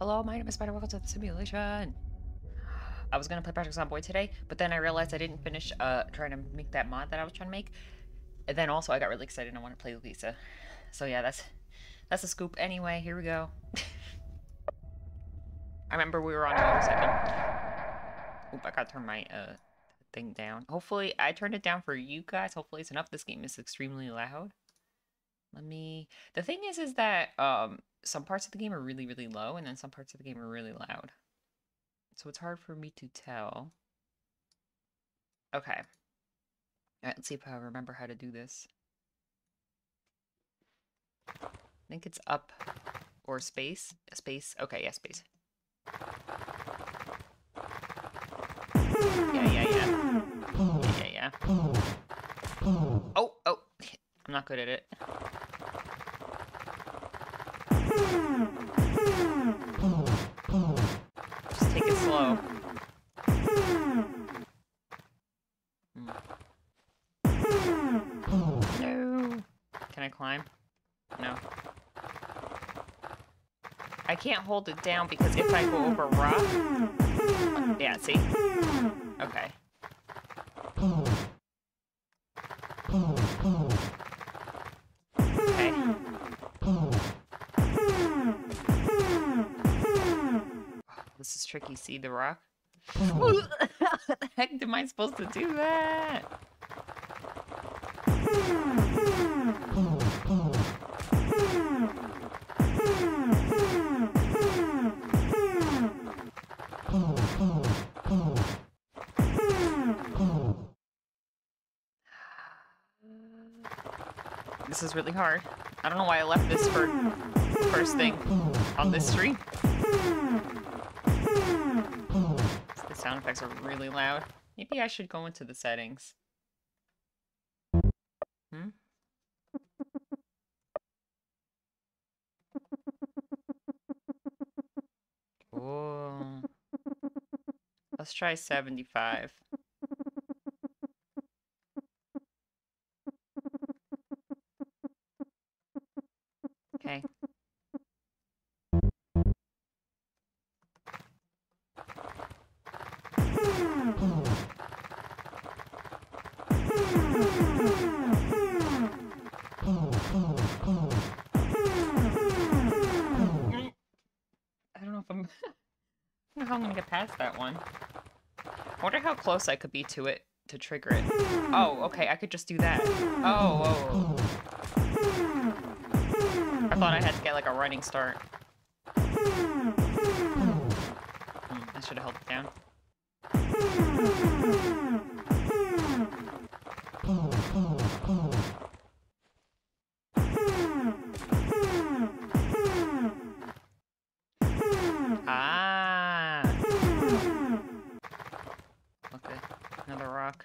Hello, my name is Spider. Welcome to the simulation. I was gonna play Project Zomboid today, but then I realized I didn't finish uh trying to make that mod that I was trying to make. And then also I got really excited and I want to play Lisa. So yeah, that's that's a scoop. Anyway, here we go. I remember we were on a second. Oop, I gotta turn my uh thing down. Hopefully I turned it down for you guys. Hopefully it's enough. This game is extremely loud. Let me the thing is is that um some parts of the game are really, really low, and then some parts of the game are really loud. So it's hard for me to tell. Okay. Alright, let's see if I remember how to do this. I think it's up or space. Space. Okay, yeah, space. Yeah, yeah. Yeah, yeah, yeah. Oh, oh. I'm not good at it. Can't hold it down because if I go over rock... Yeah, see? Okay. Okay. This is tricky. See the rock? How the heck am I supposed to do that? This is really hard. I don't know why I left this for first thing on this stream. The sound effects are really loud. Maybe I should go into the settings. Hmm? Let's try 75. Close I could be to it to trigger it. Oh, okay, I could just do that. Oh, oh. I thought I had to get like a running start. Hmm, I should have held it down. Ah. Another rock.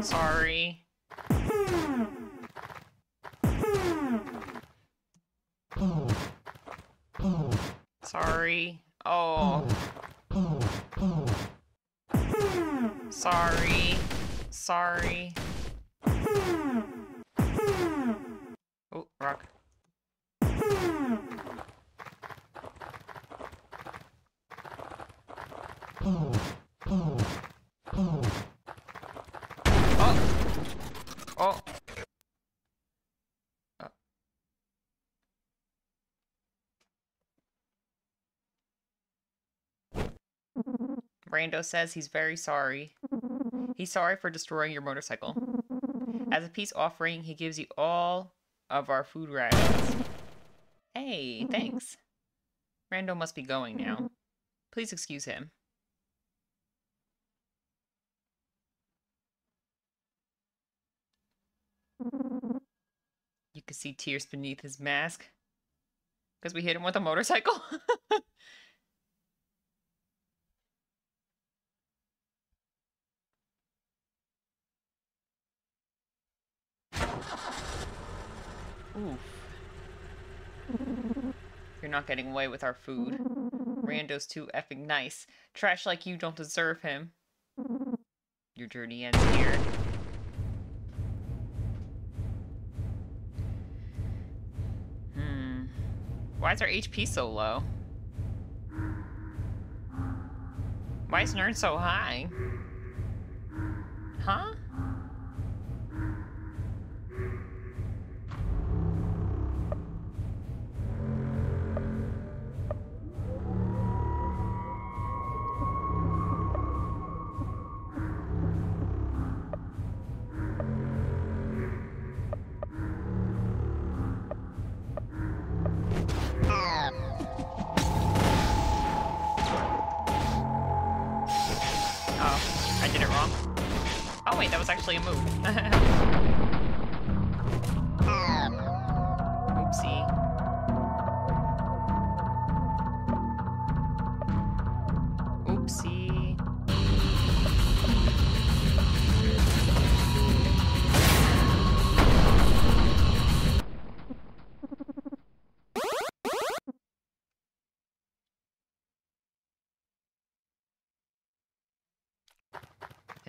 Sorry. Sorry. Oh. Sorry. Sorry. Rando says he's very sorry. He's sorry for destroying your motorcycle. As a peace offering, he gives you all of our food rations. Hey, thanks. Rando must be going now. Please excuse him. You can see tears beneath his mask. Because we hit him with a motorcycle. getting away with our food. Rando's too effing nice. Trash like you don't deserve him. Your journey ends here. Hmm. Why is our HP so low? Why is Nern so high? Huh?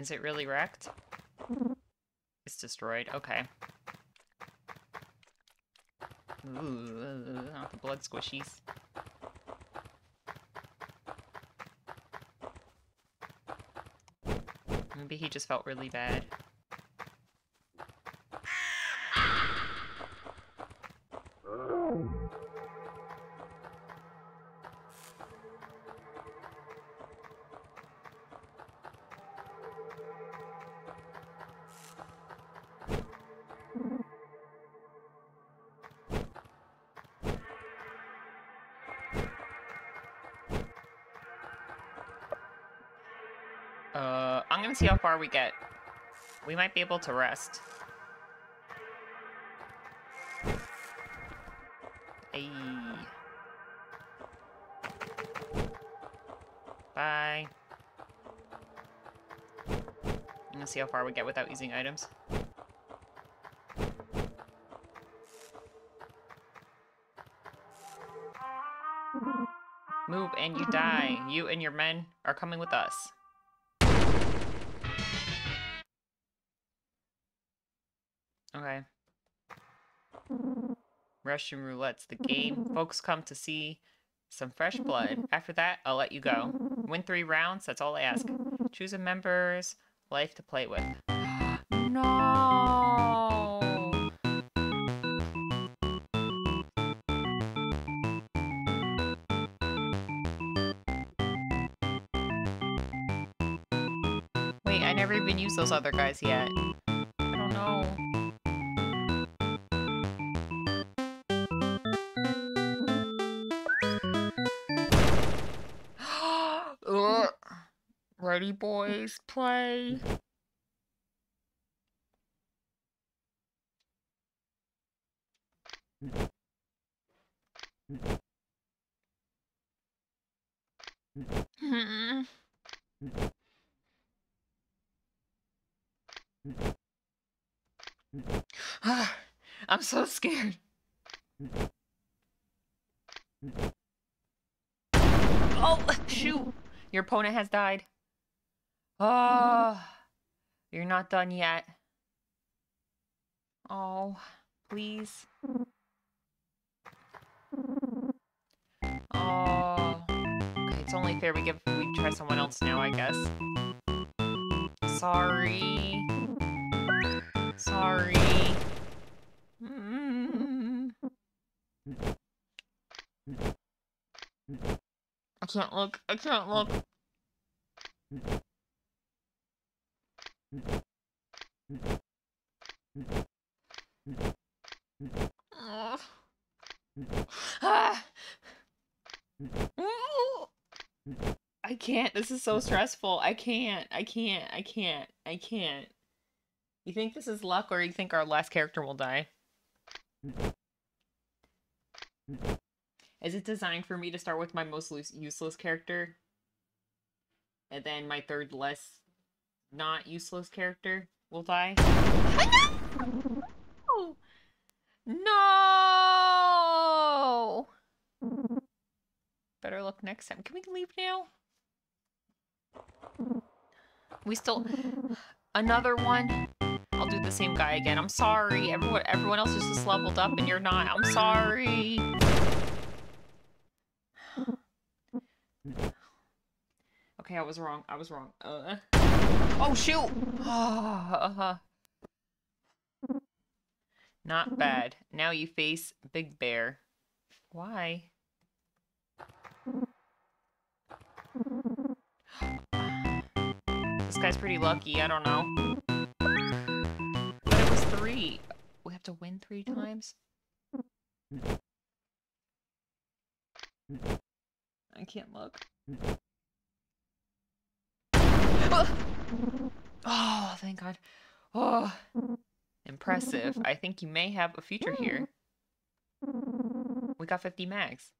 Is it really wrecked? It's destroyed. Okay. Ooh, the blood squishies. Maybe he just felt really bad. See how far we get. We might be able to rest. Hey. Bye. I'm gonna see how far we get without using items. Move and you die. You and your men are coming with us. Russian roulette's the game. Folks come to see some fresh blood. After that, I'll let you go. Win three rounds, that's all I ask. Choose a member's life to play with. no! Wait, I never even used those other guys yet. Ready, boys? Play. I'm so scared. Oh, shoot. Your opponent has died. Oh, you're not done yet. Oh, please. Oh, okay, it's only fair we give we try someone else now, I guess. Sorry. Sorry. Mm. I can't look. I can't look. I can't. This is so stressful. I can't. I can't. I can't. I can't. You think this is luck or you think our last character will die? Is it designed for me to start with my most useless character? And then my third less not useless character will die? No! No! Better luck next time. Can we leave now? We still... Another one? I'll do the same guy again. I'm sorry. Everyone everyone else is just leveled up and you're not. I'm sorry. Okay, I was wrong. I was wrong. Uh... Oh, shoot! Not bad. Now you face Big Bear. Why? This guy's pretty lucky. I don't know. But it was three. We have to win three times? I can't look. Ah! Oh, thank God. Oh, impressive. I think you may have a future here. We got 50 mags.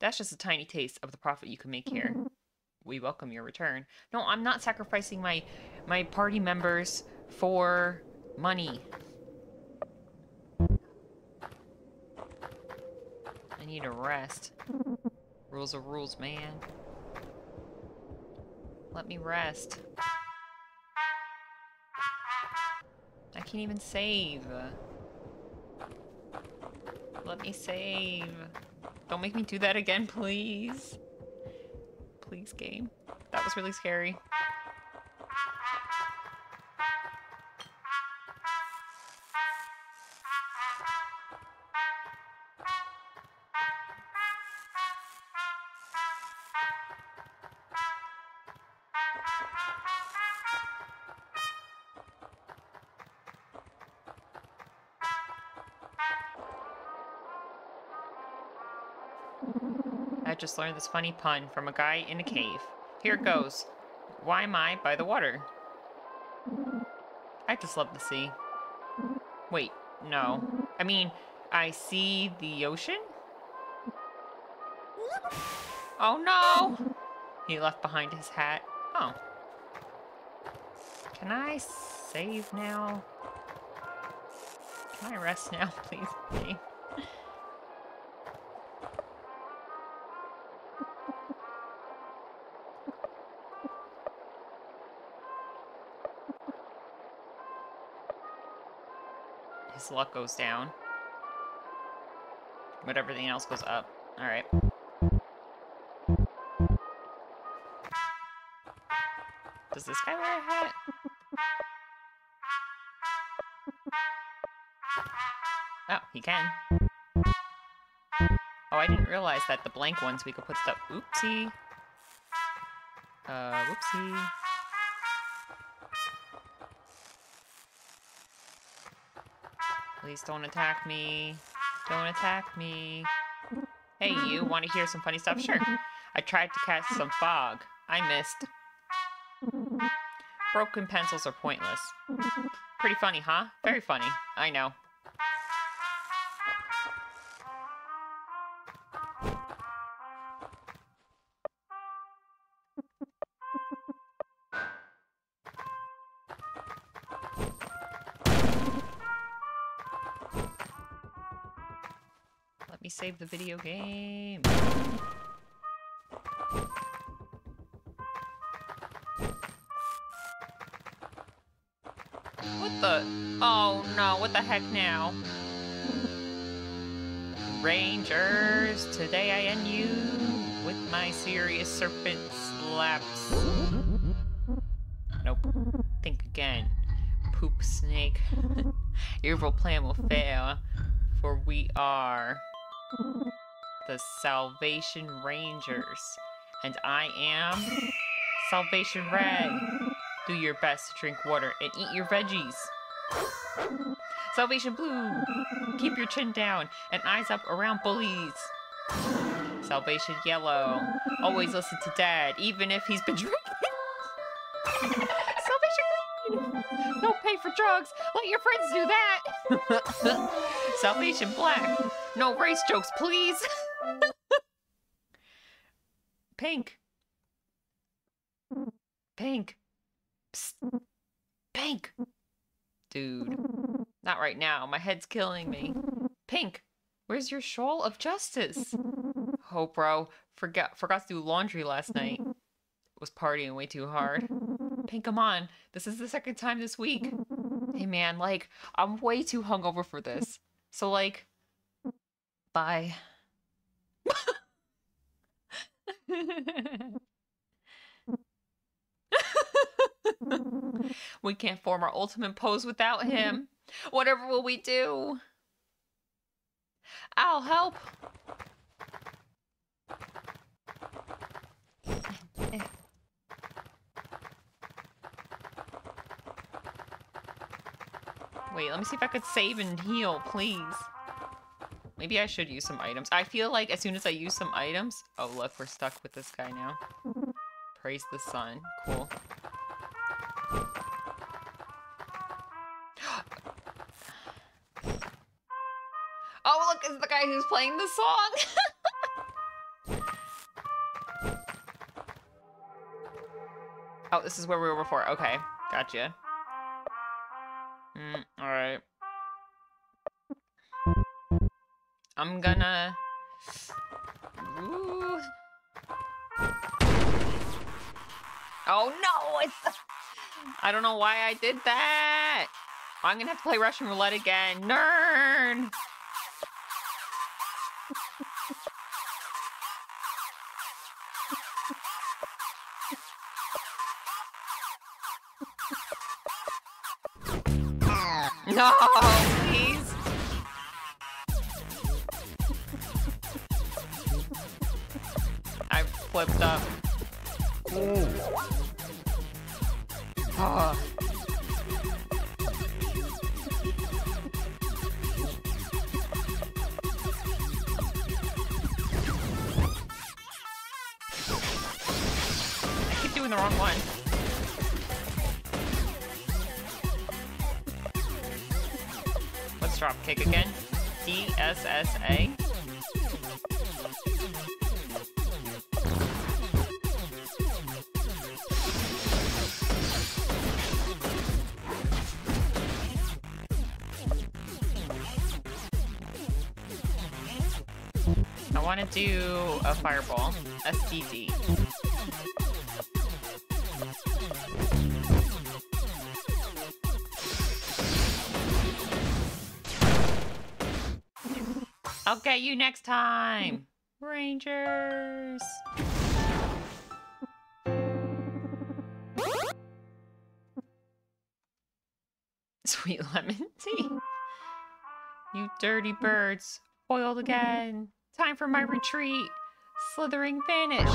That's just a tiny taste of the profit you can make here. We welcome your return. No, I'm not sacrificing my my party members for money. I need a rest. Rules are rules, man. Let me rest. Can't even save. Let me save. Don't make me do that again, please. Please, game. That was really scary. Just learned this funny pun from a guy in a cave. Here it goes. Why am I by the water? I just love the sea. Wait, no. I mean, I see the ocean? Oh no! He left behind his hat. Oh. Can I save now? Can I rest now, please? Luck goes down. But everything else goes up. Alright. Does this guy wear a hat? Oh, he can. Oh, I didn't realize that the blank ones we could put stuff- Oopsie. Uh, whoopsie. Please don't attack me. Don't attack me. Hey, you want to hear some funny stuff? Sure. I tried to cast some fog. I missed. Broken pencils are pointless. Pretty funny, huh? Very funny. I know. The video game. What the? Oh no, what the heck now? Rangers, today I end you with my serious serpent slaps. Nope. Think again. Poop snake. Your evil plan will fail, for we are the Salvation Rangers, and I am Salvation Red. Do your best to drink water and eat your veggies. Salvation Blue, keep your chin down and eyes up around bullies. Salvation Yellow, always listen to Dad, even if he's been drinking. Salvation Green, don't pay for drugs. Let your friends do that. Salvation Black, no race jokes, please. Pink. Pink. Psst. Pink. Dude. Not right now. My head's killing me. Pink. Where's your shawl of justice? Oh, bro, forgot forgot to do laundry last night. Was partying way too hard. Pink, come on. This is the second time this week. Hey, man, like, I'm way too hungover for this. So, like, bye. we can't form our ultimate pose without mm-hmm. him. Whatever will we do? I'll help. Wait, let me see if I could save and heal, please. Maybe I should use some items. I feel like as soon as I use some items... Oh, look, we're stuck with this guy now. Praise the sun. Cool. oh, look, it's the guy who's playing the song! oh, this is where we were before. Okay, gotcha. I'm gonna... Ooh. Oh no! It's... I don't know why I did that! I'm gonna have to play Russian roulette again. Nern! Fireball. SDD. I'll get you next time. Rangers. Sweet lemon tea. You dirty birds. Foiled again. Time for my retreat. Slithering vanish.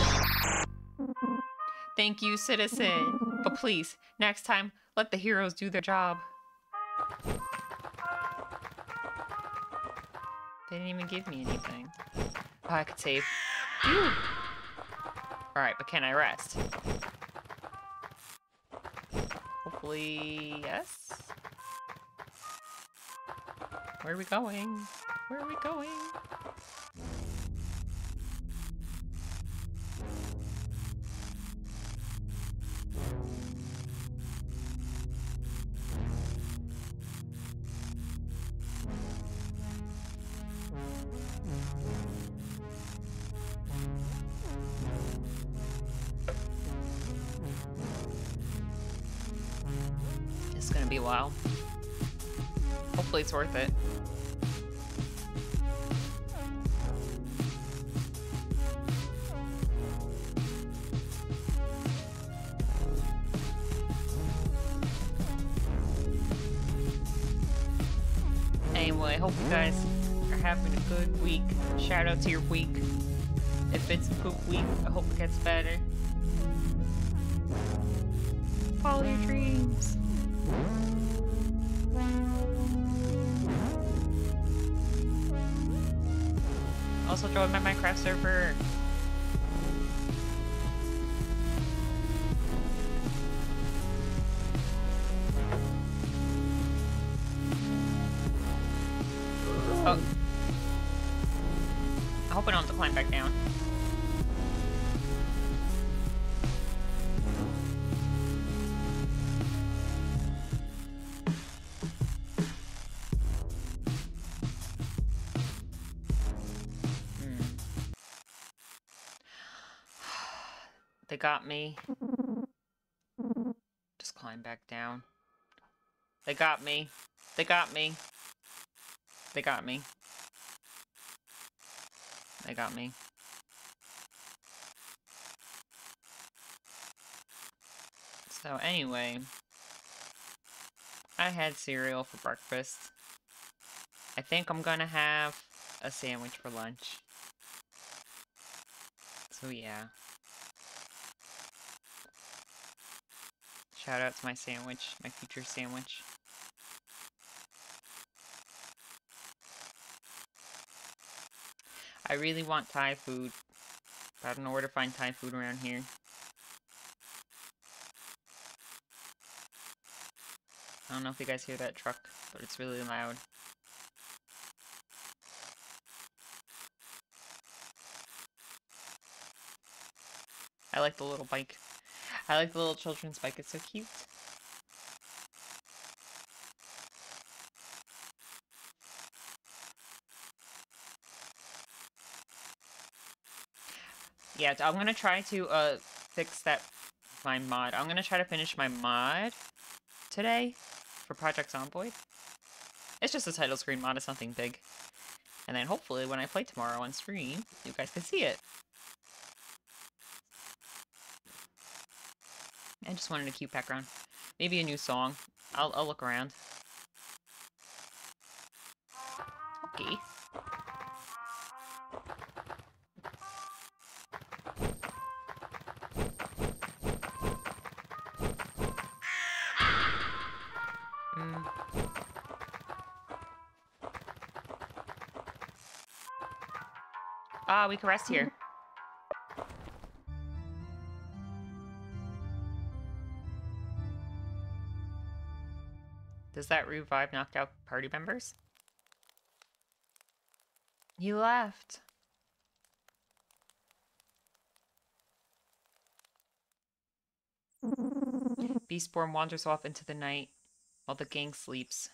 Thank you, citizen. But please, next time, let the heroes do their job. They didn't even give me anything. Oh, I could save. Dude! Alright, but can I rest? Hopefully, yes? Where are we going? Where are we going? Hopefully it's worth it. Anyway, I hope you guys are having a good week. Shout out to your week. If it's a poop week, I hope it gets better. Also join my Minecraft server. Got me. Just climb back down. They got me. They got me. They got me. They got me. So anyway, I had cereal for breakfast. I think I'm gonna have a sandwich for lunch. So yeah. Shout out to my sandwich, my future sandwich. I really want Thai food, but I don't know where to find Thai food around here. I don't know if you guys hear that truck, but it's really loud. I like the little bike. I like the little children's bike, it's so cute. Yeah, I'm gonna try to uh fix that my mod. I'm gonna try to finish my mod today for Project Zomboid. It's just a title screen mod, it's nothing big. And then hopefully when I play tomorrow on stream, you guys can see it. Just wanted a cute background. Maybe a new song. I'll, I'll look around. Okay. Ah, we can rest here. Does that revive knocked out party members? He left. Beastborn wanders off into the night while the gang sleeps.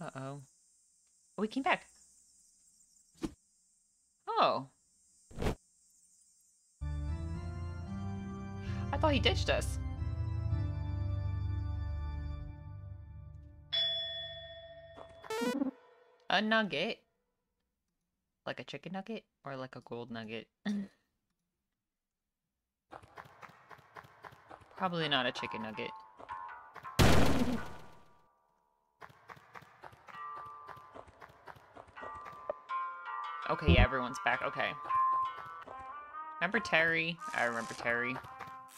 Uh-oh. Oh, we came back. Oh. I thought he ditched us. A nugget? Like a chicken nugget? Or like a gold nugget? Probably not a chicken nugget. Okay, yeah, everyone's back. Okay. Remember Terry? I remember Terry.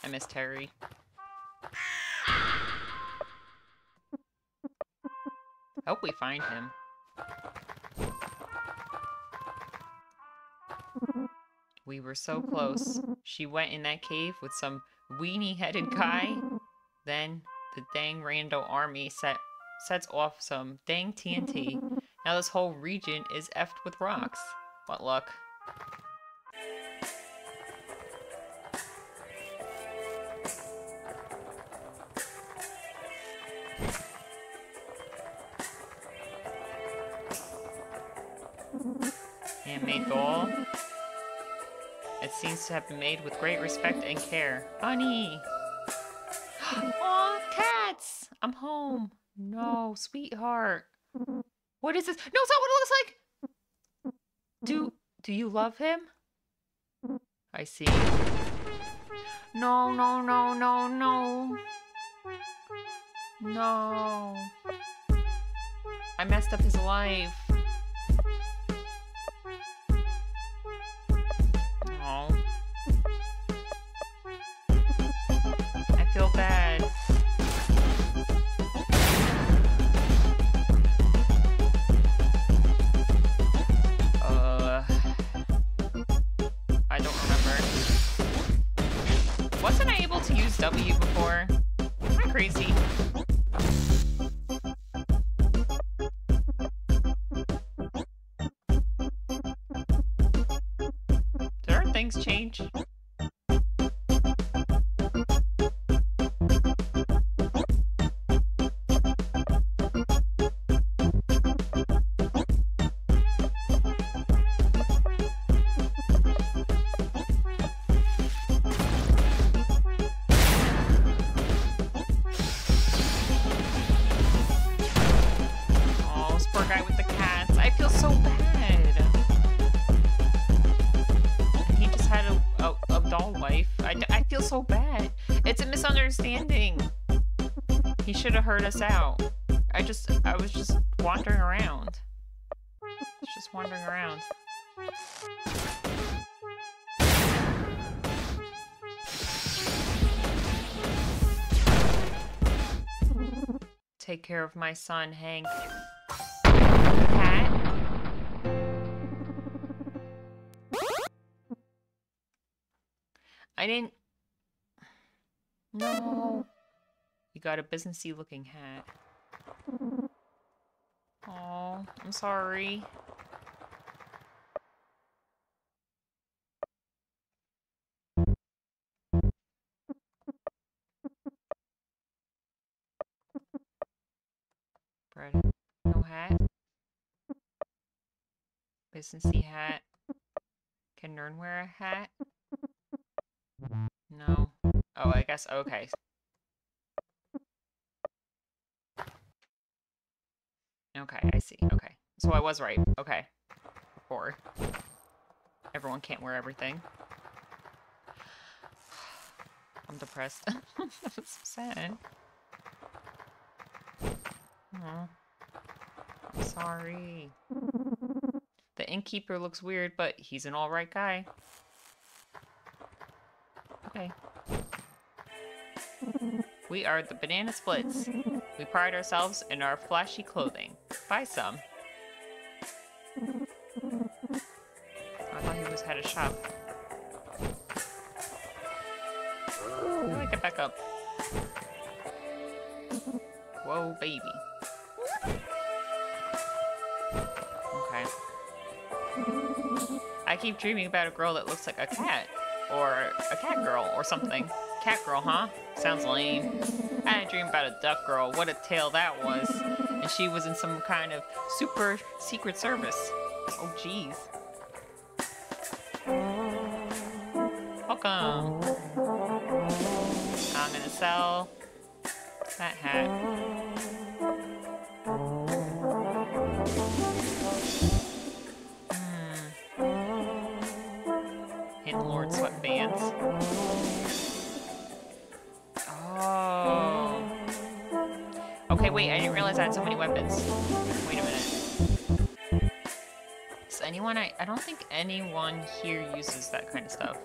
I miss Terry. Hope we find him. We were so close. She went in that cave with some weenie-headed guy. Then the dang rando army set sets off some dang TNT. Now this whole region is effed with rocks. What luck. Have been made with great respect and care. Bunny! oh, cats! I'm home. No, sweetheart. What is this? No, it's not what it looks like! Do do you love him? I see. No, no, no, no, no. No. I messed up his life. Should us out. I just, I was just wandering around. Just wandering around. Take care of my son, Hank. I didn't... No. Got a businessy looking hat. Oh, I'm sorry. Brad. No hat. Businessy hat. Can Nern wear a hat? No. Oh, I guess, okay. Okay, I see. Okay. So I was right. Okay. Before. Everyone can't wear everything. I'm depressed. That's sad. Aww. I'm sorry. The innkeeper looks weird, but he's an alright guy. Okay. We are the Banana Splits. We pride ourselves in our flashy clothing. Buy some. I thought he was had a shop. How do I get back up? Whoa, baby. Okay. I keep dreaming about a girl that looks like a cat. Or a cat girl or something. Cat girl, huh? Sounds lame. I dream about a duck girl. What a tale that was. She was in some kind of super secret service. Oh, jeez. Welcome. I'm gonna sell that hat. Hmm. Hidden Lord sweatbands. Realize I had so many weapons. Wait a minute. Does anyone, I, I don't think anyone here uses that kind of stuff.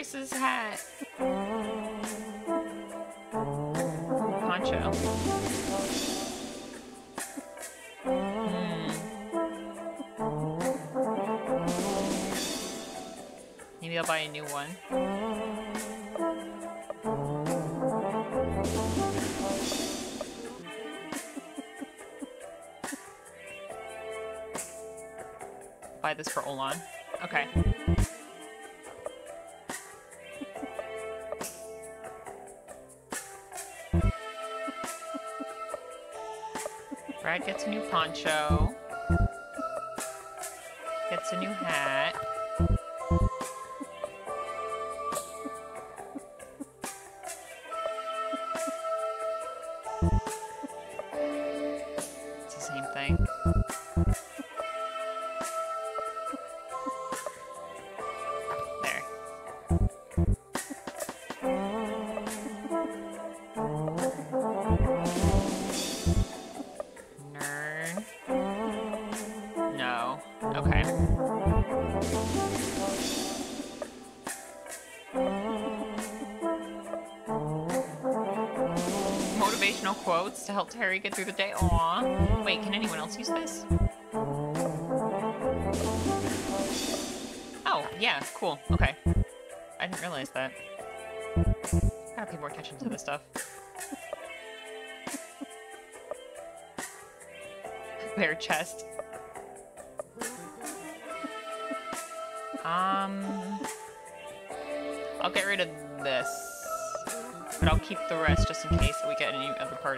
Crisis hat. Poncho. Hmm. Maybe I'll buy a new one. Buy this for Olan. Okay. Gets a new poncho. Gets a new hat. To help Terry get through the day. Aw. Wait, can anyone else use this? Oh, yeah, cool. Okay. I didn't realize that. Gotta pay more attention to this stuff. Bare chest.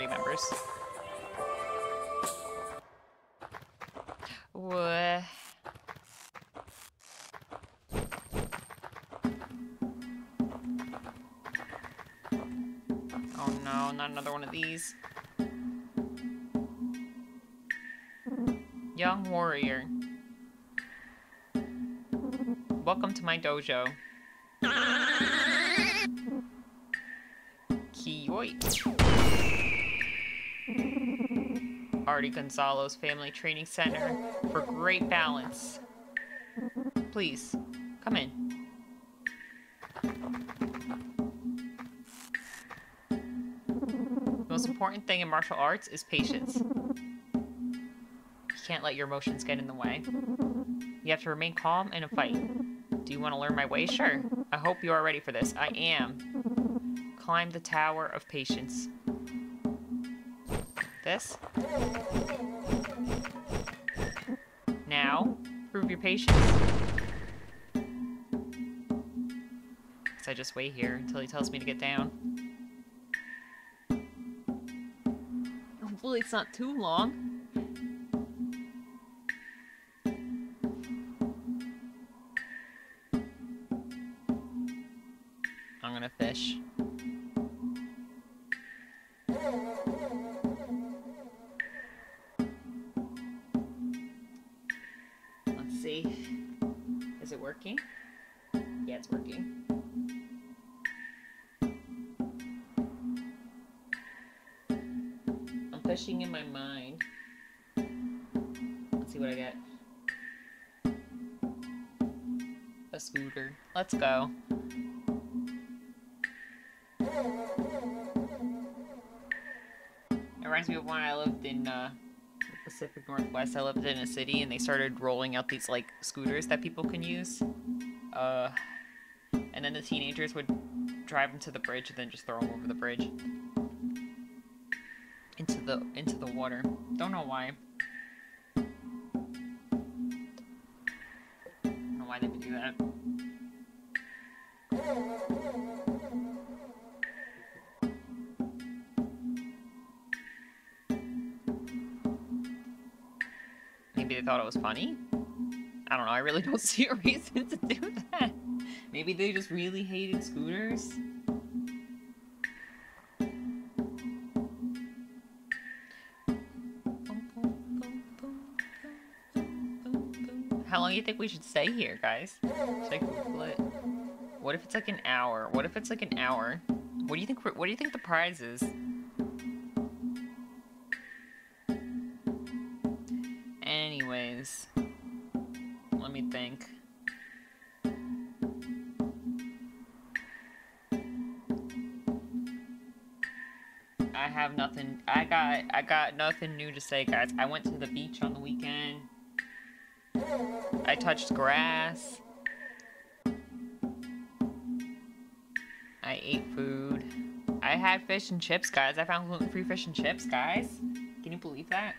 Party members. Oh no, not another one of these. Young warrior. Welcome to my dojo. Kiyoi. Artie Gonzalo's Family Training Center for great balance. Please, come in. The most important thing in martial arts is patience. You can't let your emotions get in the way. You have to remain calm in a fight. Do you want to learn my way? Sure. I hope you are ready for this. I am. Climb the tower of patience. This? Now, prove your patience. So I just wait here until he tells me to get down. Hopefully it's not too long. I'm in my mind. Let's see what I get. A scooter. Let's go. It reminds me of when I lived in uh, the Pacific Northwest. I lived in a city and they started rolling out these like scooters that people can use. Uh, and then the teenagers would drive them to the bridge and then just throw them over the bridge into the into the water. Don't know why. Don't know why they would do that. Maybe they thought it was funny? I don't know, I really don't see a reason to do that. Maybe they just really hated scooters? You think we should stay here, guys? I Google? What if it's like an hour? What if it's like an hour? What do you think? What do you think the prize is? Anyways, let me think. I have nothing. I got. I got nothing new to say, guys. I went to the beach on the weekend. I touched grass. I ate food. I had fish and chips, guys. I found gluten-free fish and chips, guys. Can you believe that?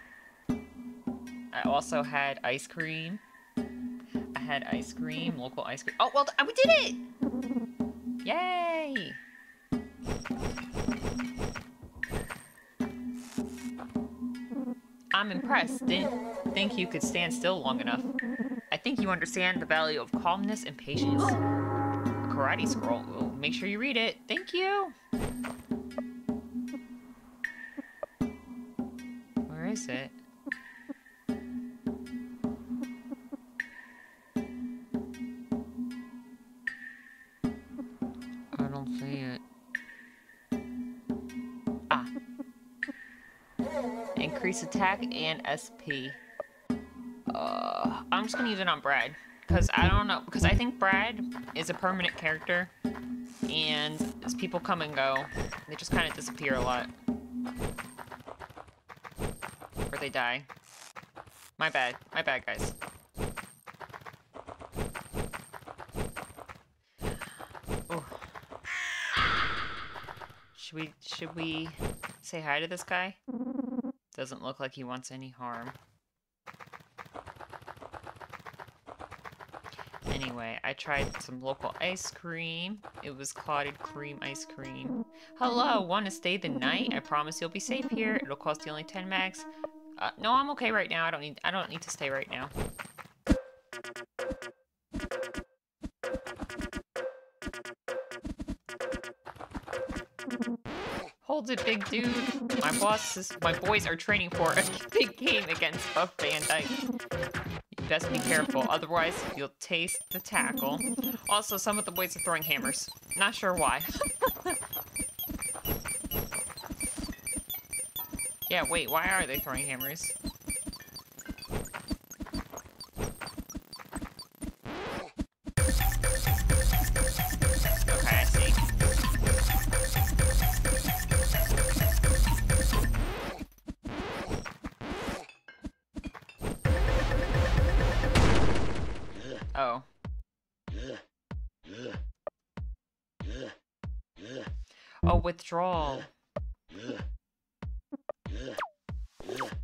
I also had ice cream. I had ice cream, local ice cream. Oh, well, we did it! Yay! I'm impressed. Didn't think you could stand still long enough. I think you understand the value of calmness and patience. A karate scroll. Well, make sure you read it. Thank you. Where is it? I don't see it. Ah. Increase attack and SP. I'm just gonna use it on Brad. Because I don't know. Because I think Brad is a permanent character. And as people come and go, they just kind of disappear a lot. Or they die. My bad. My bad, guys. Oh. Should we, should we say hi to this guy? Doesn't look like he wants any harm. Anyway, I tried some local ice cream. It was clotted cream ice cream. Hello, want to stay the night? I promise you'll be safe here. It'll cost you only 10 max. Uh, no, I'm okay right now. I don't need I don't need to stay right now. Hold it, big dude. My bosses, my boys are training for a big game against Buff Van Dyke. Best be careful, otherwise you'll taste the tackle. Also, some of the boys are throwing hammers. Not sure why. yeah, wait, why are they throwing hammers?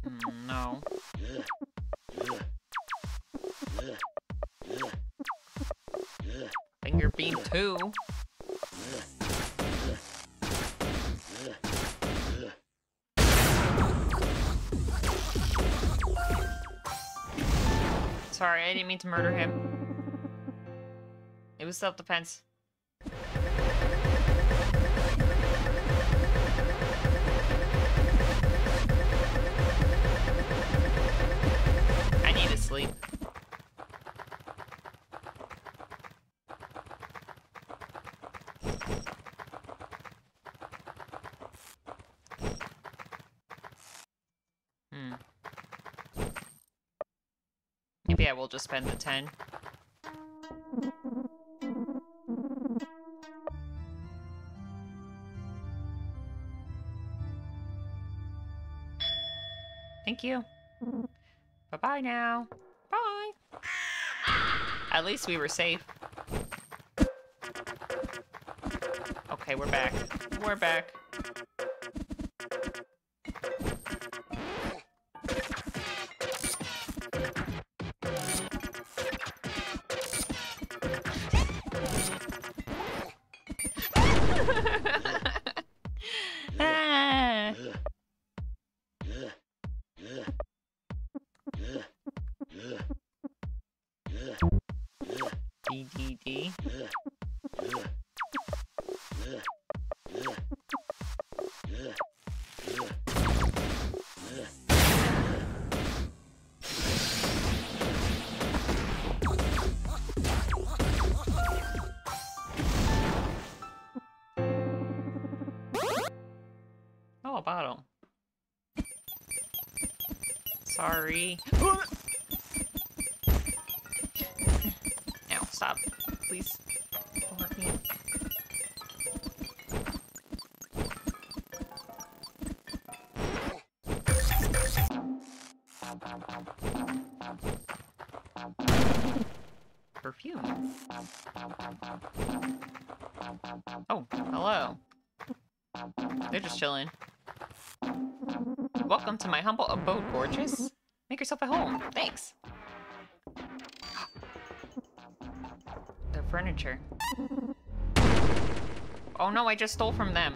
Mm, no. Finger beam two. Sorry, I didn't mean to murder him. It was self-defense. Will just spend the 10. Thank you. Bye-bye now. Bye. At least we were safe. Okay, we're back. We're back. Sorry. Ow, stop. Please. Perfume. Oh, hello. They're just chilling. Welcome to my humble abode, gorgeous. Yourself at home. Thanks. Their furniture. Oh no, I just stole from them.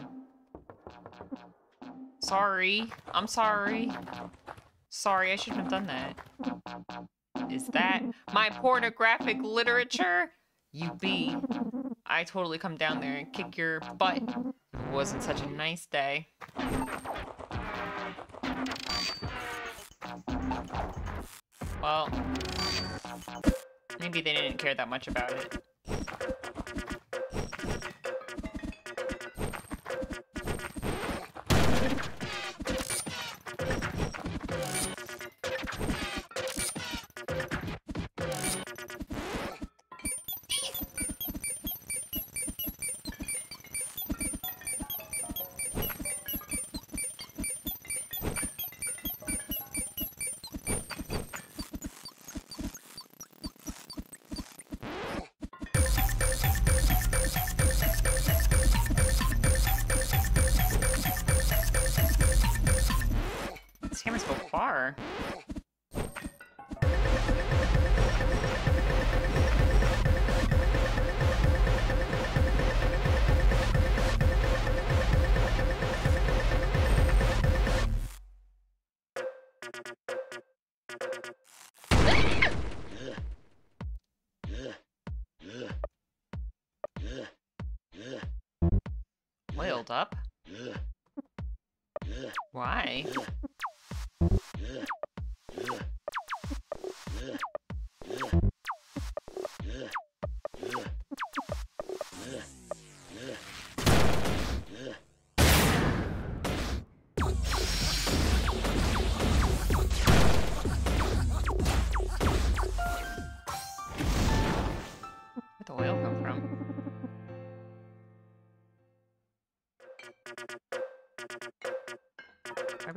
Sorry. I'm sorry. Sorry, I shouldn't have done that. Is that my pornographic literature? You be. I totally come down there and kick your butt. It wasn't such a nice day. Well, maybe they didn't care that much about it.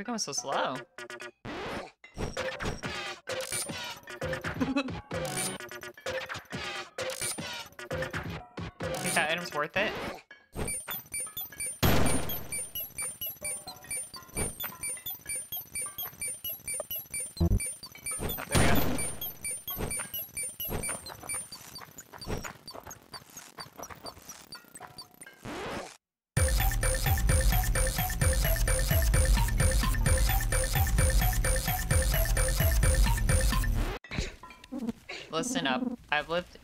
We going so slow? Think that item's worth it? I've lived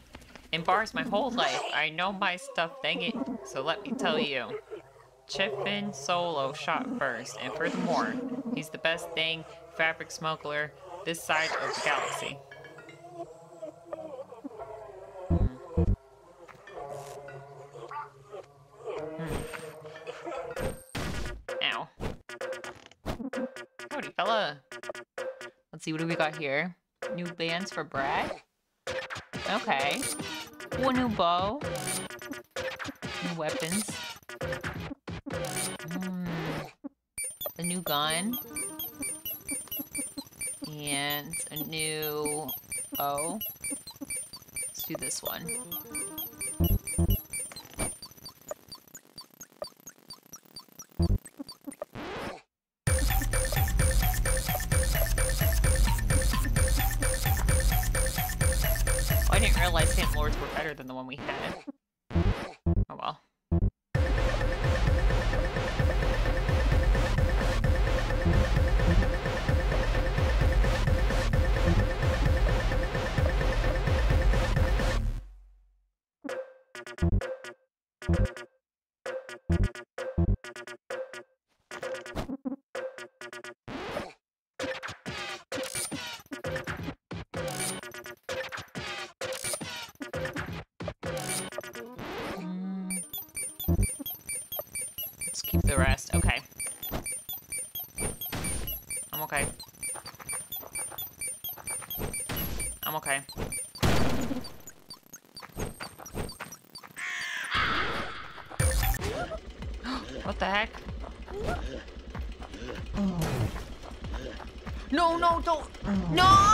in bars my whole life. I know my stuff, dang it. So let me tell you. Chiffin Solo shot first, and furthermore, he's the best dang fabric smuggler this side of the galaxy. Hmm. Let's see, what do we got here? New bands for Brad? Okay. A new bow. New weapons. Hmm. A new gun. And a new bow. Let's do this one. Keep the rest. Okay. I'm okay. I'm okay. what the heck? No, no, don't. No! No!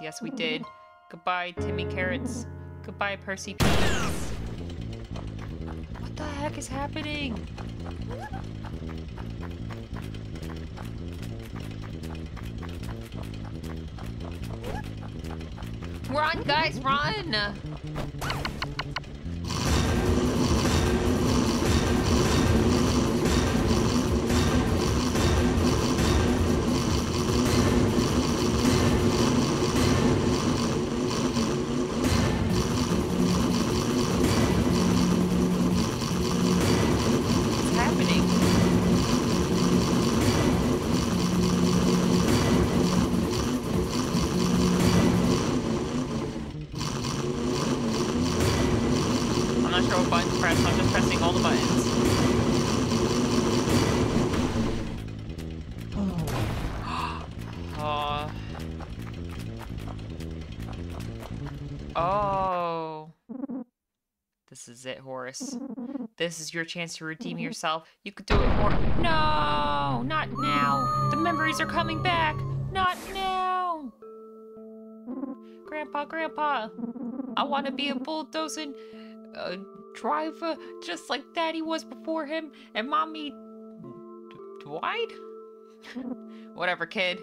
Yes, we hmm. did. Goodbye, Timmy Carrots. Goodbye, Percy Peas. What the heck is happening? Run, guys, run! Horace. This is your chance to redeem yourself. You could do it more. No, not now. The memories are coming back. Not now. Grandpa, Grandpa, I want to be a bulldozing uh, driver just like Daddy was before him, and Mommy D- Dwight. Whatever, kid.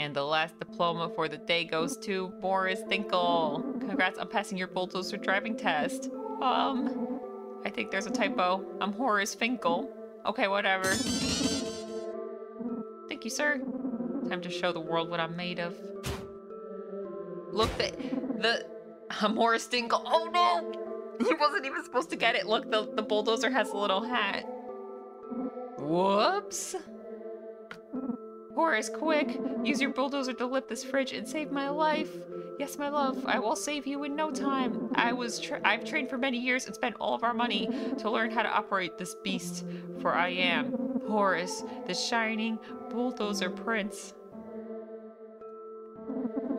And the last diploma for the day goes to Boris Dinkle. Congrats on passing your bulldozer driving test. Um, I think there's a typo. I'm Horace Finkel. Okay, whatever. Thank you, sir. Time to show the world what I'm made of. Look, the the Morris Dingle. Oh no! He wasn't even supposed to get it. Look, the, the bulldozer has a little hat. Whoops. Horace, quick! Use your bulldozer to lift this fridge and save my life. Yes, my love, I will save you in no time. I was tra I've trained for many years and spent all of our money to learn how to operate this beast, for I am Horace, the shining bulldozer prince.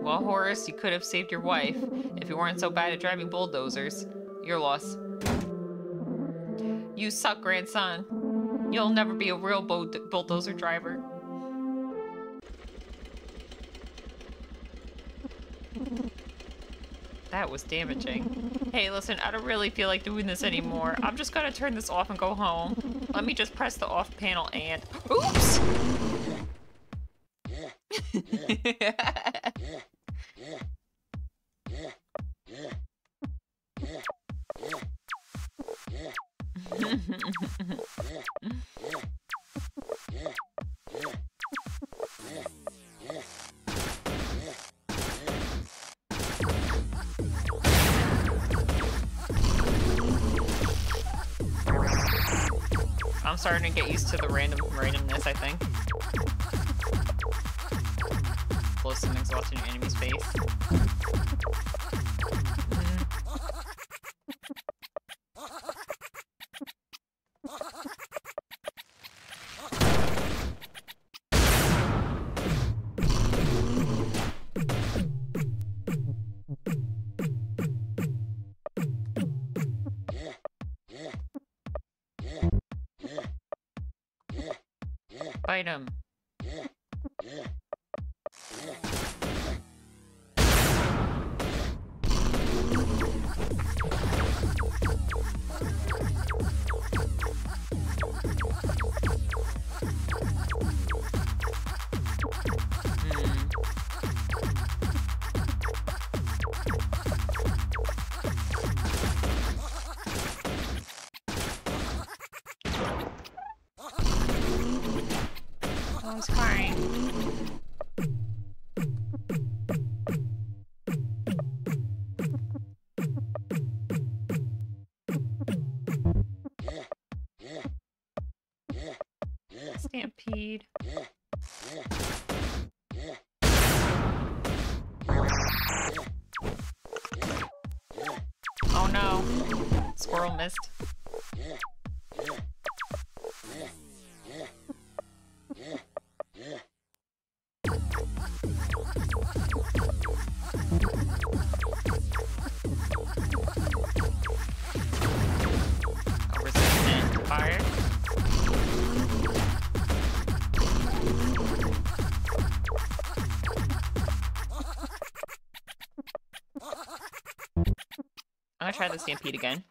Well, Horace, you could have saved your wife if you weren't so bad at driving bulldozers. Your loss. You suck, grandson. You'll never be a real bulldozer driver. That was damaging. Hey, listen, I don't really feel like doing this anymore. I'm just gonna turn this off and go home. Let me just press the off panel and... Oops! starting to get used to the random randomness, I think. Blow some exhaust in your enemy's face. Fight try the stampede again.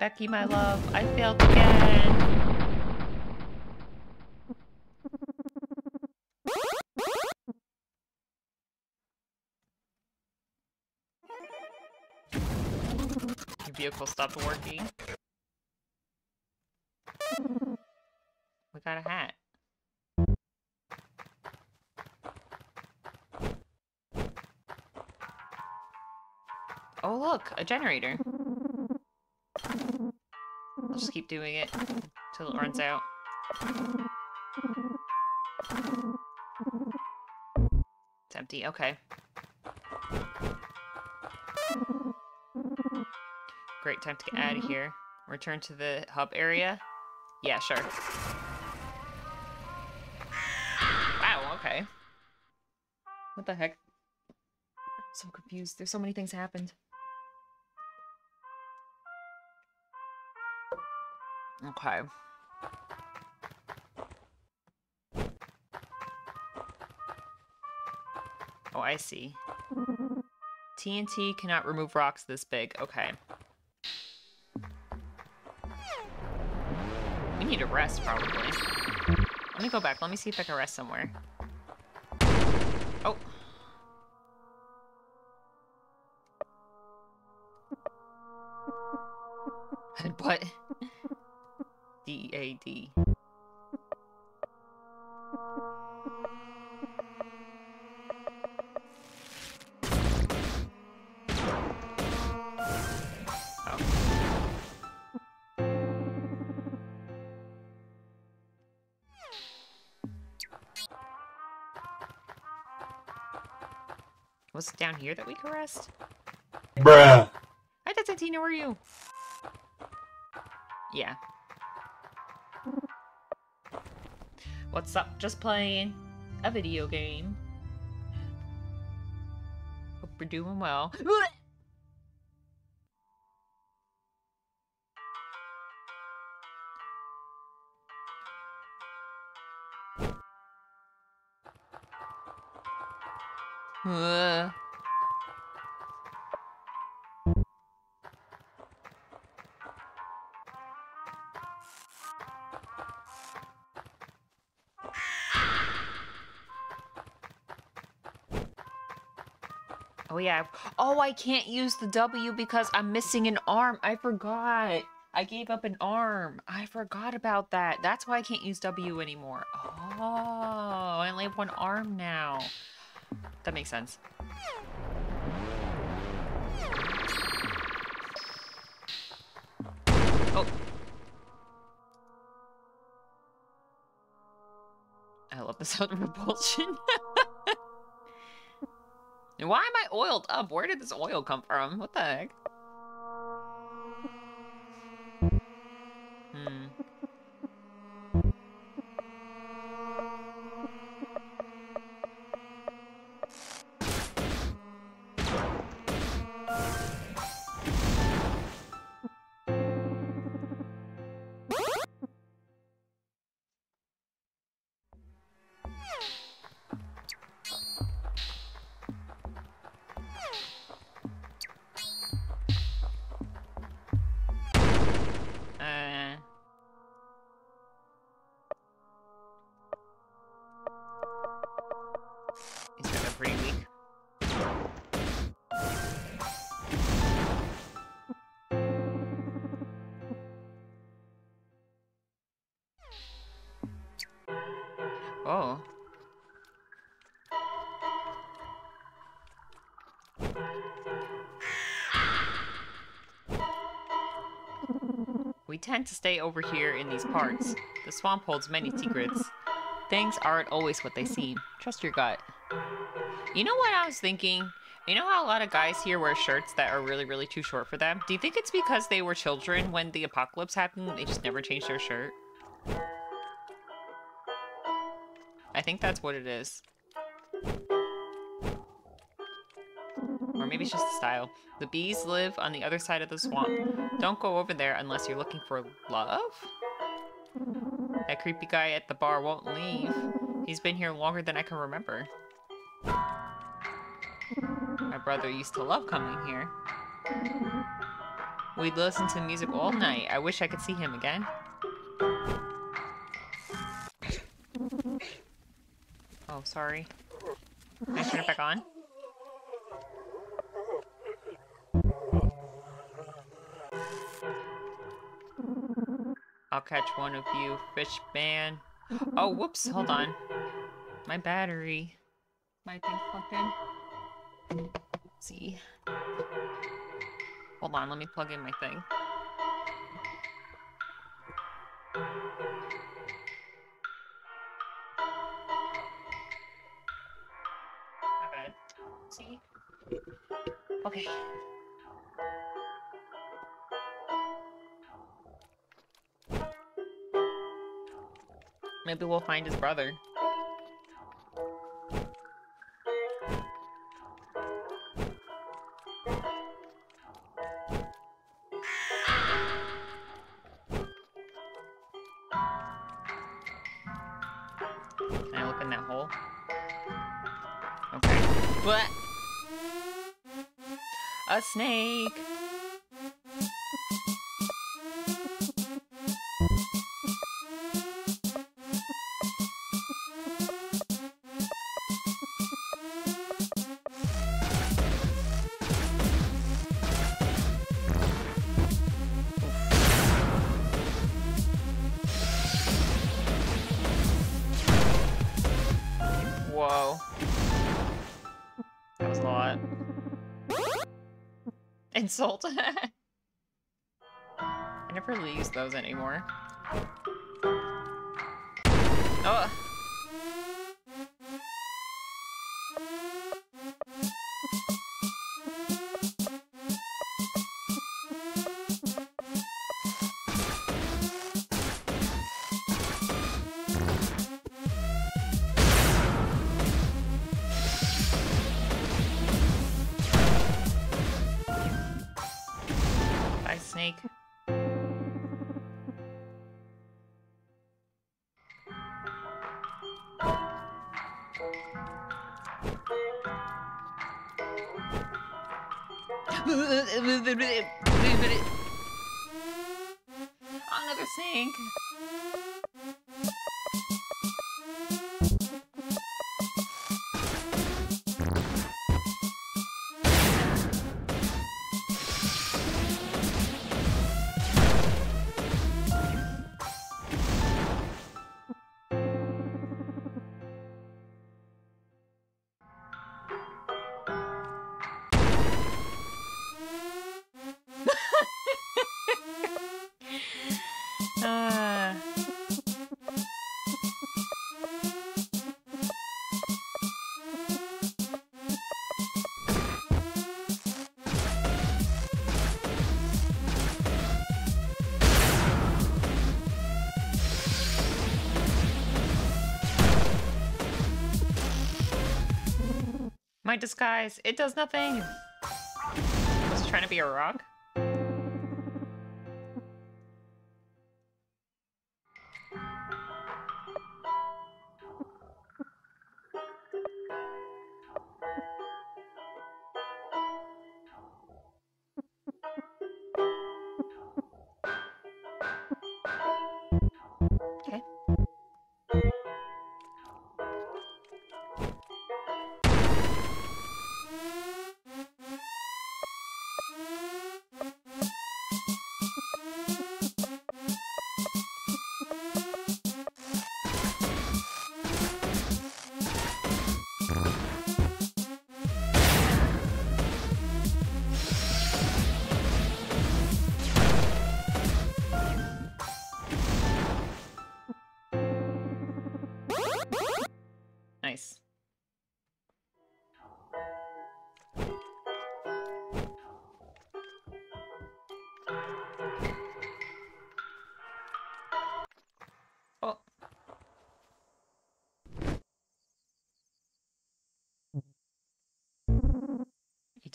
Becky, my love, I failed again. Vehicle stopped working. Look, a generator. I'll just keep doing it till it runs out. It's empty, okay. Great time to get out of mm-hmm. here. Return to the hub area? Yeah, sure. Wow, okay. What the heck? I'm so confused. There's so many things happened. Okay. Oh, I see. TNT cannot remove rocks this big. Okay. We need a rest, probably. Let me go back. Let me see if I can rest somewhere. D A D. Was it down here that we rest? Bruh. Hi, that's Tina. Where are you? Yeah. What's up? Just playing a video game. Hope we're doing well. yeah. Oh, I can't use the W because I'm missing an arm. I forgot. I gave up an arm. I forgot about that. That's why I can't use W anymore. Oh, I only have one arm now. That makes sense. Oh. I love the sound of repulsion. why am I oiled up? Where did this oil come from? What the heck? Tend to stay over here in these parts. The swamp holds many secrets. Things aren't always what they seem. Trust your gut. You know what I was thinking? You know how a lot of guys here wear shirts that are really, really too short for them? Do you think it's because they were children when the apocalypse happened? And they just never changed their shirt? I think that's what it is. Maybe it's just the style. The bees live on the other side of the swamp. Don't go over there unless you're looking for love? That creepy guy at the bar won't leave. He's been here longer than I can remember. My brother used to love coming here. We'd listen to music all night. I wish I could see him again. Oh, sorry. Can I turn it back on? Catch one of you, fish man. Oh, whoops, hold on. My battery. My thing plugged in. Let's see. Hold on, let me plug in my thing. Okay. Maybe we'll find his brother. Insult. I never use those anymore. Oh. Disguise, it does nothing. Was trying to be a rock?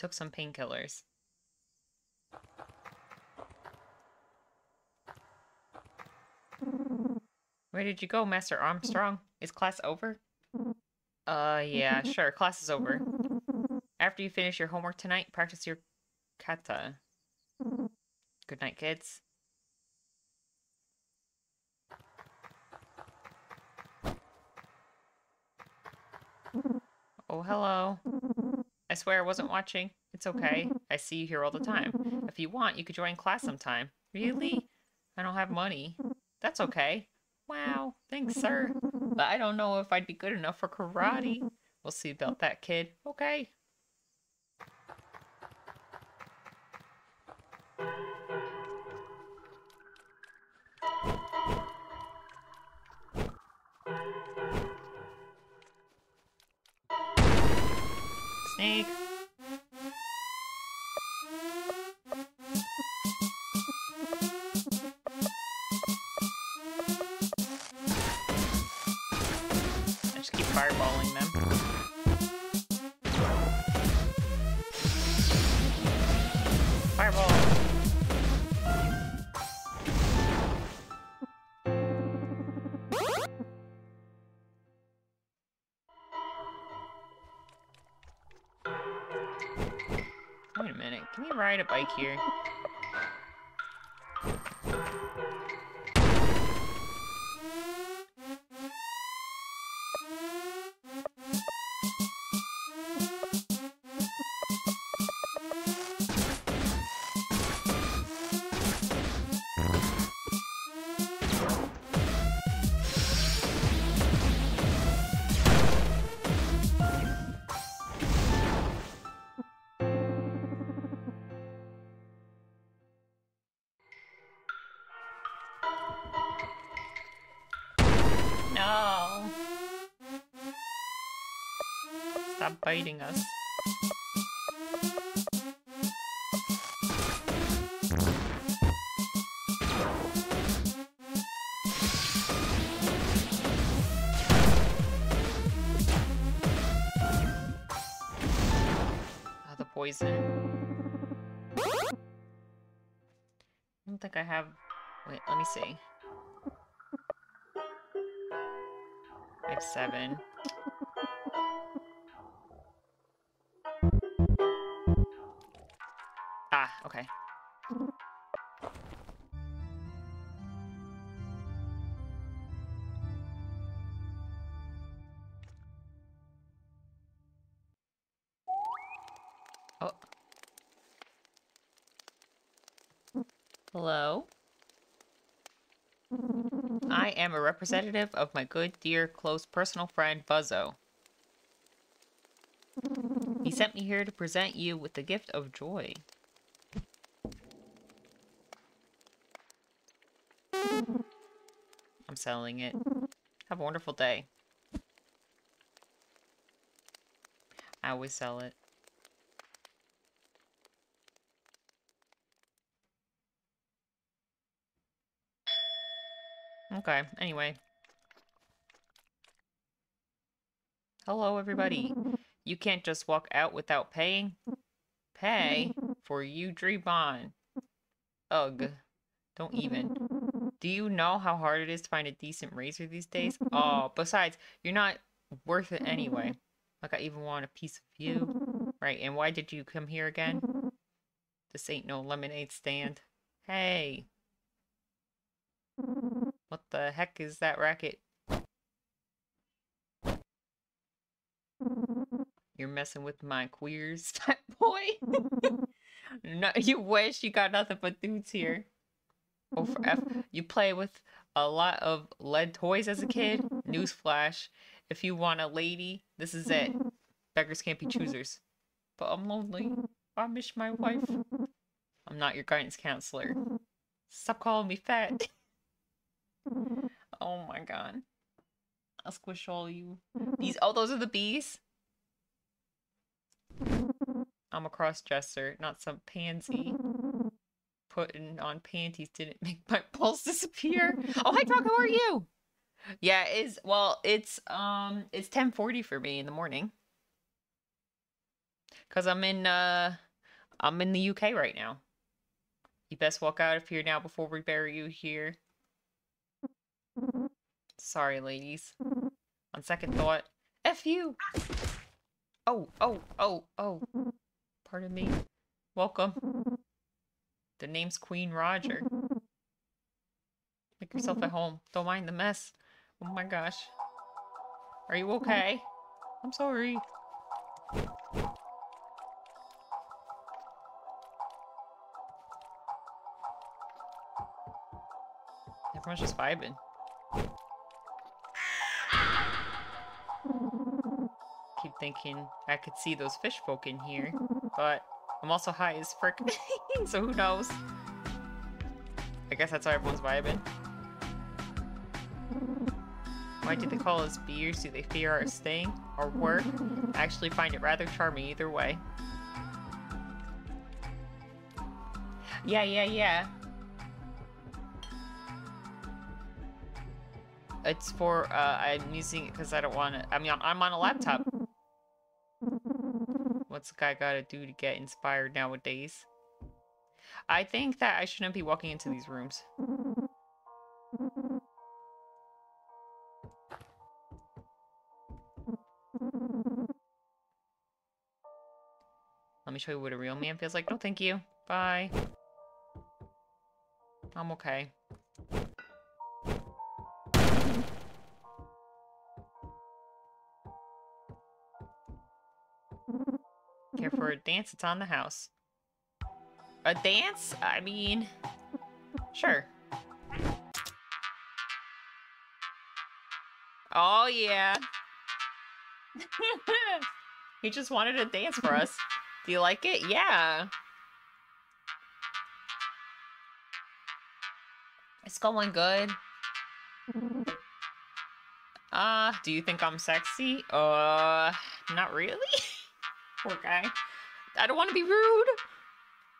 Took some painkillers. Where did you go, Master Armstrong? Is class over? Uh, yeah, sure. Class is over. After you finish your homework tonight, practice your kata. Good night, kids. Oh, hello. I swear I wasn't watching. It's okay. I see you here all the time. If you want, you could join class sometime. Really? I don't have money. That's okay. Wow, thanks, sir. But I don't know if I'd be good enough for karate. We'll see about that, kid. Okay. Here? biting us. Oh, the poison. I don't think I have... Wait, let me see. I have seven. Am a representative of my good, dear, close personal friend, Buzzo. He sent me here to present you with the gift of joy. I'm selling it. Have a wonderful day. I always sell it. Okay, anyway. Hello, everybody. You can't just walk out without paying. Pay for you on. Ugh. Don't even. Do you know how hard it is to find a decent razor these days? Oh, besides, you're not worth it anyway. Like I even want a piece of you. Right, and why did you come here again? This ain't no lemonade stand. Hey. What the heck is that racket? You're messing with my queers, type boy. no, you wish you got nothing but dudes here. Oh, F. You play with a lot of lead toys as a kid? Newsflash. If you want a lady, this is it. Beggars can't be choosers. But I'm lonely. I miss my wife. I'm not your guidance counselor. Stop calling me fat. oh my god. I'll squish all you. These oh those are the bees? I'm a cross-dresser, not some pansy. Putting on panties didn't make my pulse disappear. Oh hi Doc, how are you? Yeah, it is well, it's um it's 1040 for me in the morning. Cause I'm in uh I'm in the UK right now. You best walk out of here now before we bury you here. Sorry, ladies. On second thought, F you! Oh, oh, oh, oh. Pardon me. Welcome. The name's Queen Roger. Make yourself at home. Don't mind the mess. Oh my gosh. Are you okay? I'm sorry. Everyone's just vibing. Thinking I could see those fish folk in here, but I'm also high as frick, so who knows? I guess that's how everyone's vibing. Why do they call us beers? Do they fear our sting? Or work? I actually find it rather charming either way. Yeah, yeah, yeah. It's for, uh, I'm using it because I don't want to, I mean, I'm on a laptop. What's a guy gotta do to get inspired nowadays? I think that I shouldn't be walking into these rooms. Let me show you what a real man feels like. No, thank you. Bye. I'm okay. Dance? It's on the house. A dance? I mean, sure. Oh, yeah. he just wanted to dance for us. Do you like it? Yeah. It's going good. Uh, do you think I'm sexy? Uh, not really. Poor guy. I don't want to be rude.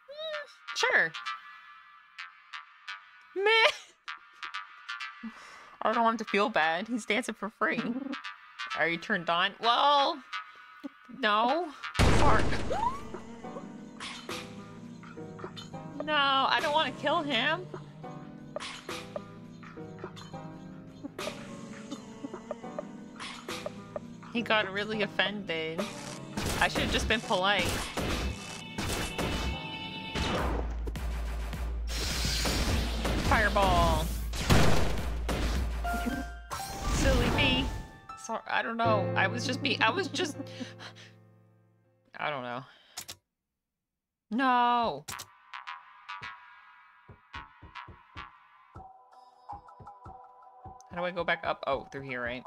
Mm, sure. Meh. I don't want him to feel bad. He's dancing for free. Are you turned on? Well, no. Sorry. No, I don't want to kill him. He got really offended. I should have just been polite. Fireball. Silly me. Sorry, I don't know. I was just be I was just I don't know. No. How do I go back up? Oh, through here, right?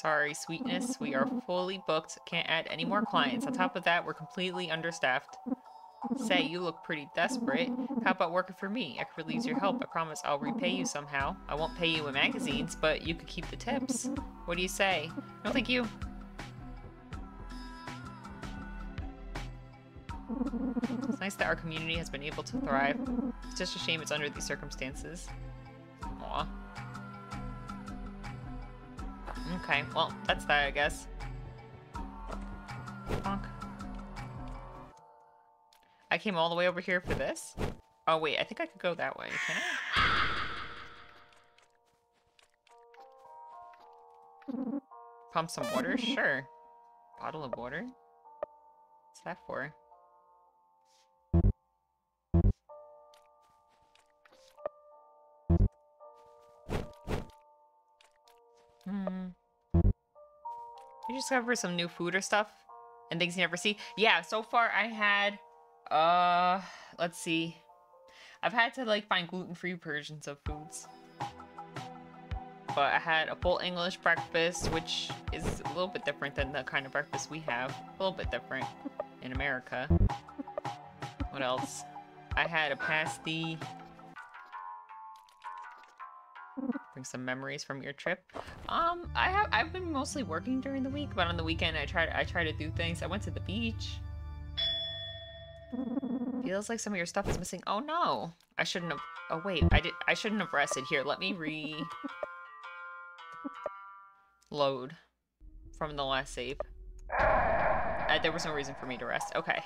Sorry, sweetness. We are fully booked. Can't add any more clients. On top of that, we're completely understaffed. Say, you look pretty desperate. How about working for me? I could really use your help. I promise I'll repay you somehow. I won't pay you in magazines, but you could keep the tips. What do you say? No, thank you. It's nice that our community has been able to thrive. It's just a shame it's under these circumstances. Okay, well, that's that, I guess. Bonk. I came all the way over here for this? Oh, wait, I think I could go that way, can I? Pump some water? Sure. Bottle of water? What's that for? Discover some new food or stuff? And things you never see? Yeah, so far I had, uh, let's see. I've had to like find gluten-free versions of foods. But I had a full English breakfast, which is a little bit different than the kind of breakfast we have. A little bit different in America. What else? I had a pasty. Bring some memories from your trip. Um, I have I've been mostly working during the week, but on the weekend I try I try to do things. I went to the beach. Feels like some of your stuff is missing. Oh no. I shouldn't have Oh wait, I did I shouldn't have rested. Here, let me re load from the last save. Uh, there was no reason for me to rest. Okay.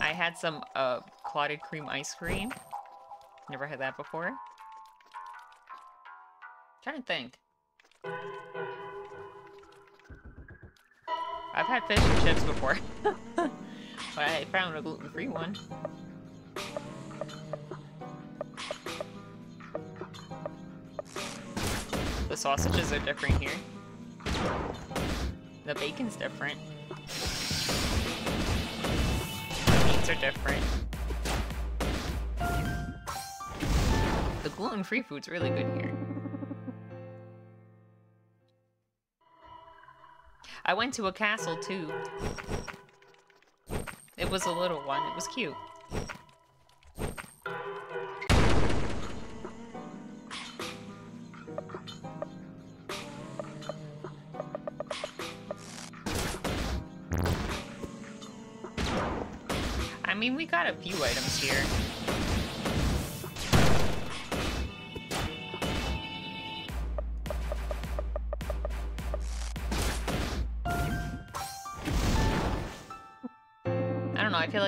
I had some uh, clotted cream ice cream. Never had that before. Trying to think. I've had fish and chips before. but I found a gluten-free one. The sausages are different here. The bacon's different. The meats are different. The gluten-free food's really good here. I went to a castle too. It was a little one. It was cute. I mean, we got a few items here.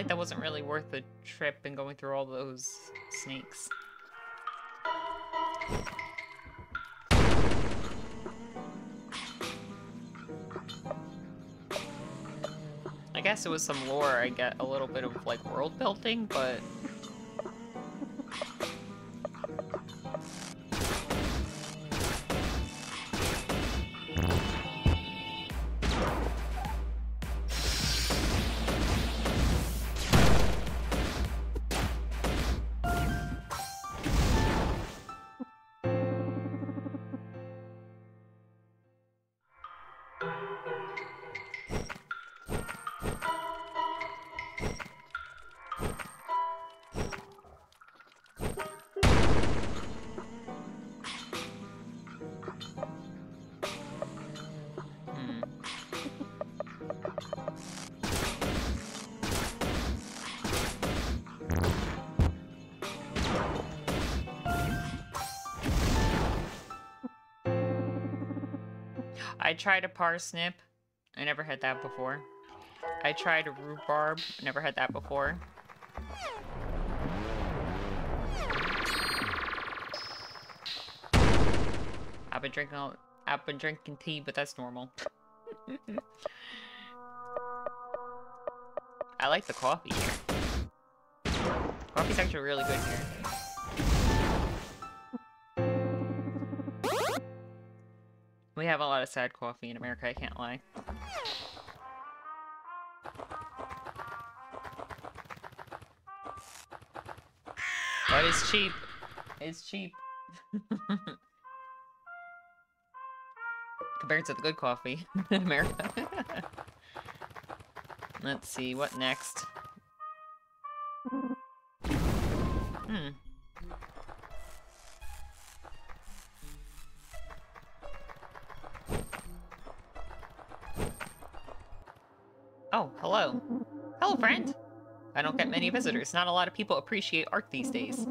Like that wasn't really worth the trip and going through all those snakes. I guess it was some lore, I get a little bit of like world building, but tried a parsnip. I never had that before. I tried a rhubarb. Never had that before. I've been drinking all, I've been drinking tea, but that's normal. I like the coffee here. Coffee's actually really good here. We have a lot of sad coffee in America, I can't lie. But it's cheap. It's cheap. Compared to the good coffee in America. Let's see, what next? Many visitors. Not a lot of people appreciate art these days.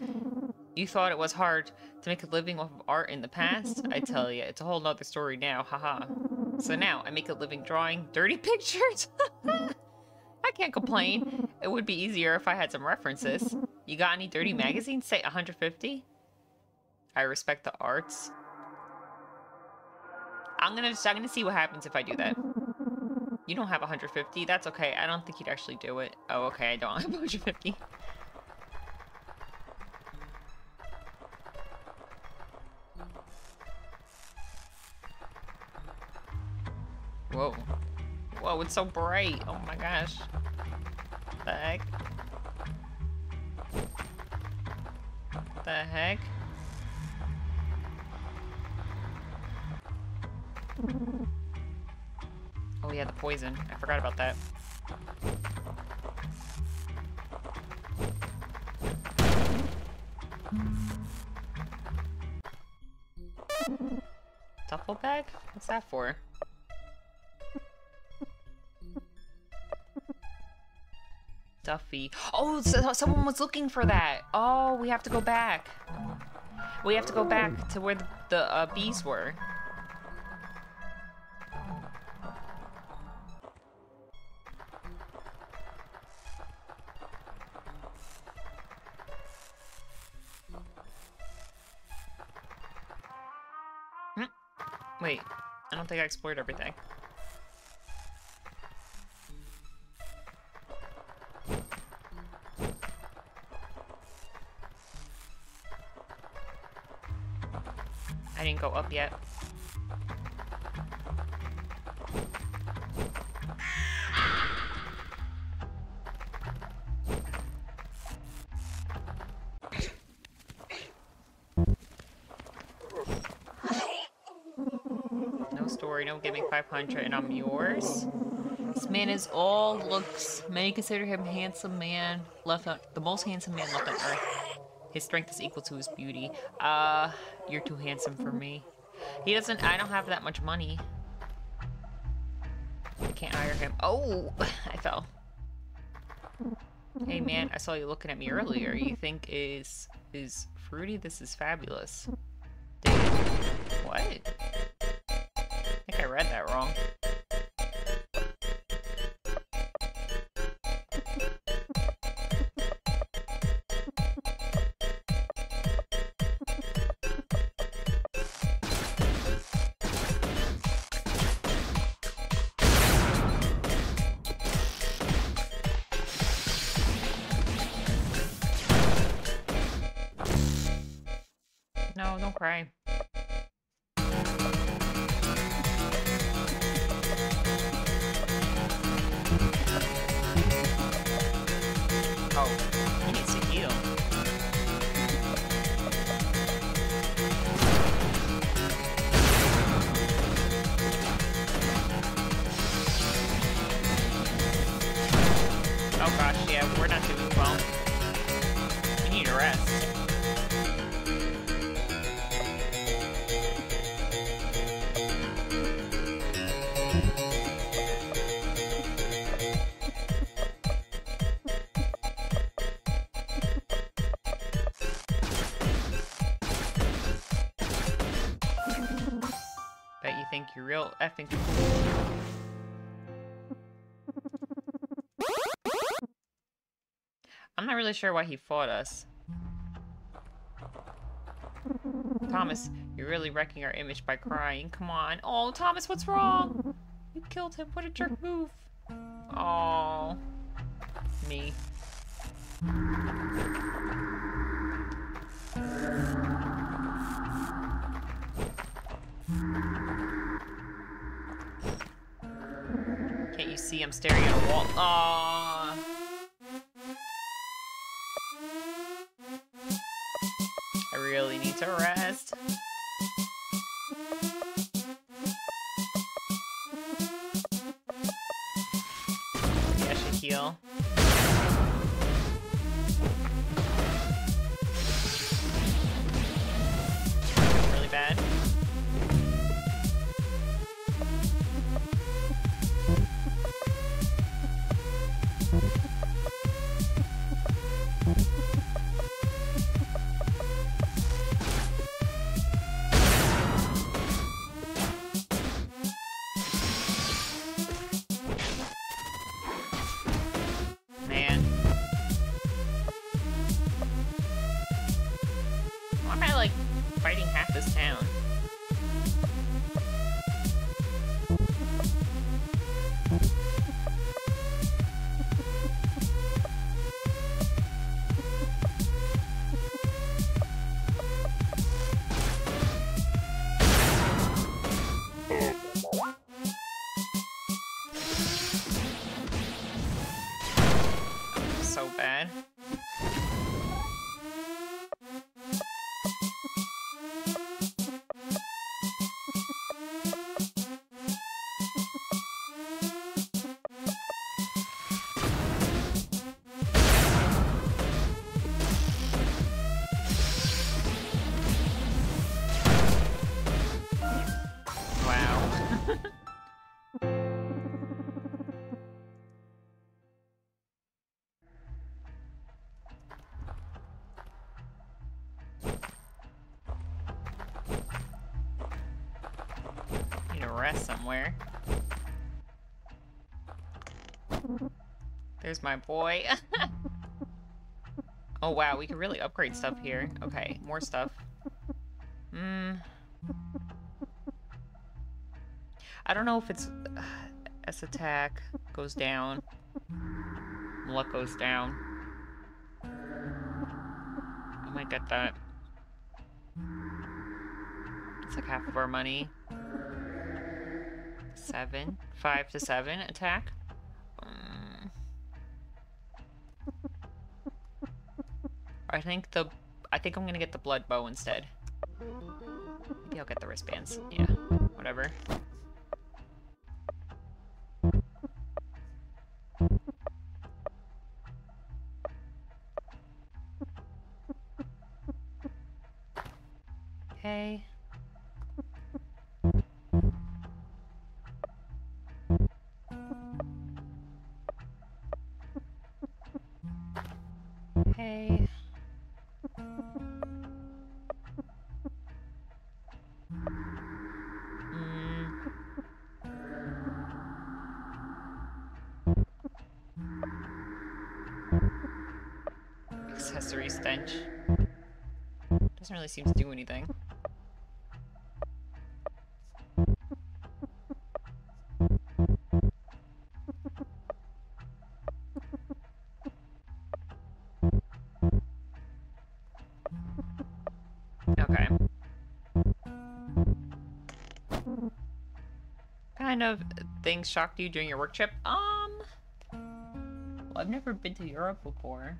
You thought it was hard to make a living off of art in the past? I tell you, it's a whole nother story now, haha. So now, I make a living drawing dirty pictures? I can't complain. It would be easier if I had some references. You got any dirty magazines? Say 150? I respect the arts. I'm gonna I'm gonna see what happens if I do that. You don't have 150. That's okay. I don't think you'd actually do it. Oh, okay. I don't have 150. Whoa. Whoa, it's so bright. Oh my gosh. The heck? The heck? Poison. I forgot about that. Duffel bag? What's that for? Duffy. Oh, so someone was looking for that. Oh, we have to go back. We have to go back to where the, the uh, bees were. Think I explored everything. I didn't go up yet. No giving 500 and I'm yours. This man is all looks. Many consider him handsome man left on the most handsome man left on earth. His strength is equal to his beauty. Uh, you're too handsome for me. He doesn't, I don't have that much money. I can't hire him. Oh, I fell. Hey man, I saw you looking at me earlier. You think is, is fruity? This is fabulous. Don't cry. Oh, he needs to heal. Oh gosh, yeah, we're not doing well. Really sure why he fought us. Thomas, you're really wrecking our image by crying. Come on. Oh, Thomas, what's wrong? You killed him. What a jerk move. Oh, me. Can't you see I'm staring at a wall? Aww. To rest. There's my boy. oh wow, we can really upgrade stuff here. Okay, more stuff. Hmm. I don't know if it's S attack goes down. Luck goes down. I might get that. It's like half of our money. Seven. Five to seven attack. Think the... I think I'm gonna get the blood bow instead. Maybe I'll get the wristbands. Yeah, whatever. Really seem to do anything. Okay. Kind of things shocked you during your work trip? Um, well, I've never been to Europe before.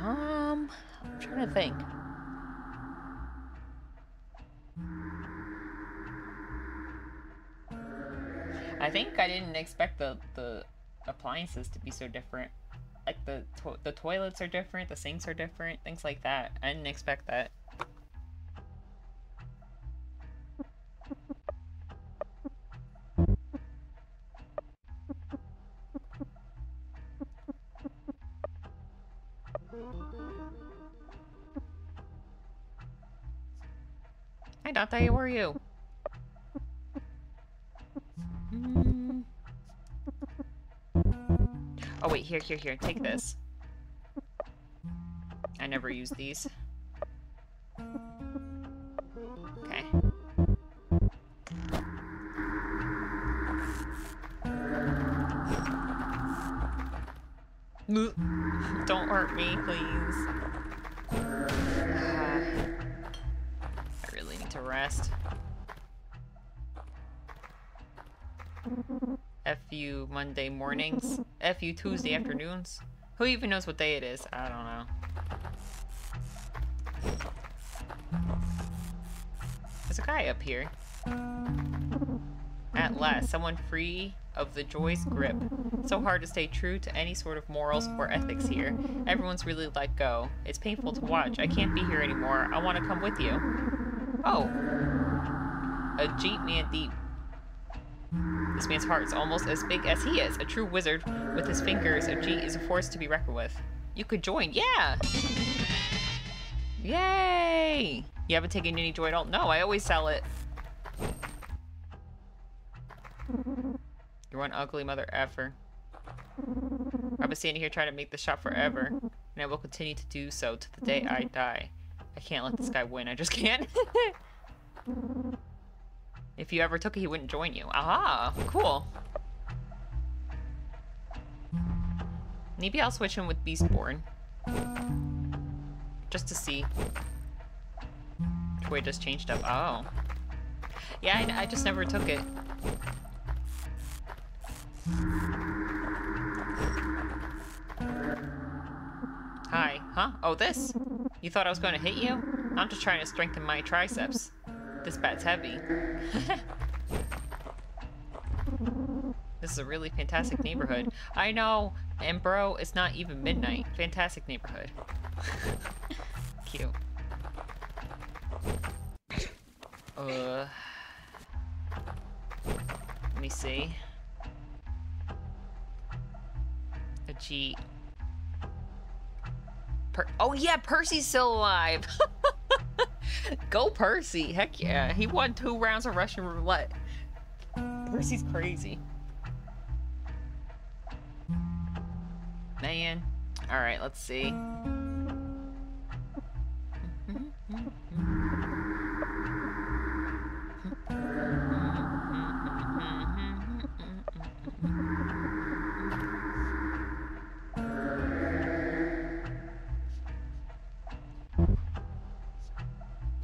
Um, trying to think. I think I didn't expect the the appliances to be so different. Like the to the toilets are different, the sinks are different, things like that. I didn't expect that. Are you? Mm. Oh, wait. Here, here, here. Take this. I never use these. Okay. Don't hurt me, please. Monday mornings. F you Tuesday afternoons. Who even knows what day it is? I don't know. There's a guy up here. At last, someone free of the joy's grip. So hard to stay true to any sort of morals or ethics here. Everyone's really let go. It's painful to watch. I can't be here anymore. I want to come with you. Oh. A Jeet Man Deep. This man's heart is almost as big as he is. A true wizard with his fingers Ajeet is a force to be reckoned with. You could join. Yeah! Yay! You haven't taken any joy at all? No, I always sell it. You're one ugly mother effer. I've been standing here trying to make the shop forever, and I will continue to do so to the day I die. I can't let this guy win. I just can't. if you ever took it, he wouldn't join you. Aha! Cool. Maybe I'll switch him with Beastborn. Just to see. Way just changed up. Oh. Yeah, I, I just never took it. Hi. Huh? Oh, this? You thought I was going to hit you? I'm just trying to strengthen my triceps. This bat's heavy. this is a really fantastic neighborhood. I know, and bro, it's not even midnight. Fantastic neighborhood. Cute. Uh... Let me see. A G. Per oh yeah, Percy's still alive. Go Percy. Heck yeah. He won two rounds of Russian roulette. Percy's crazy. Man. Alright, let's see.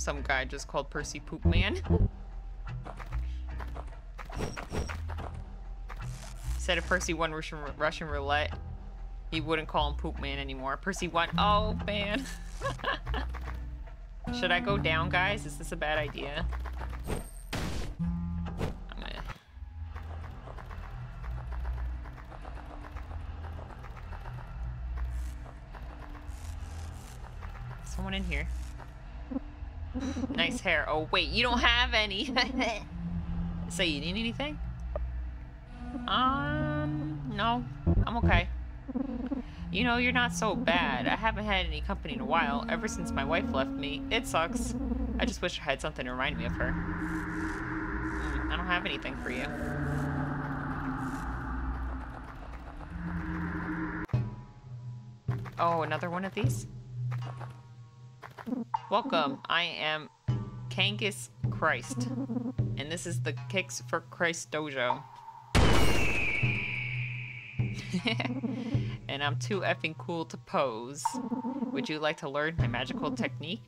Some guy just called Percy Poop Man. Said if Percy won Russian, Russian roulette, he wouldn't call him Poop Man anymore. Percy won. Oh, man. Should I go down, guys? Is this a bad idea? Someone in here. Hair. Oh, wait, you don't have any. Say, you need anything? Um, no. I'm okay. You know, you're not so bad. I haven't had any company in a while, ever since my wife left me. It sucks. I just wish I had something to remind me of her. Mm, I don't have anything for you. Oh, another one of these? Welcome, I am Kangas Christ, and this is the Kicks for Christ Dojo. and I'm too effing cool to pose. Would you like to learn my magical technique?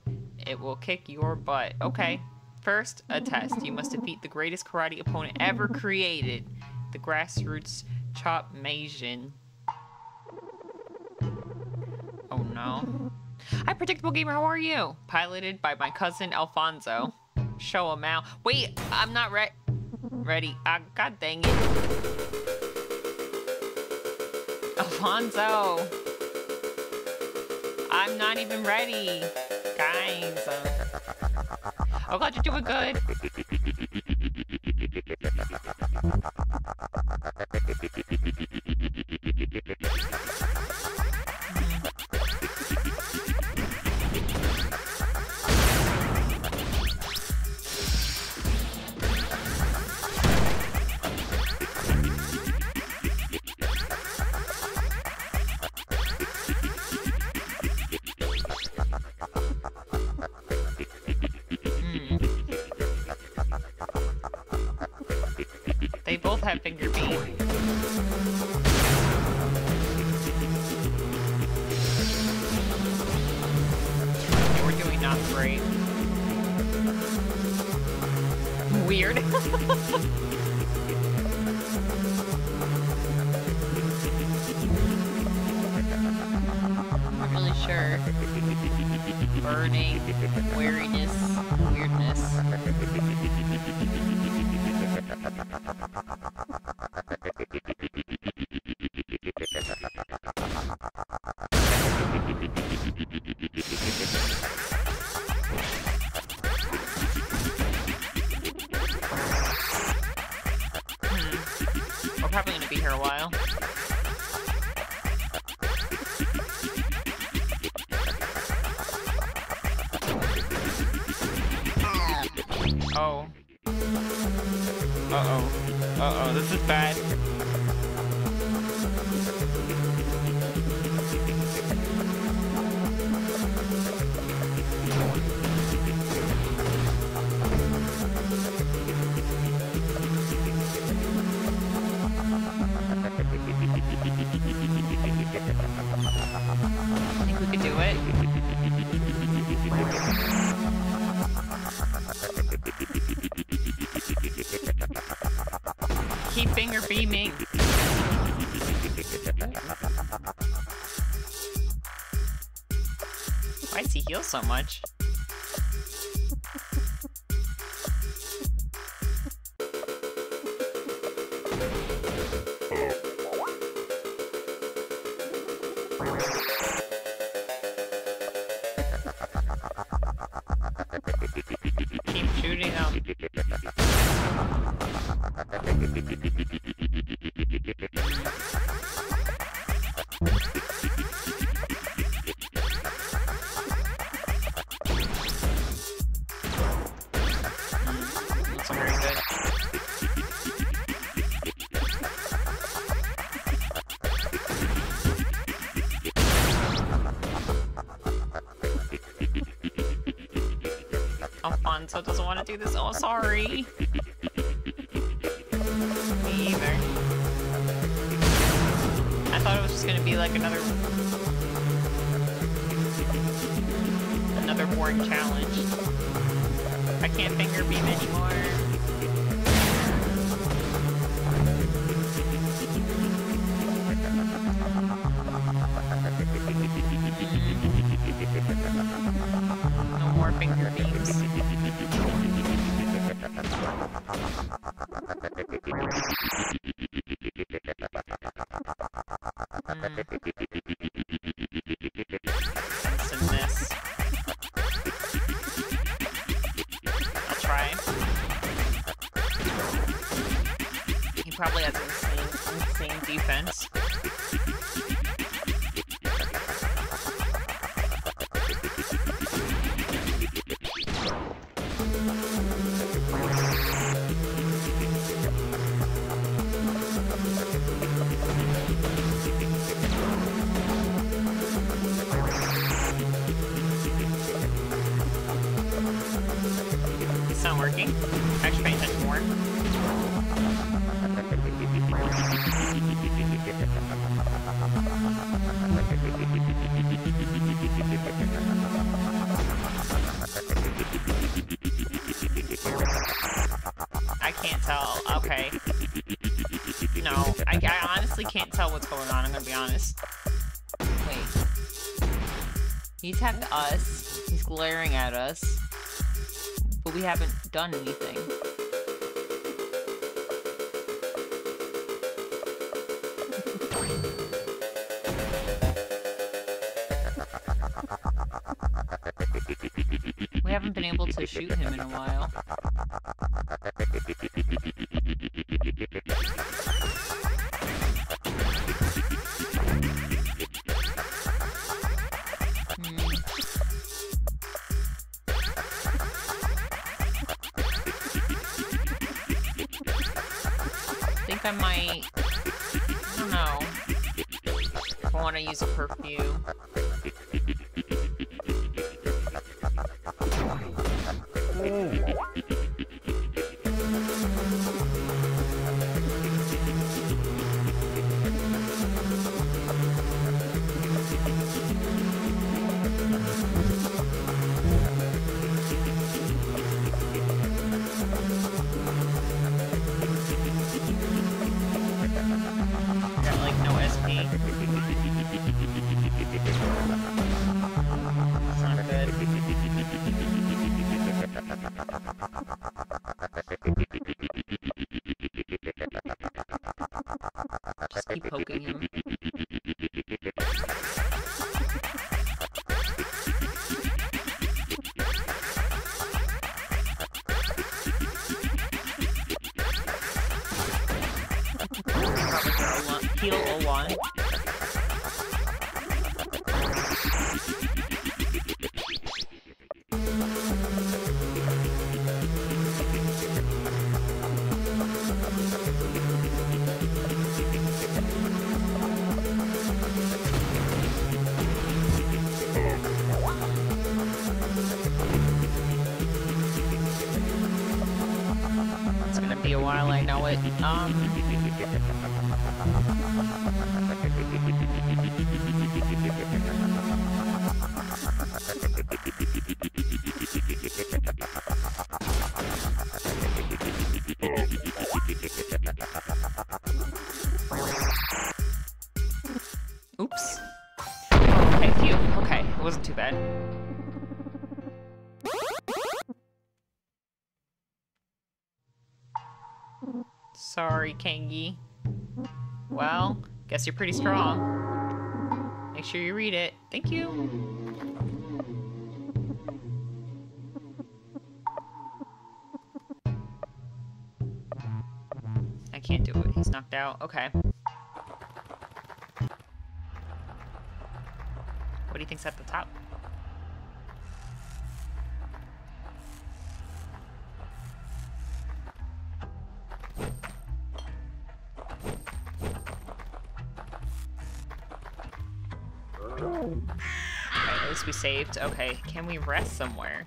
It will kick your butt. Okay. First, a test. You must defeat the greatest karate opponent ever created, the grassroots Chop Machine. Oh no. Hi, Predictable Gamer, how are you? Piloted by my cousin Alfonso. Show him out. Wait, I'm not re ready. Uh, God dang it. Alfonso. I'm not even ready. Guys. Uh, I'm glad you're doing good. feel so much. do this. Oh, sorry. He attacked us. He's glaring at us. But we haven't done anything. we haven't been able to shoot him in a while. Um. Guess you're pretty strong. Make sure you read it. Thank you. I can't do it. He's knocked out. Okay. Saved. Okay, can we rest somewhere?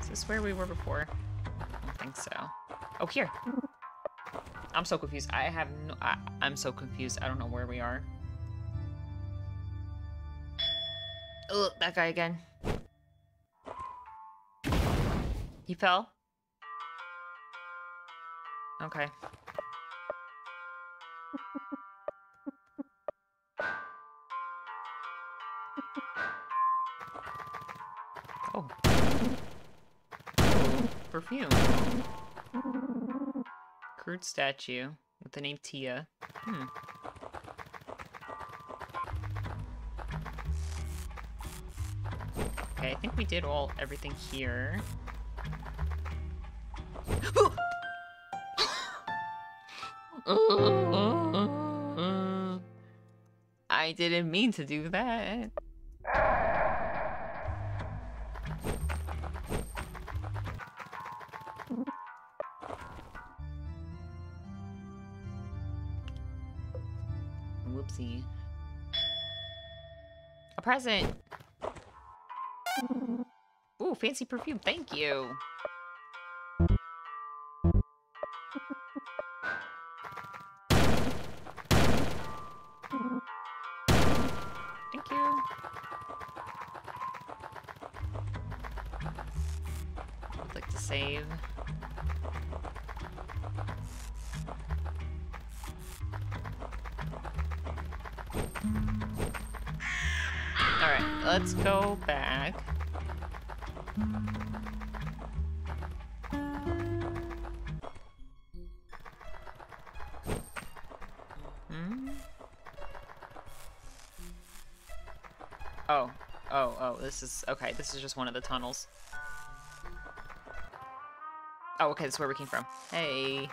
Is this where we were before? I don't think so. Oh, here. I'm so confused. I have no... I, I'm so confused. I don't know where we are. Ugh, that guy again. He fell? Okay. Perfume. Crude statue with the name Tia. Hmm. Okay, I think we did all everything here. I didn't mean to do that. Present! Ooh, fancy perfume. Thank you. Let's go back. Hmm? Oh, oh, oh, this is, okay, this is just one of the tunnels. Oh, okay, that's where we came from. Hey.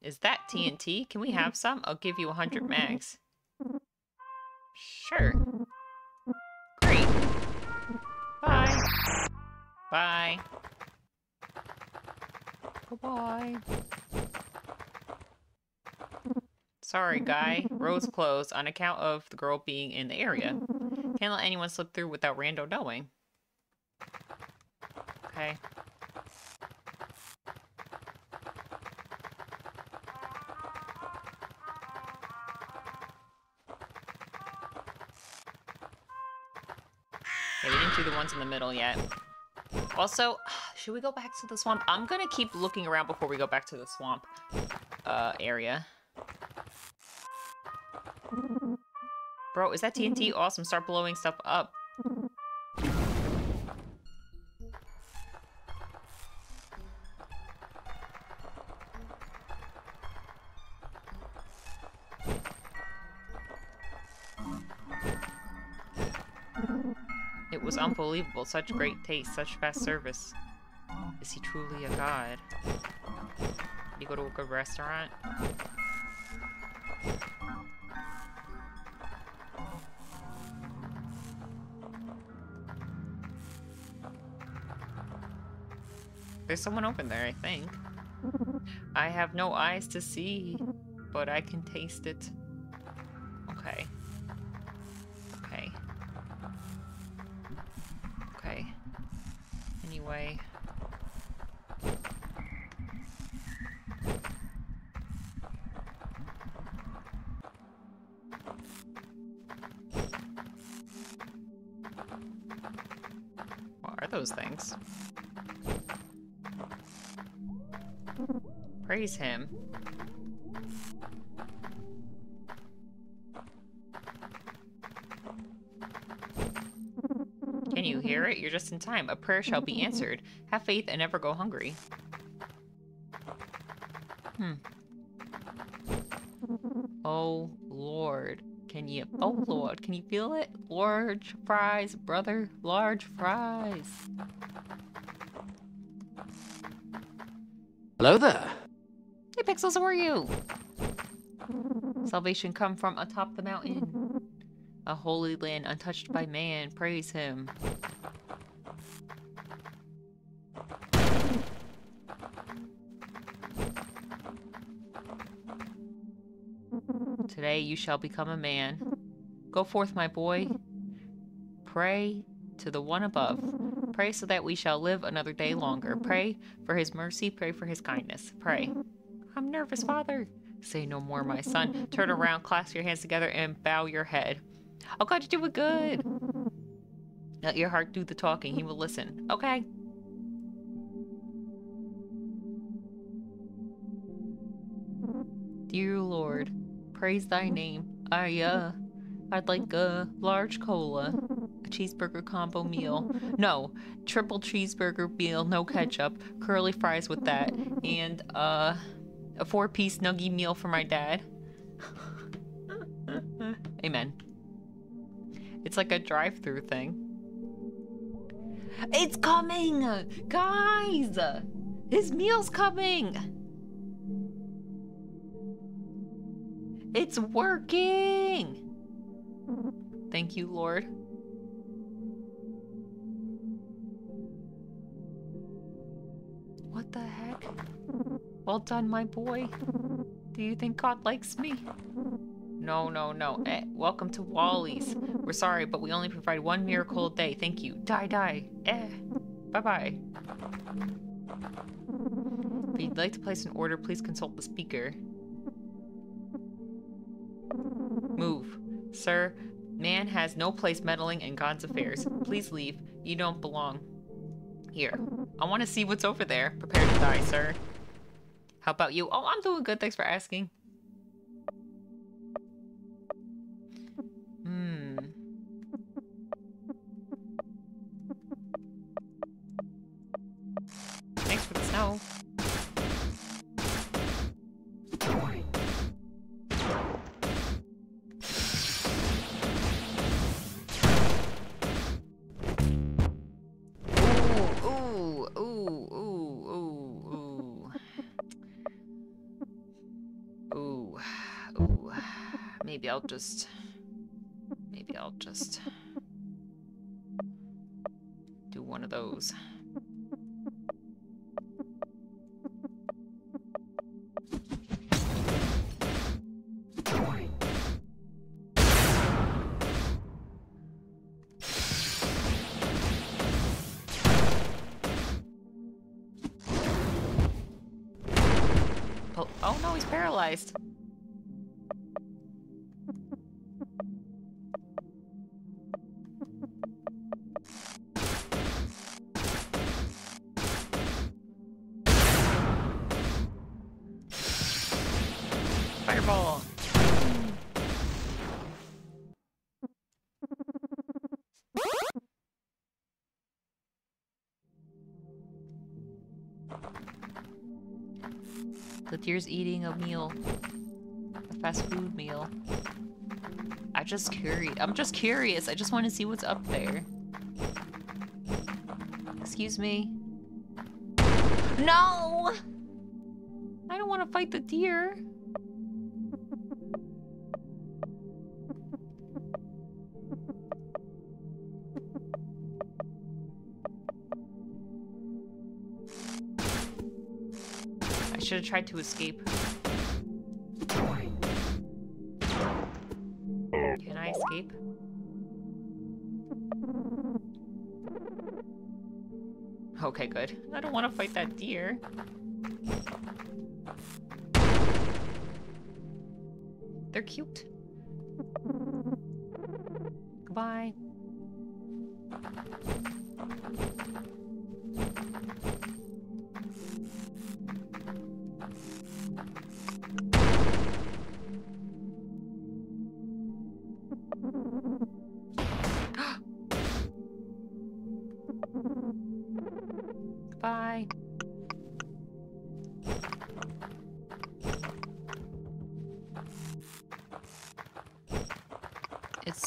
Is that TNT? Can we have some? I'll give you a 100 mags. Sure. Bye. Goodbye. Sorry, guy. Road's closed on account of the girl being in the area. Can't let anyone slip through without Rando knowing. Okay. Yeah, we didn't do the ones in the middle yet. Also, should we go back to the swamp? I'm gonna keep looking around before we go back to the swamp uh, area. Bro, is that TNT? Awesome, start blowing stuff up. Was mm. unbelievable. Such great taste, such fast service. Is he truly a god? You go to a good restaurant? There's someone open there, I think. I have no eyes to see, but I can taste it. Him. Can you hear it? You're just in time. A prayer shall be answered. Have faith and never go hungry. Hmm. Oh, Lord. Can you... Oh, Lord. Can you feel it? Large fries, brother. Large fries. Hello there. Pixels, how are you? Salvation come from atop the mountain. A holy land untouched by man. Praise him. Today you shall become a man. Go forth, my boy. Pray to the one above. Pray so that we shall live another day longer. Pray for his mercy. Pray for his kindness. Pray. I'm nervous, father. Say no more, my son. Turn around, clasp your hands together, and bow your head. Oh, God, you do it good. Let your heart do the talking. He will listen. Okay. Dear Lord, praise thy name. I, uh, I'd like a large cola, a cheeseburger combo meal. No, triple cheeseburger meal, no ketchup, curly fries with that, and, uh, a four piece nuggy meal for my dad. Amen. It's like a drive through thing. It's coming! Guys! His meal's coming! It's working! Thank you, Lord. What the heck? Well done, my boy. Do you think God likes me? No, no, no. Eh, welcome to Wally's. We're sorry, but we only provide one miracle a day. Thank you. Die, die. Eh. Bye-bye. If you'd like to place an order, please consult the speaker. Move. Sir, man has no place meddling in God's affairs. Please leave. You don't belong. Here. I want to see what's over there. Prepare to die, sir. How about you? Oh, I'm doing good. Thanks for asking. Hmm. Thanks for the snow. Just. Maybe I'll just. Do one of those. Oh, oh no, he's paralyzed. Here's eating a meal. A fast food meal. I just curious. I'm just curious. I just want to see what's up there. Excuse me. No! I don't want to fight the deer. Should have tried to escape. Can I escape? Okay, good. I don't want to fight that deer. They're cute. Goodbye.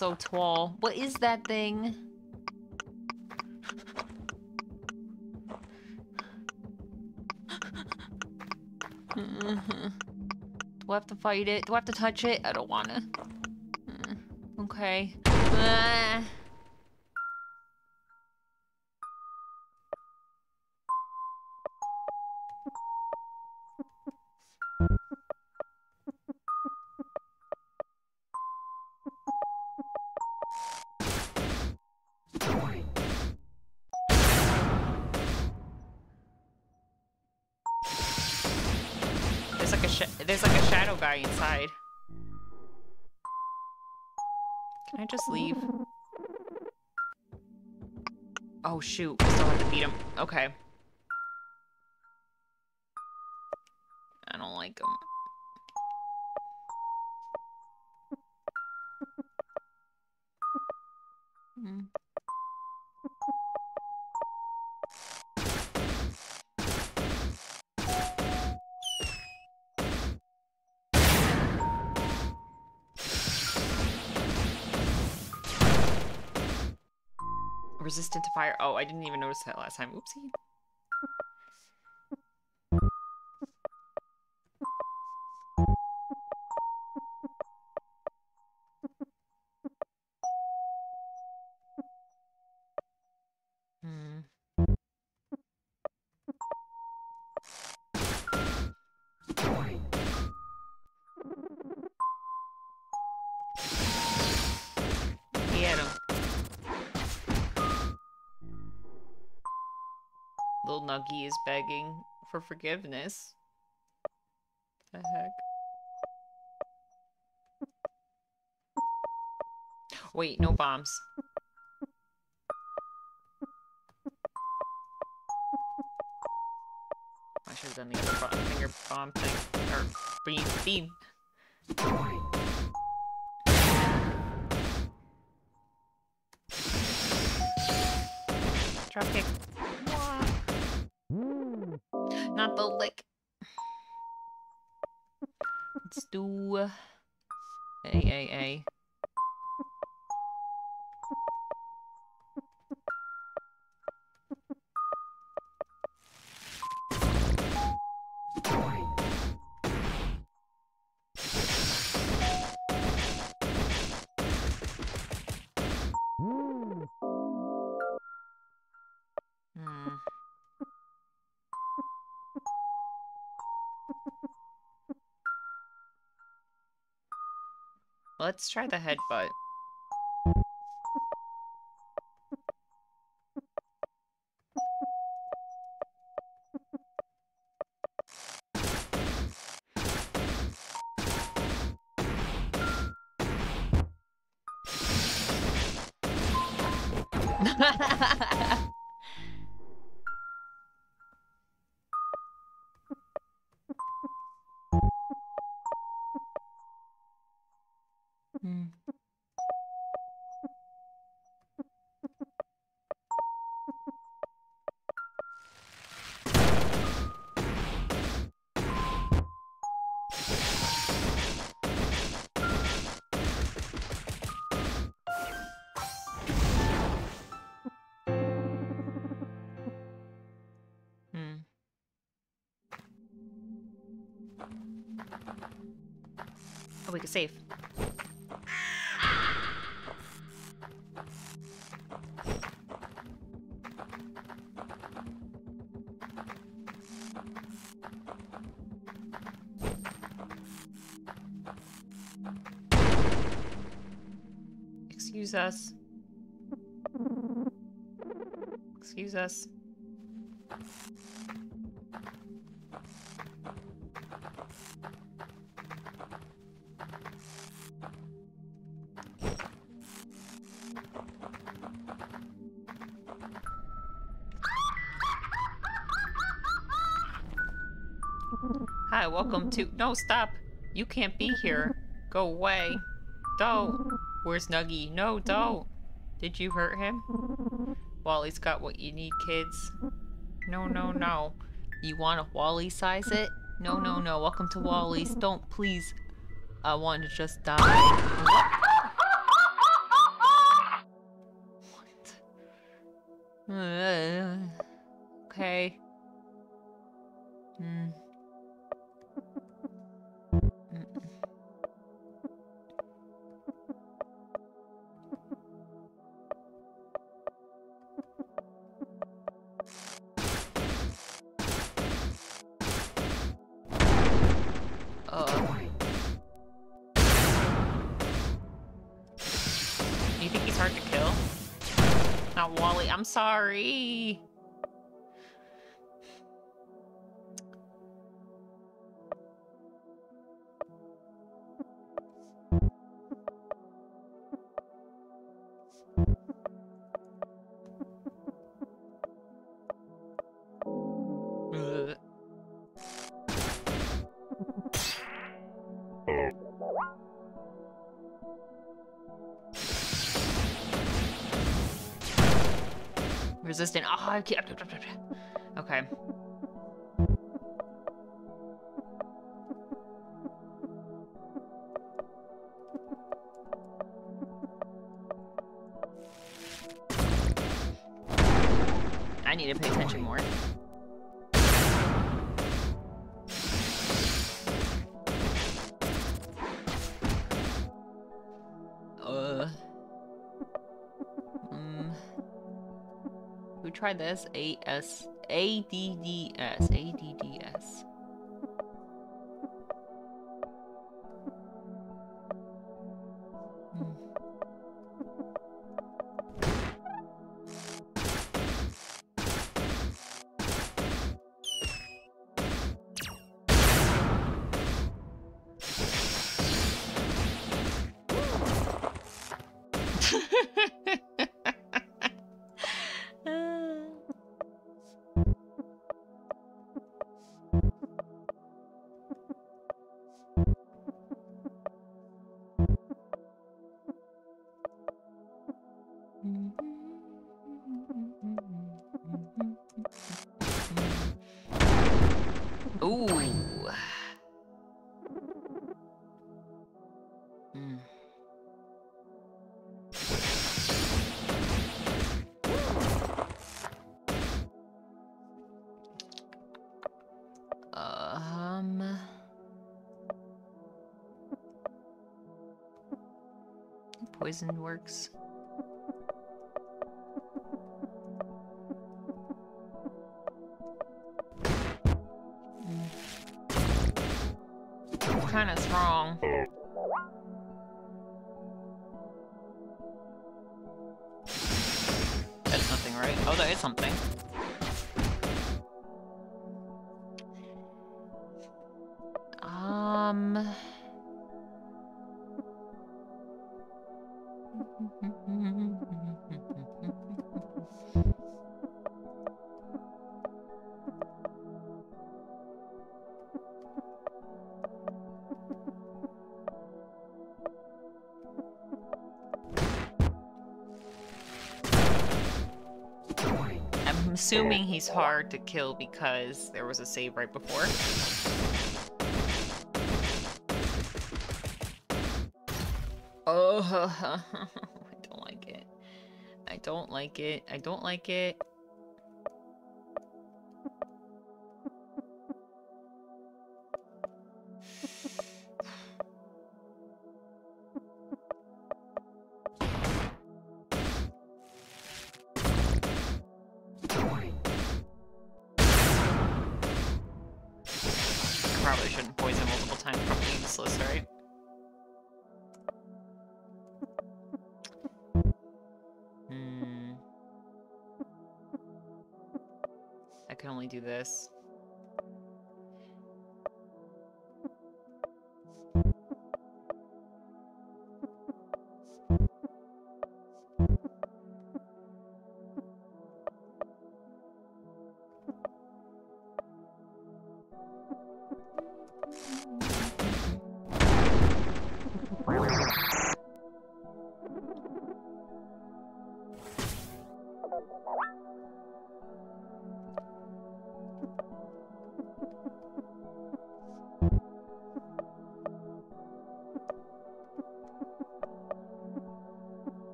So tall. What is that thing? Do I have to fight it? Do I have to touch it? I don't wanna. Mm, Okay. Ah. Inside. Can I just leave? Oh shoot, I still have to beat him. Okay. I don't like him. Hmm. Resistant to fire. Oh, I didn't even notice that last time. Oopsie. Begging for forgiveness. The heck? Wait, no bombs. I should have done the finger bomb thing. Or beam. Beam. Drop kick. Try the headbutt. Save. Excuse us. Excuse us. Welcome to- No, stop! You can't be here. Go away. Don't. Where's Nuggy? No, don't. Did you hurt him? Wally's got what you need, kids. No, no, no. You want to Wally size it? No, no, no. Welcome to Wally's. Don't, please. I want to just die. Sorry. Resistant. Oh, I can't. Okay. Tried this? A S A D D S A D D Poison works. Kind of strong. That's nothing, right? Oh, that is something. I'm assuming he's hard to kill because there was a save right before. Oh, don't like it. I don't like it. Do this.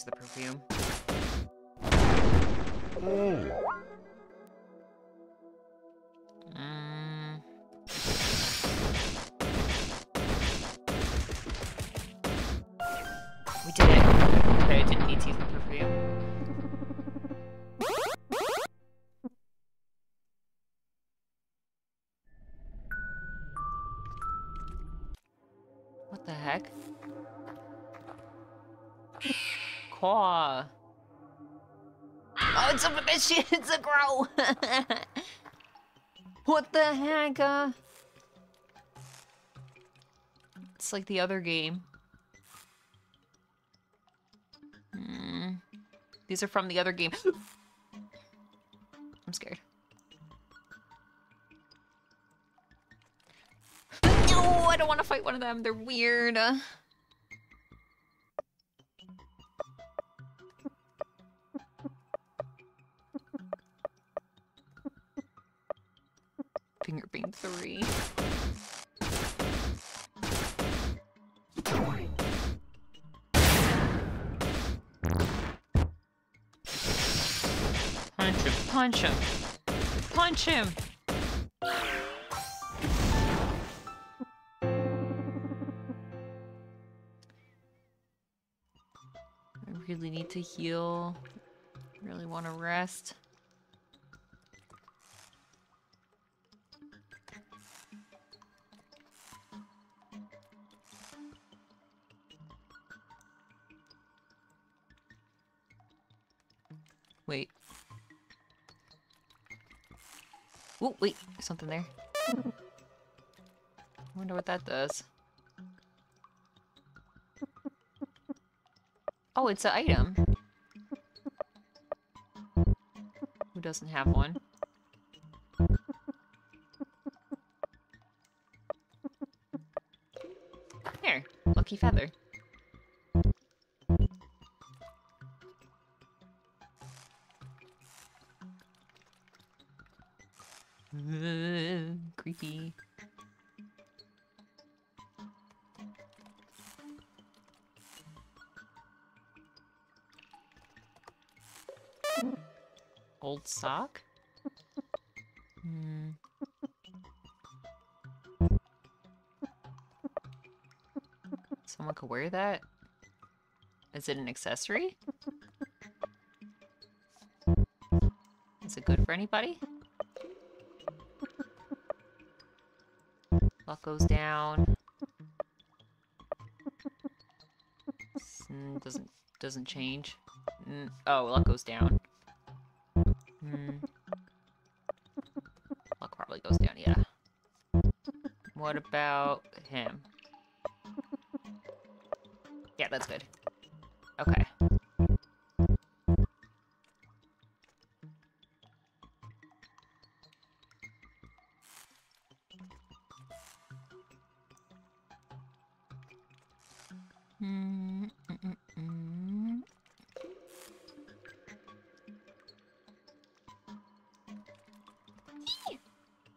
Use the perfume. Mm. Claw. Oh, it's a it's a grow. what the heck? Uh? It's like the other game. Hmm. These are from the other game. I'm scared. No, I don't want to fight one of them. They're weird. Three. Punch him, punch him, punch him! I really need to heal. I Really want to rest. Oh, wait, there's something there. I wonder what that does. Oh, it's an item. Who doesn't have one? There, lucky feather. Sock? Hmm. Someone could wear that? Is it an accessory? Is it good for anybody? Luck goes down. Doesn't doesn't change. Oh, luck goes down. What about him? Yeah, that's good. Okay.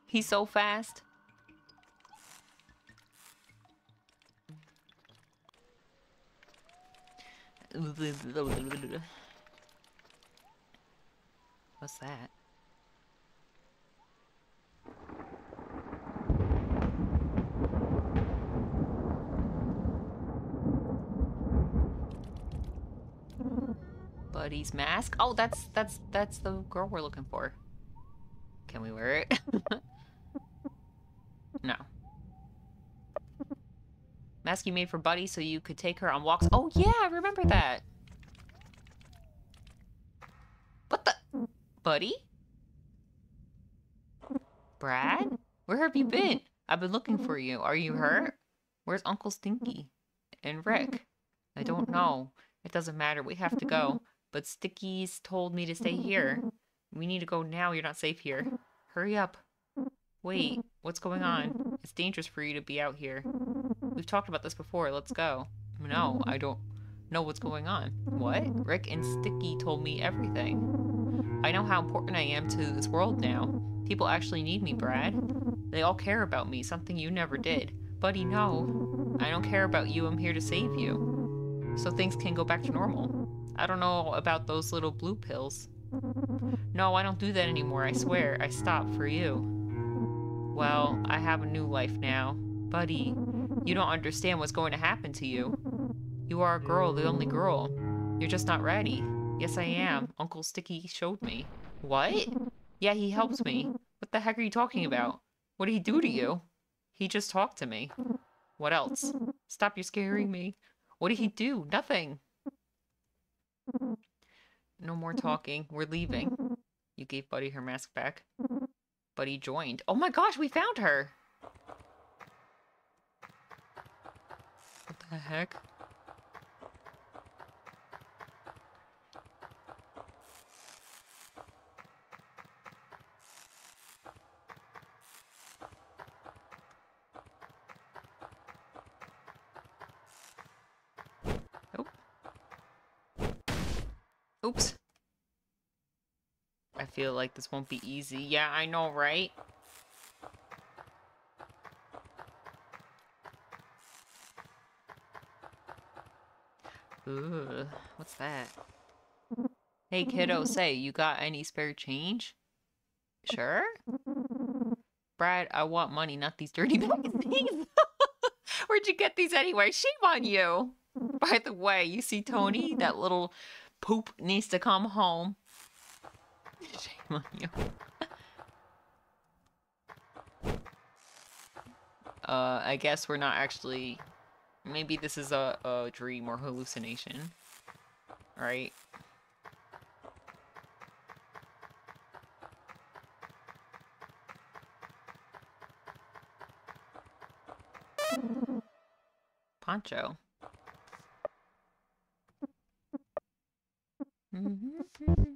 He's so fast. What's that? Buddy's mask. Oh, that's that's that's the girl we're looking for. Can we wear it? no. Mask you made for Buddy so you could take her on walks. Oh yeah, I remember that. What the? Buddy? Brad? Where have you been? I've been looking for you. Are you hurt? Where's Uncle Sticky? And Rick? I don't know. It doesn't matter. We have to go. But Sticky's told me to stay here. We need to go now. You're not safe here. Hurry up. Wait, what's going on? It's dangerous for you to be out here. We've talked about this before. Let's go. No, I don't know what's going on. What? Rick and Sticky told me everything. I know how important I am to this world now. People actually need me, Brad. They all care about me, something you never did. Buddy, no. I don't care about you. I'm here to save you. So things can go back to normal. I don't know about those little blue pills. No, I don't do that anymore, I swear. I stopped for you. Well, I have a new life now. Buddy, you don't understand what's going to happen to you. You are a girl, the only girl. You're just not ready. Yes, I am. Uncle Sticky showed me. What? Yeah, he helped me. What the heck are you talking about? What did he do to you? He just talked to me. What else? Stop, you're scaring me. What did he do? Nothing. No more talking. We're leaving. You gave Buddy her mask back. Buddy joined. Oh my gosh, we found her! What the heck? Oops. I feel like this won't be easy. Yeah, I know, right? Ugh, what's that? Hey kiddo, say, you got any spare change? Sure? Brad, I want money, not these dirty magazines. Where'd you get these anyway? Shame on you. By the way, you see Tony, that little poop needs to come home. Shame on you. uh, I guess we're not actually... Maybe this is a, a dream or hallucination. Right? Poncho.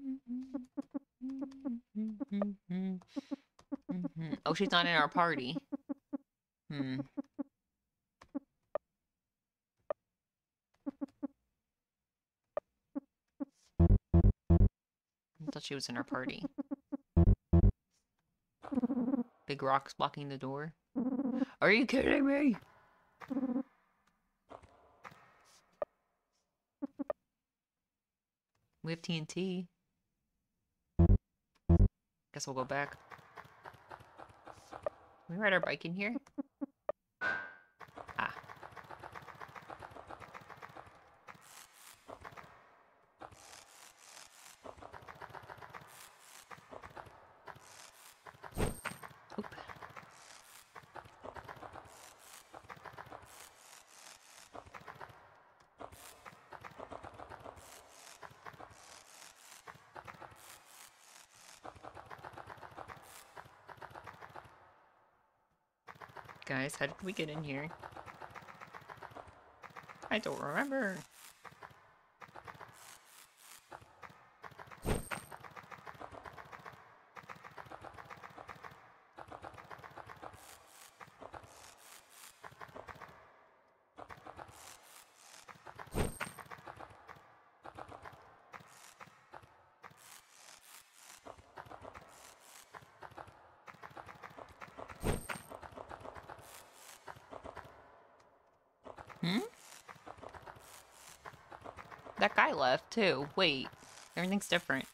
Oh, she's not in our party. Hmm. She was in our party. Big rocks blocking the door. Are you kidding me? We have TNT. Guess we'll go back. Can we ride our bike in here? Guys, how did we get in here? I don't remember. Guy left too. Wait, everything's different.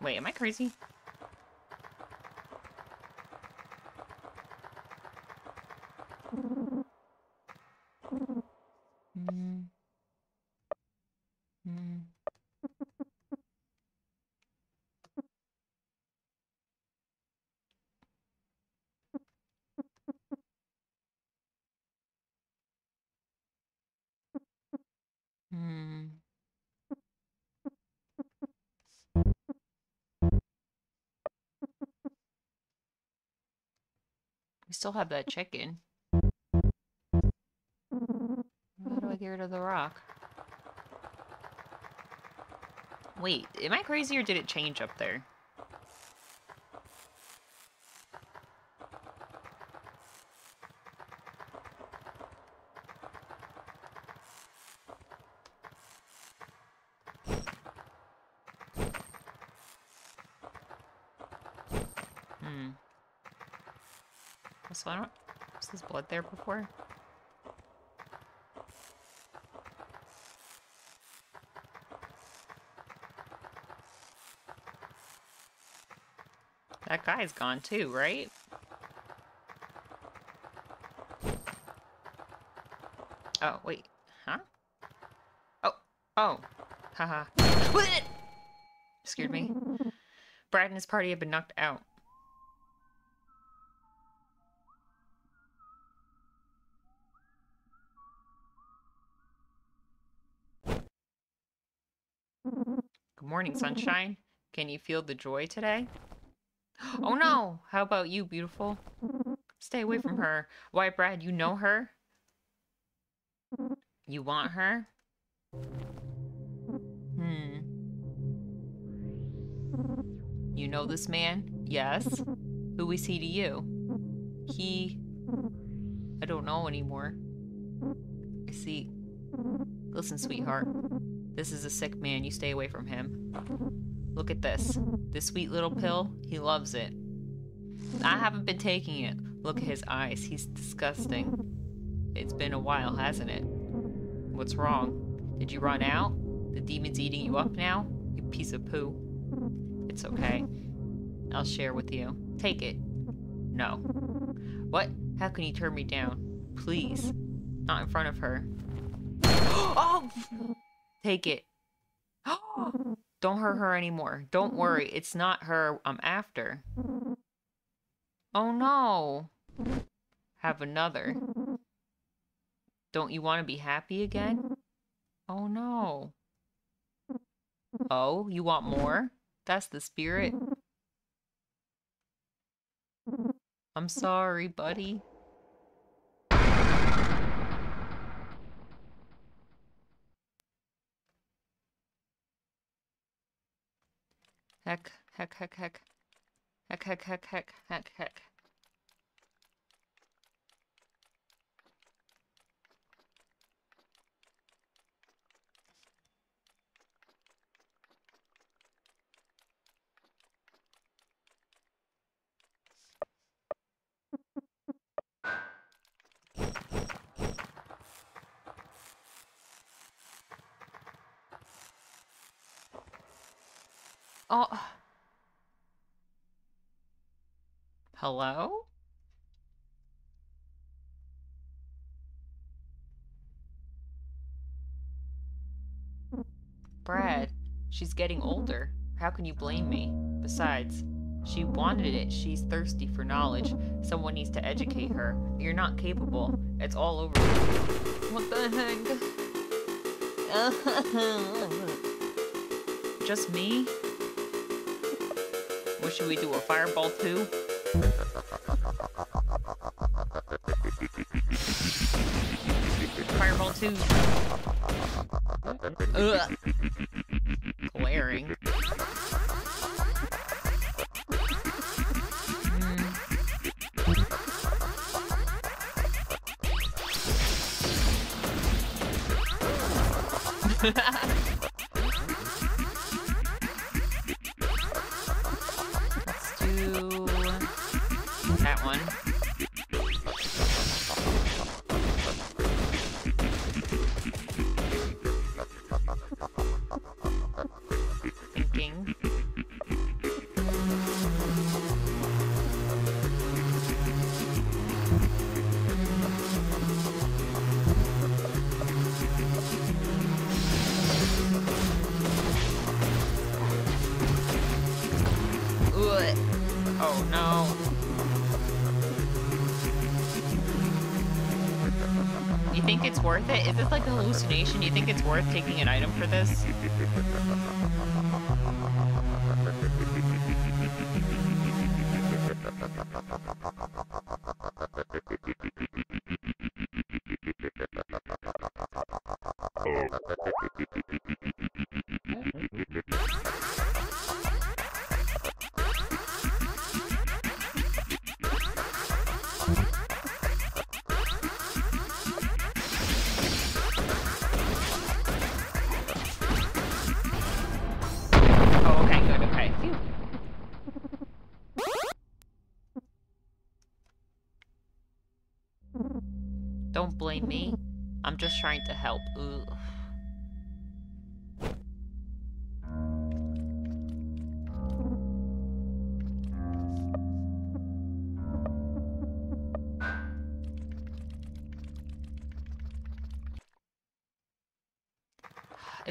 Wait, am I crazy? Still have that chicken. How do I get rid of the rock? Wait, am I crazy or did it change up there? Hmm. So I don't... There before? That guy's gone too, right? Oh, wait. Huh? Oh. Oh. Haha. Scared me. Brad and his party have been knocked out. Morning, sunshine. Can you feel the joy today? Oh no! How about you, beautiful? Stay away from her. Why, Brad, you know her? You want her? Hmm. You know this man? Yes. Who is he to you? He... I don't know anymore. I see. Listen, sweetheart. This is a sick man. You stay away from him. Look at this. This sweet little pill, he loves it. I haven't been taking it. Look at his eyes. He's disgusting. It's been a while, hasn't it? What's wrong? Did you run out? The demon's eating you up now? You piece of poo. It's okay. I'll share with you. Take it. No. What? How can you turn me down? Please. Not in front of her. oh! Take it. Don't hurt her anymore. Don't mm-hmm. worry. It's not her I'm after. Oh no. Have another. Don't you want to be happy again? Oh no. Oh, you want more? That's the spirit. I'm sorry, buddy. Heck, heck, heck, heck. Heck, heck, heck, heck, heck, heck. Oh. Hello? Mm-hmm. Brad, she's getting mm-hmm. older. How can you blame me? Besides, she wanted it. She's thirsty for knowledge. Someone needs to educate her. You're not capable. It's all over. What the heck? Just me? What should we do? A fireball too? Fireball 2. A? You think it's worth taking an item for this?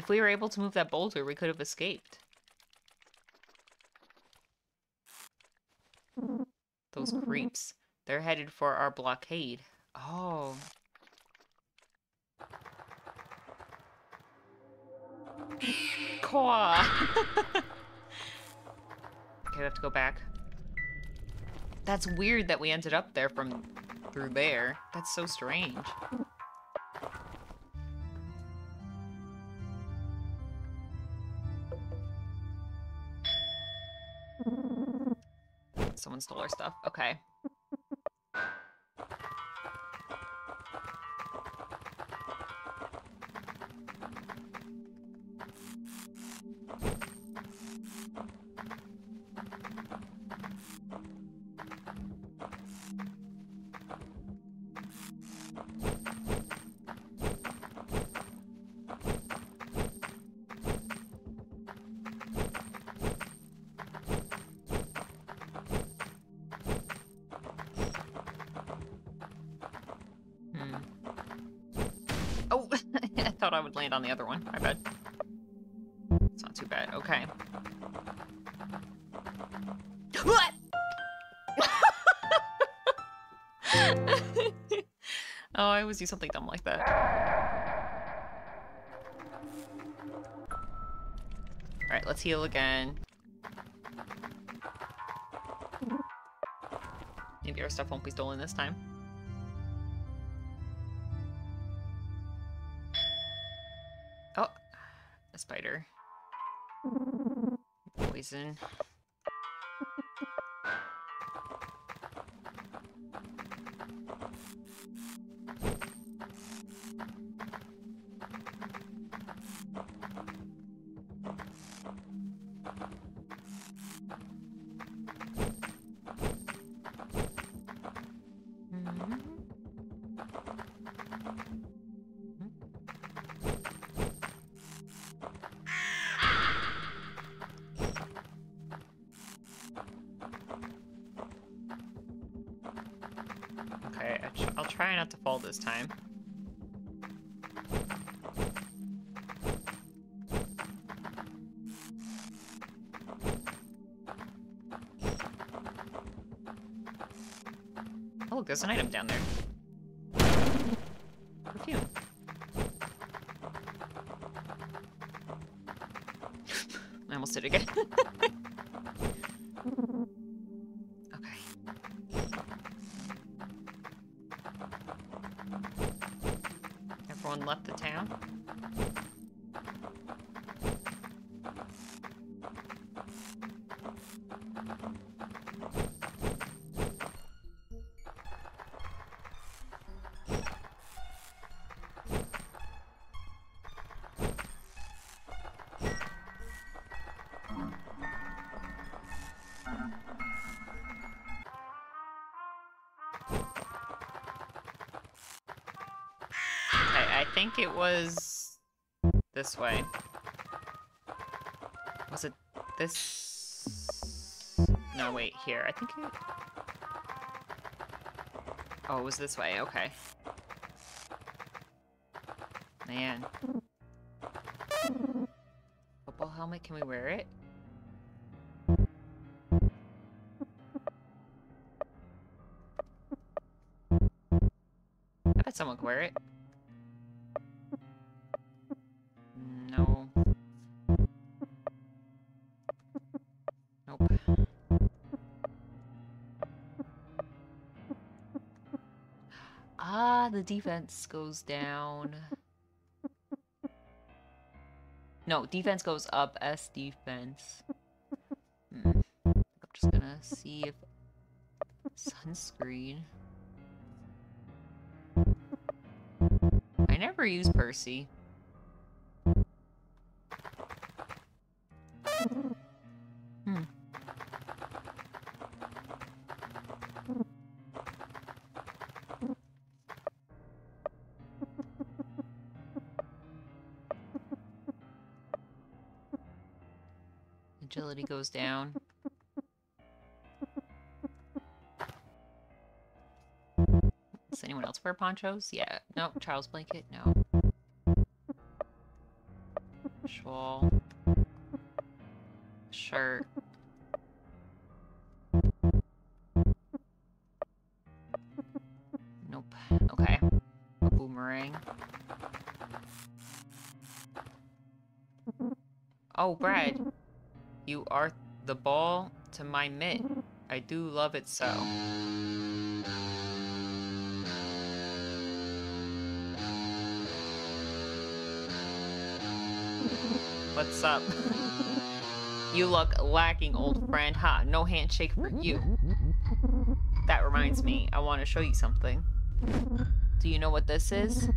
If we were able to move that boulder, we could have escaped. Those mm-hmm. creeps. They're headed for our blockade. Oh. Kwa. okay, we have to go back. That's weird that we ended up there from through there. That's so strange. Stuff. Okay. Land on the other one. I bet. It's not too bad. Okay. What? oh, I always do something dumb like that. Alright, let's heal again. Maybe our stuff won't be stolen this time. Poison. This time. Oh, look, there's an item down there. Perfume. I almost did it again. Think it was this way. Was it this? No, wait, here. I think it... Oh, it was this way, okay. Man. Football helmet, can we wear it? I bet someone could wear it. Ah, the defense goes down. No, defense goes up. S defense. Hmm. I'm just gonna see if sunscreen. I never use Percy. Agility goes down. Does anyone else wear ponchos? Yeah. No. Charles blanket? No. Shawl. Shirt. Nope. Okay. A boomerang. Oh, Brad. You are the ball to my mitt. I do love it so. What's up? you look lacking, old friend. Ha, no handshake for you. That reminds me, I want to show you something. Do you know what this is?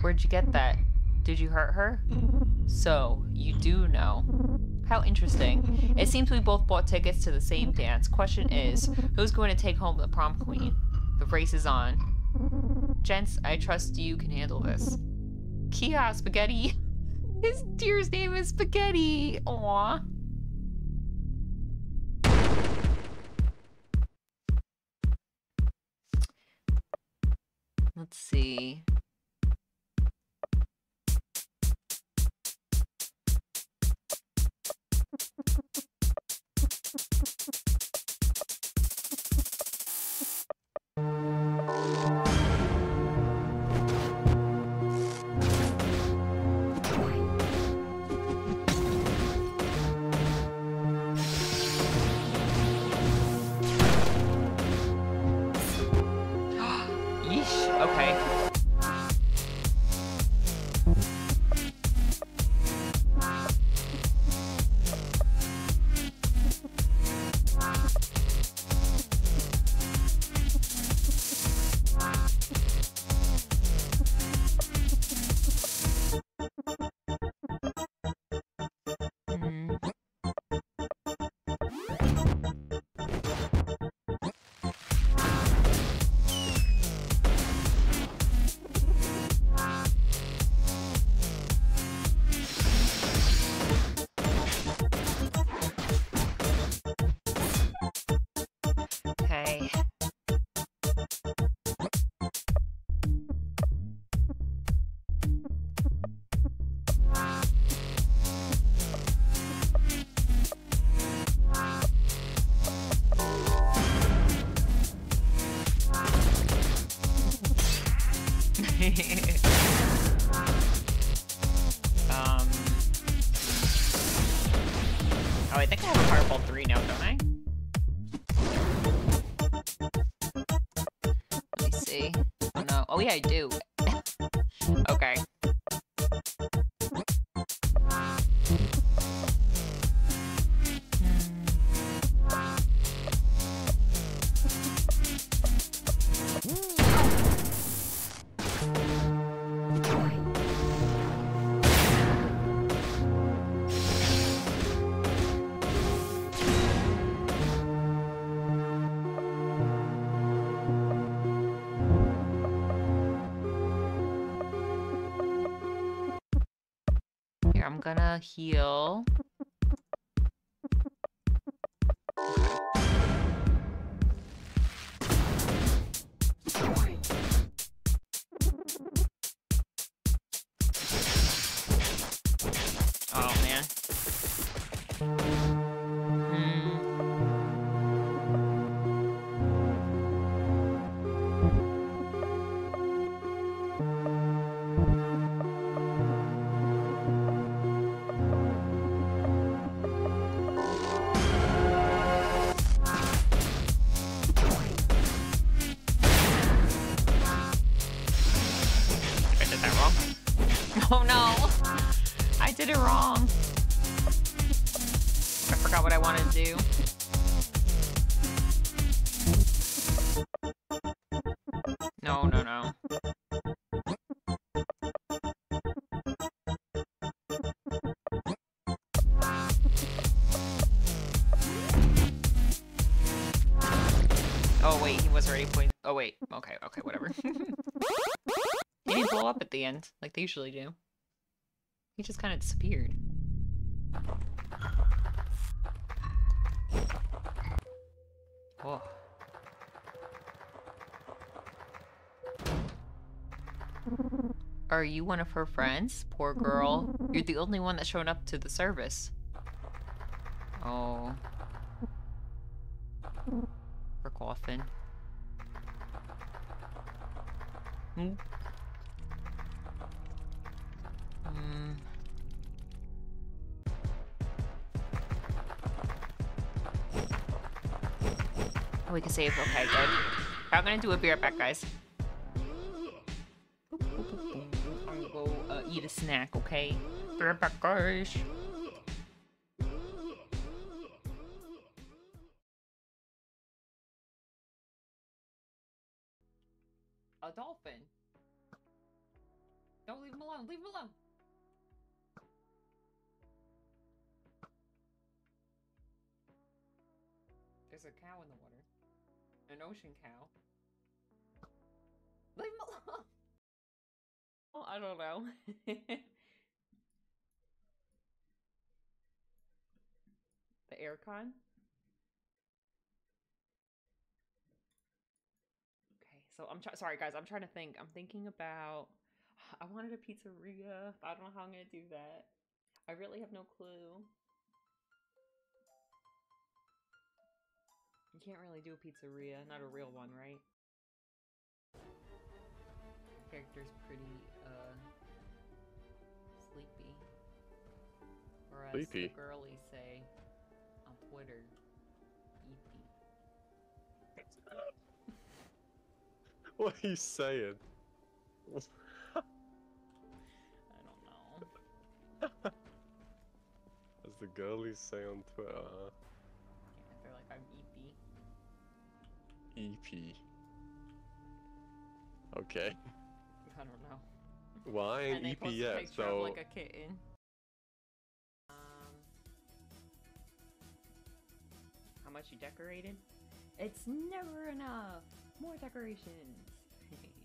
Where'd you get that? Did you hurt her? So, you do know. How interesting. It seems we both bought tickets to the same dance. Question is, who's going to take home the prom queen? The race is on. Gents, I trust you can handle this. Kia Spaghetti. His dear's name is Spaghetti. Aw. I'm whatever. he didn't blow up at the end, like they usually do. He just kind of disappeared. Oh. Are you one of her friends? Poor girl. You're the only one that showed up to the service. Oh. Save. Okay, good. I'm gonna do a beer back, guys. I'm gonna go uh, eat a snack, okay? Be right back, guys. Cow. Leave him alone. Oh, I don't know. the aircon. Okay, so I'm. Sorry, guys. I'm trying to think. I'm thinking about. I wanted a pizzeria. I don't know how I'm gonna do that. I really have no clue. You can't really do a pizzeria, not a real one, right? Character's pretty uh sleepy. Or as Sleepy? the girlies say on Twitter, eepy. What are you saying? I don't know. As the girlies say on Twitter, EP. Okay. I don't know. Why and an EP post a yet? picture of So like a kitten. Um, how much you decorated? It's never enough. More decorations.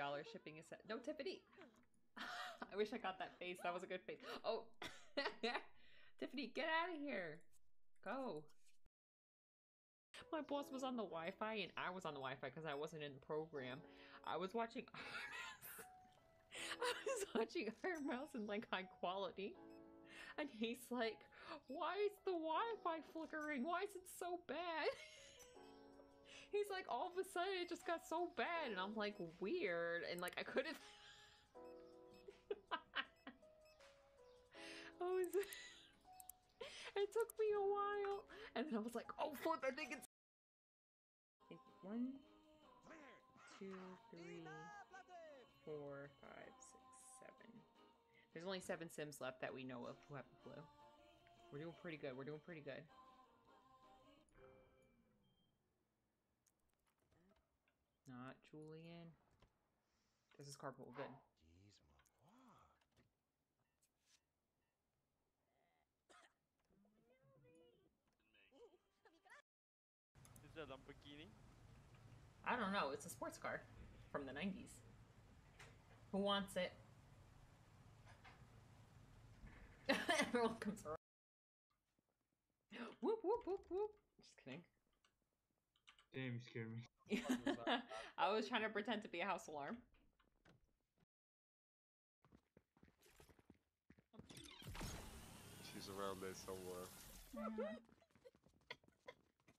Dollar shipping is set. No, Tiffany. I wish I got that face. That was a good face. Oh, Tiffany, get out of here. Go. My boss was on the Wi-Fi and I was on the Wi-Fi because I wasn't in the program. I was watching. I was watching Ironmouse in like high quality, and he's like, "Why is the Wi-Fi flickering? Why is it so bad?" He's like, all of a sudden it just got so bad, and I'm like, weird, and like I couldn't. oh, is it... it took me a while, and then I was like, oh fuck, I think it's one, two, three, four, five, six, seven. There's only seven Sims left that we know of who have the flu. We're doing pretty good. We're doing pretty good. Not Julian. This is carpool. Good. Is that Lamborghini? I don't know. It's a sports car from the 90s. Who wants it? Everyone comes around. Whoop, whoop, whoop, whoop. Just kidding. Damn, you scared me. I was trying to pretend to be a house alarm. She's around there somewhere.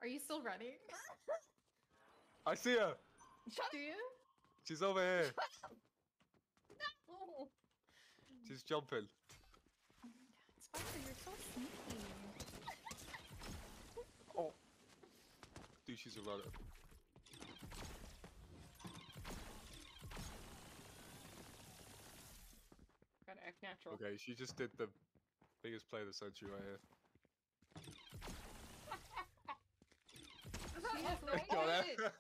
Are you still running? I see her! Shut Do you? She's over here! no! She's jumping. Spider, you're so sneaky. Oh. Dude, she's a runner. Natural. Okay, she just did the biggest play of the century right here. She has no Got her.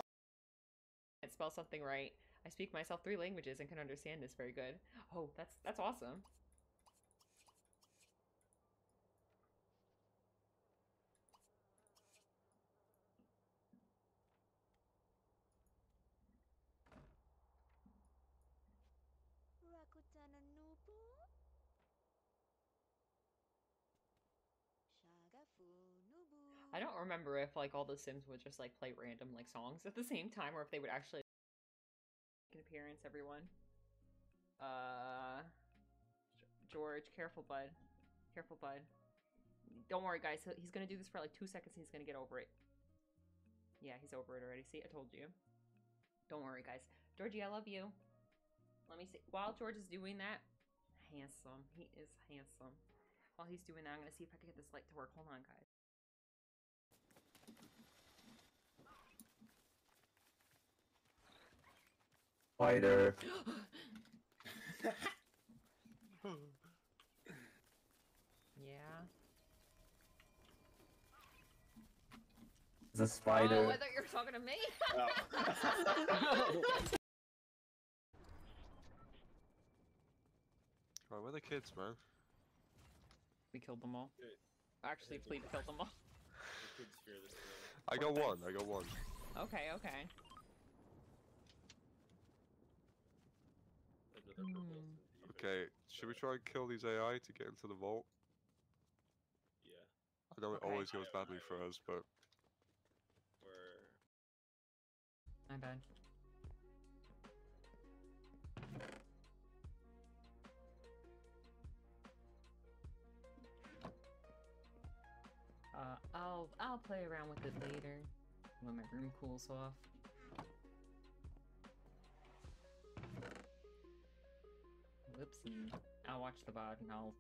can't spell something right. I speak myself three languages and can understand this very good. Oh, that's that's awesome. I don't remember if like all the Sims would just like play random like songs at the same time or if they would actually make an appearance. Everyone, uh, George, careful, bud, careful, bud. Don't worry, guys. He's gonna do this for like two seconds. and He's gonna get over it. Yeah, he's over it already. See, I told you. Don't worry, guys. Georgie, I love you. Let me see. While George is doing that, handsome. He is handsome. While he's doing that, I'm gonna see if I can get this light to work. Hold on, guys. Spider. Yeah. The Oh, spider. I thought you were talking to me. Oh. Right, where are the kids, man? we killed them all. Yeah. Actually, Fleet killed them all. The kids fear this. I got one, I got one. Okay, okay. Another purple and even- Okay, should we try and kill these AI to get into the vault? Yeah. I know it Okay. always goes badly for us, but Where My bad. Uh, I'll I'll play around with it later when my room cools off. Whoopsie. I'll watch the VOD and I'll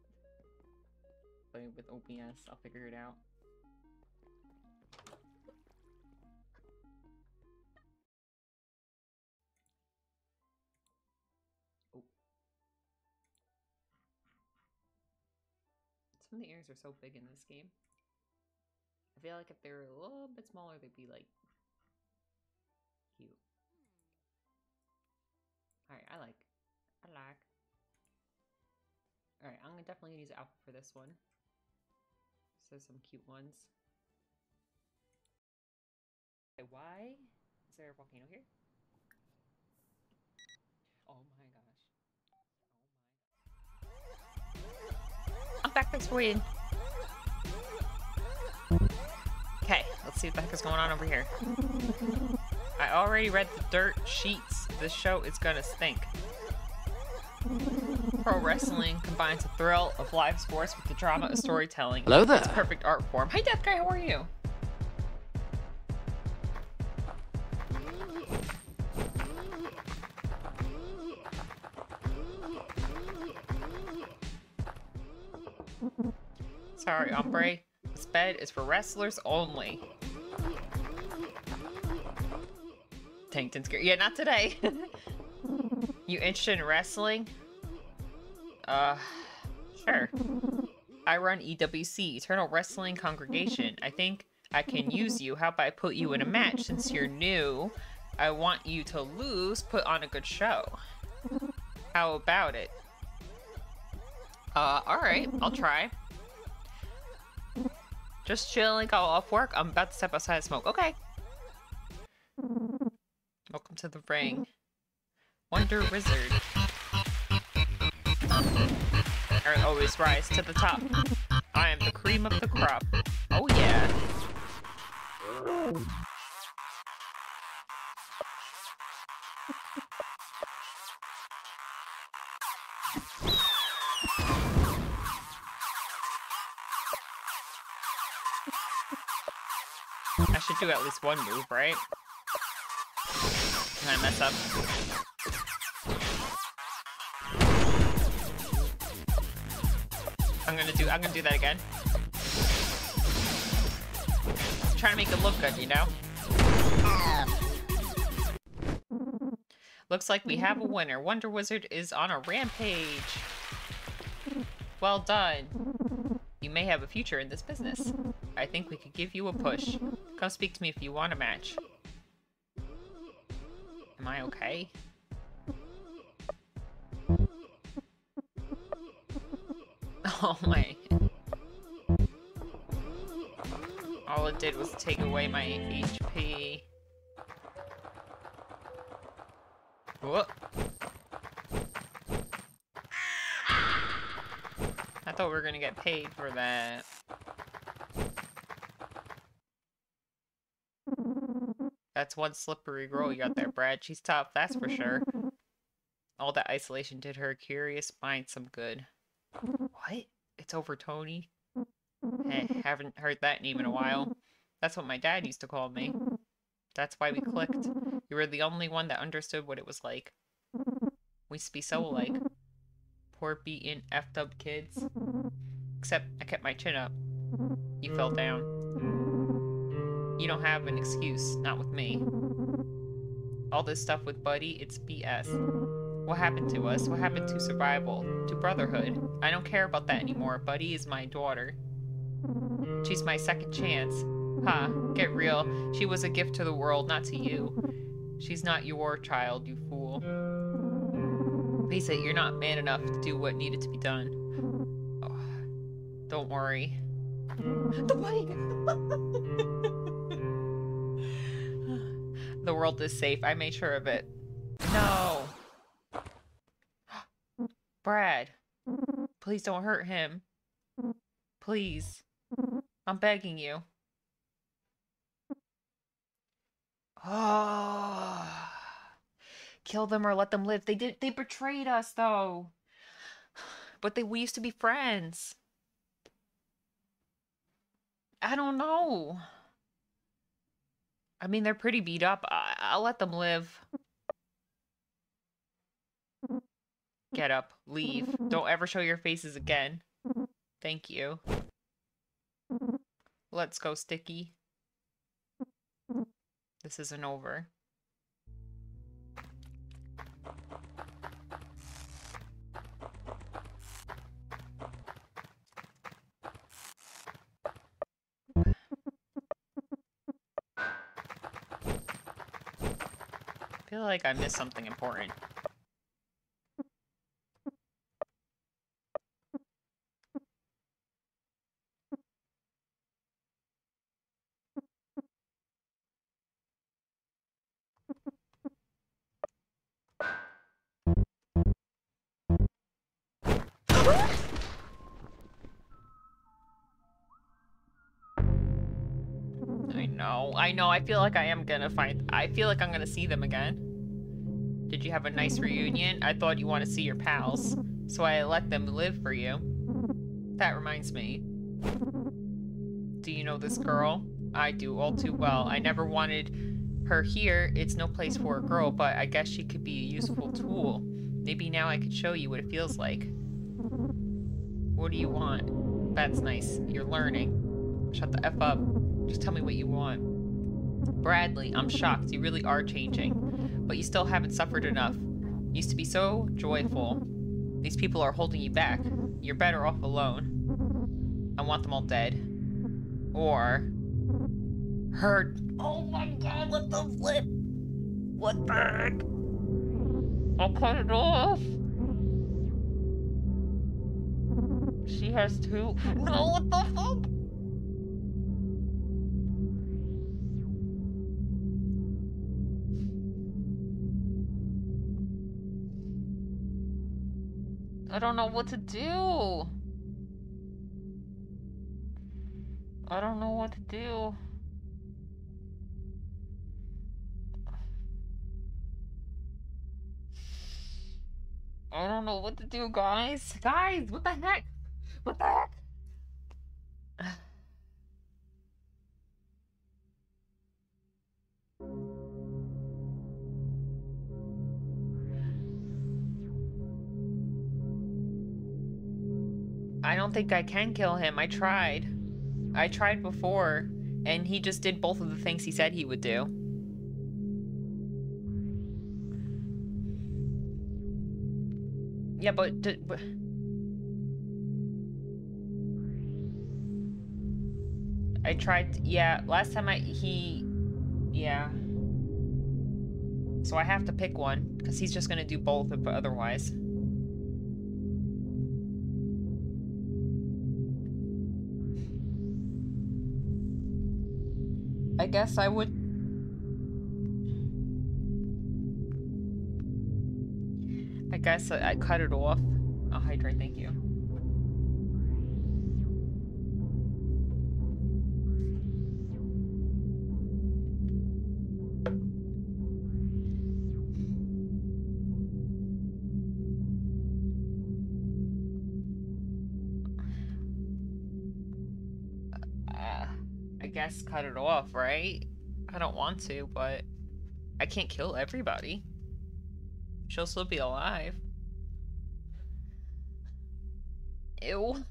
play with OBS. I'll figure it out. Oh. Some of the ears are so big in this game. I feel like if they were a little bit smaller, they'd be like cute. Alright, I like. I like. Alright, I'm definitely gonna use alpha for this one. So some cute ones. Okay, why is there a volcano here? Oh my gosh. Oh my I'm back, thanks for waiting. Okay, let's see what the heck is going on over here. I already read the dirt sheets. This show is gonna stink. Pro wrestling combines the thrill of live sports with the drama of storytelling. Hello there. It's perfect art form. Hi, Death Guy, how are you? Sorry, Ombre. This bed is for wrestlers only. Tanked and scared. Yeah, not today. you interested in wrestling? Uh, sure. I run EWC, Eternal Wrestling Congregation. I think I can use you. How about I put you in a match since you're new? I want you to lose, put on a good show. How about it? Uh, alright, I'll try. Just chilling, got off work. I'm about to step outside and smoke. Okay. Welcome to the ring. Wonder Wizard. I always rise to the top. I am the cream of the crop. Oh yeah. I should do at least one move, right? Can I mess up? I'm gonna do I'm gonna do that again. trying to make it look good, you know? Looks like we have a winner. Wonder Wizard is on a rampage. Well done. You may have a future in this business. I think we could give you a push. Come speak to me if you want a match. Am I okay? Oh my. All it did was take away my HP. Whoa. I thought we were gonna get paid for that. That's one slippery girl you got there, Brad. She's tough, that's for sure. All that isolation did her curious mind some good. It's over Tony? Eh, haven't heard that name in a while. That's what my dad used to call me. That's why we clicked. You were the only one that understood what it was like. We used to be so alike. Poor beaten, effed up kids. Except I kept my chin up. You fell down. You don't have an excuse, not with me. All this stuff with Buddy, it's BS. What happened to us? What happened to survival? To brotherhood? I don't care about that anymore. Buddy is my daughter. She's my second chance. Huh, get real. She was a gift to the world, not to you. She's not your child, you fool. It, you're not man enough to do what needed to be done. Oh, don't worry. The bike! the world is safe. I made sure of it. No! Brad, please don't hurt him. Mm. Please. Mm-hmm. I'm begging you. Oh. Kill them or let them live. They did they betrayed us though. But they we used to be friends. I don't know. I mean, they're pretty beat up. I, I'll let them live. Get up. Leave. Don't ever show your faces again. Thank you. Let's go, Sticky. This isn't over. I feel like I missed something important. I know. I feel like I am gonna find. I feel like I'm gonna see them again. Did you have a nice reunion? I thought you want to see your pals, so I let them live for you. That reminds me. Do you know this girl? I do, all too well. I never wanted her here. It's no place for a girl, but I guess she could be a useful tool. Maybe now I could show you what it feels like. What do you want? That's nice. You're learning. Shut the F up. Just tell me what you want. Bradley, I'm shocked. You really are changing. But you still haven't suffered enough. Used to be so joyful. These people are holding you back. You're better off alone. I want them all dead. Or... Hurt. Oh my god, what the flip? What the heck? I'll cut it off. She has two. No, what the fuck? I don't know what to do. I don't know what to do. I don't know what to do, guys. Guys, what the heck? What the heck? Don't think I can kill him. I tried. I tried before, and he just did both of the things he said he would do. Yeah, but, but I tried. Yeah, last time I he, yeah. So I have to pick one because he's just gonna do both otherwise. Guess I would. I guess I, I cut it off. I'll hydrate, thank you. Guess cut it off, right? I don't want to, but I can't kill everybody. She'll still be alive. Ew.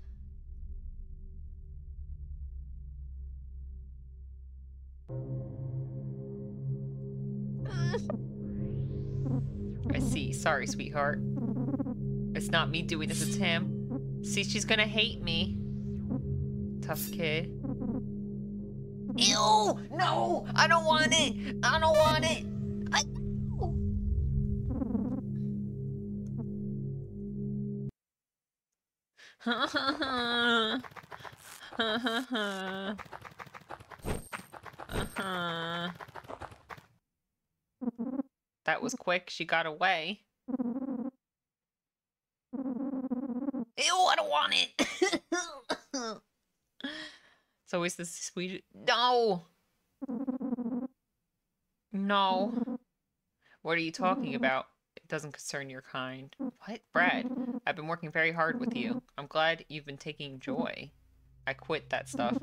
I see. Sorry, sweetheart. It's not me doing this, it's him. See, she's gonna hate me. Tough kid. Ew! No! I don't want it! I don't want it! I... that was quick. She got away. Always the sweet. No! No. What are you talking about? It doesn't concern your kind. What? Brad, I've been working very hard with you. I'm glad you've been taking joy. I quit that stuff.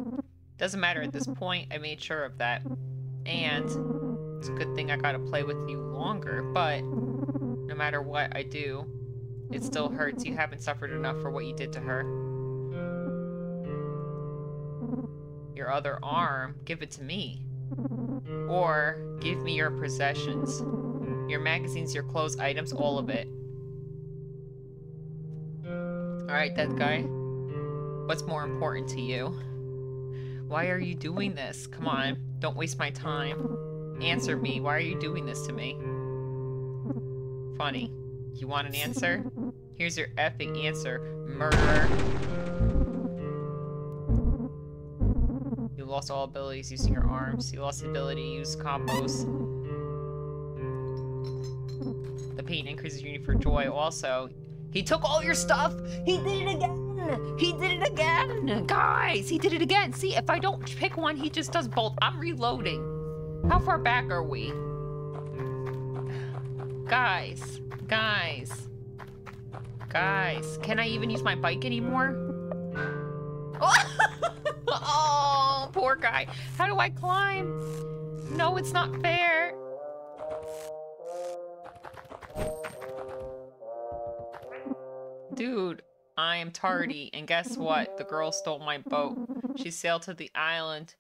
Doesn't matter at this point, I made sure of that. And it's a good thing I gotta play with you longer, but no matter what I do, it still hurts. You haven't suffered enough for what you did to her. Your other arm, give it to me. Or give me your possessions. Your magazines, your clothes, items, all of it. Alright, dead guy. What's more important to you? Why are you doing this? Come on, don't waste my time. Answer me, why are you doing this to me? Funny. You want an answer? Here's your effing answer, murderer. Lost all abilities using your arms. You lost the ability to use combos. The pain increases your need for joy also. He took all your stuff! He did it again! He did it again! Guys, he did it again! See, if I don't pick one, he just does both. I'm reloading. How far back are we? Guys, guys, guys, can I even use my bike anymore? oh, poor guy. How do I climb? No, it's not fair. Dude, I am tardy, and guess what? The girl stole my boat. She sailed to the island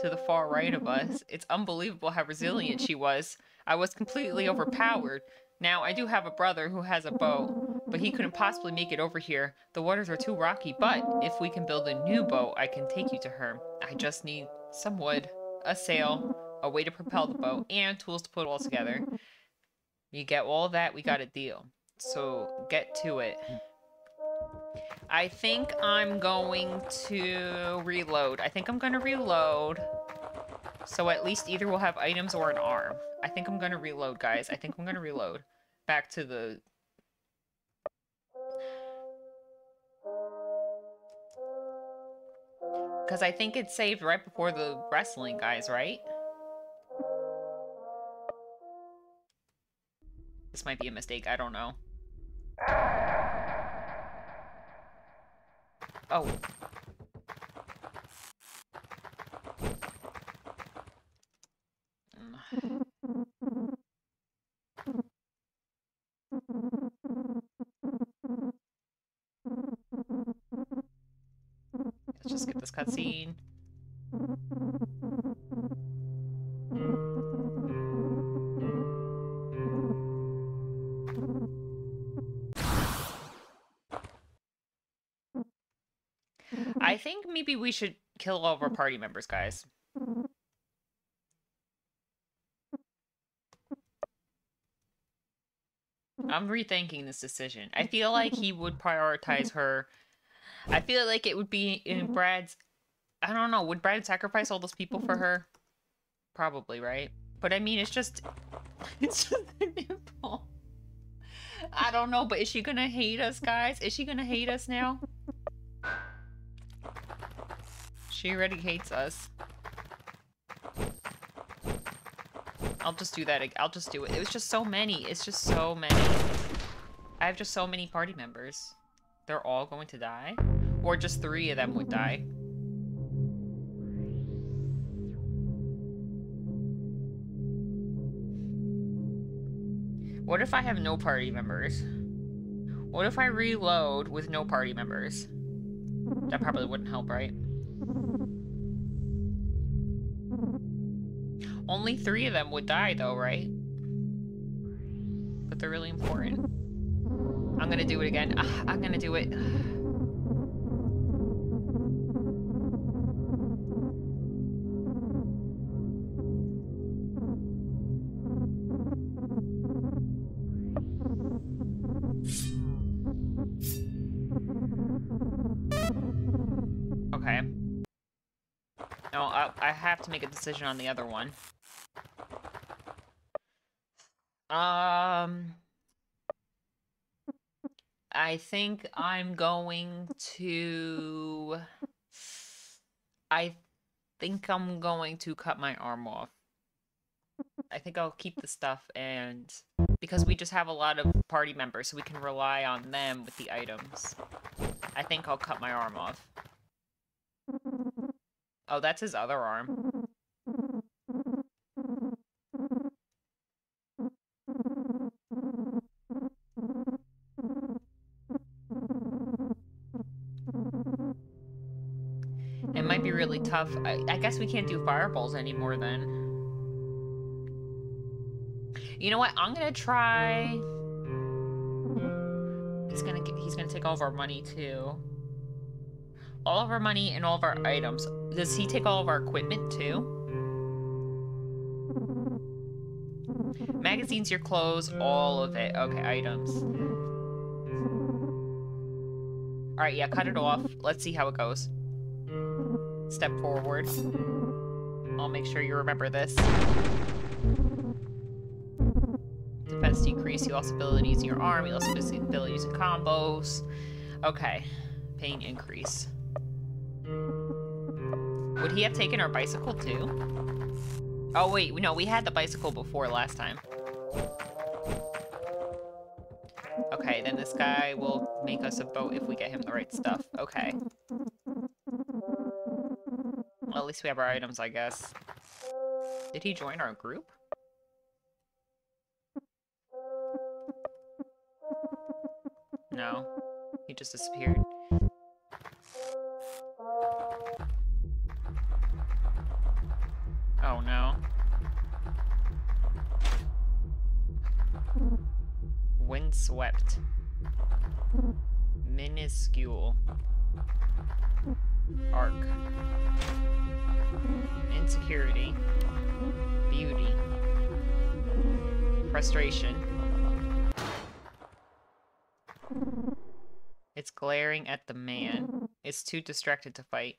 to the far right of us. It's unbelievable how resilient she was. I was completely overpowered. Now, I do have a brother who has a boat, but he couldn't possibly make it over here. The waters are too rocky, but if we can build a new boat, I can take you to her. I just need some wood, a sail, a way to propel the boat, and tools to put it all together. You get all that, we got a deal. So, get to it. I think I'm going to reload. I think I'm going to reload. So at least either we'll have items or an arm. I think I'm to reload, guys. I think I'm to reload. Back to the... Because I think it saved right before the wrestling, guys, right? This might be a mistake. I don't know. Oh. Cutscene. I think maybe we should kill all of our party members, guys. I'm rethinking this decision. I feel like he would prioritize her. I feel like it would be in Brad's. I don't know. Would Brad sacrifice all those people for mm-hmm. her? Probably, right? But I mean, it's just. It's just a nipple. I don't know, but is she gonna hate us, guys? Is she gonna hate us now? She already hates us. I'll just do that. I'll just do it. It was just so many. It's just so many. I have just so many party members. They're all going to die? Or just three of them would die? What if I have no party members? What if I reload with no party members? That probably wouldn't help, right? Only three of them would die, though, right? But they're really important. I'm gonna do it again. I'm gonna do it. Make a decision on the other one. Um, I think I'm going to. I think I'm going to cut my arm off. I think I'll keep the stuff and because we just have a lot of party members, so we can rely on them with the items. I think I'll cut my arm off. Oh, that's his other arm. Tough. I, I guess we can't do fireballs anymore then. You know what? I'm gonna try. He's gonna get, he's gonna take all of our money too. All of our money and all of our items. Does he take all of our equipment too? Magazines, your clothes, all of it. Okay, items. Alright, yeah, cut it off. Let's see how it goes. Step forward. I'll make sure you remember this. Defense decrease, you lost abilities in your arm, you lost abilities in combos. Okay. Pain increase. Would he have taken our bicycle too? Oh wait, no, we had the bicycle before last time. Okay, then this guy will make us a boat if we get him the right stuff. Okay. Well, at least we have our items, I guess. Did he join our group? No. He just disappeared. Oh no. Windswept. Minuscule. Arc. Insecurity. Beauty. Frustration. It's glaring at the man. It's too distracted to fight.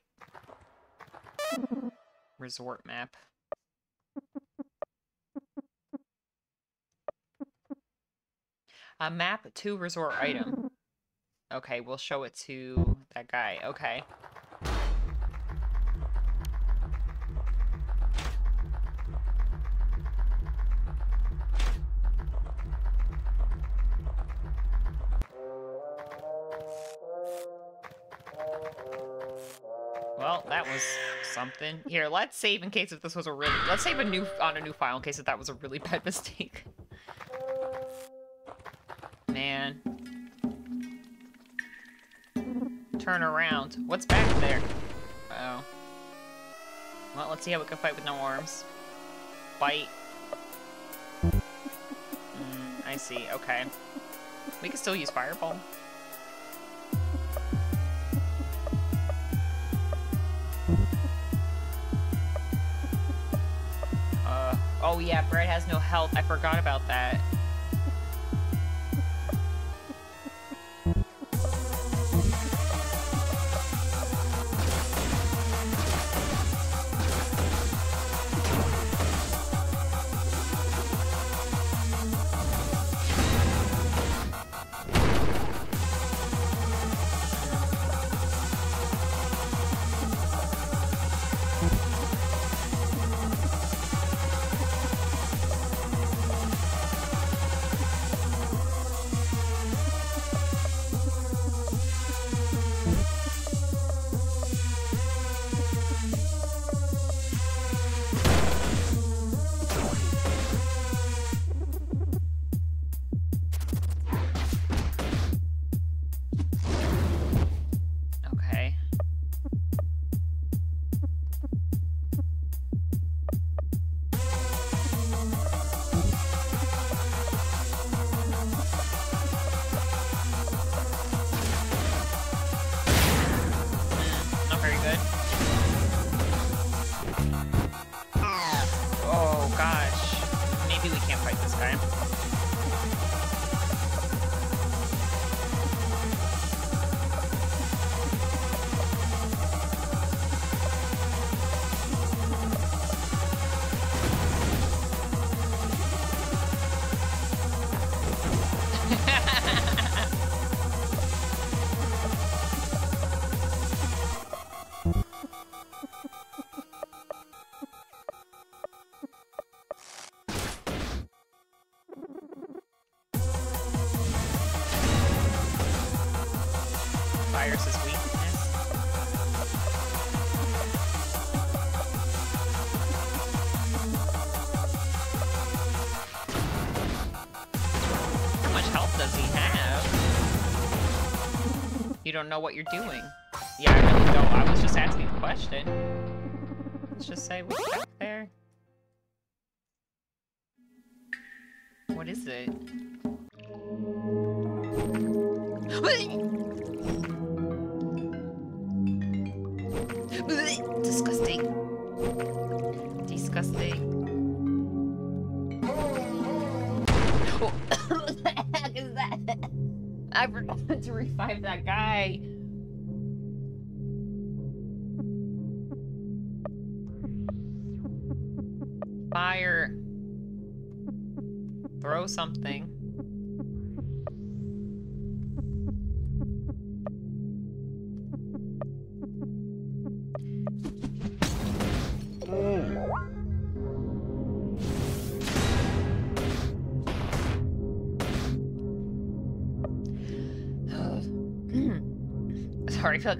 Resort map. A map to resort item. Okay, we'll show it to that guy. Okay. Something. Here, let's save in case if this was a really... Let's save a new on a new file in case if that was a really bad mistake. Man. Turn around. What's back there? Uh-oh. Well, let's see how we can fight with no arms. Bite. Mm, I see. Okay. We can still use Fireball. Oh yeah, Brett has no health. I forgot about that. Know what you're doing. Yeah, I really don't. I was just asking a question.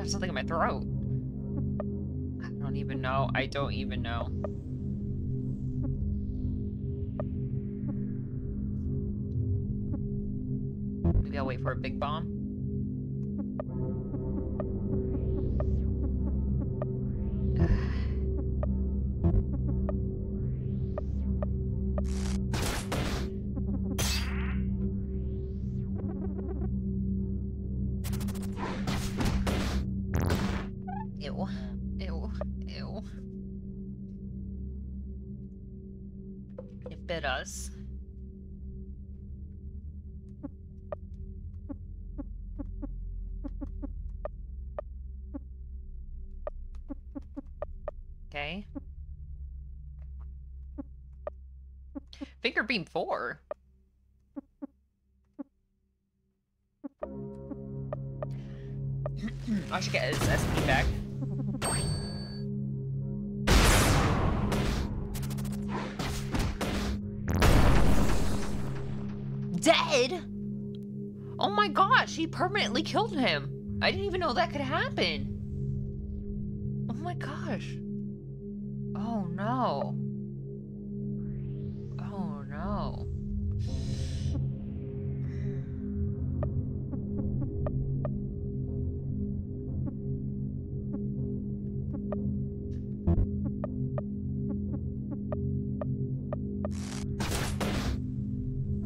Have something in my throat. I don't even know. I don't even know. Maybe I'll wait for a big bomb. Four. I should get his SP back. Dead? Oh my gosh, he permanently killed him. I didn't even know that could happen. Oh my gosh. Oh no. Oh.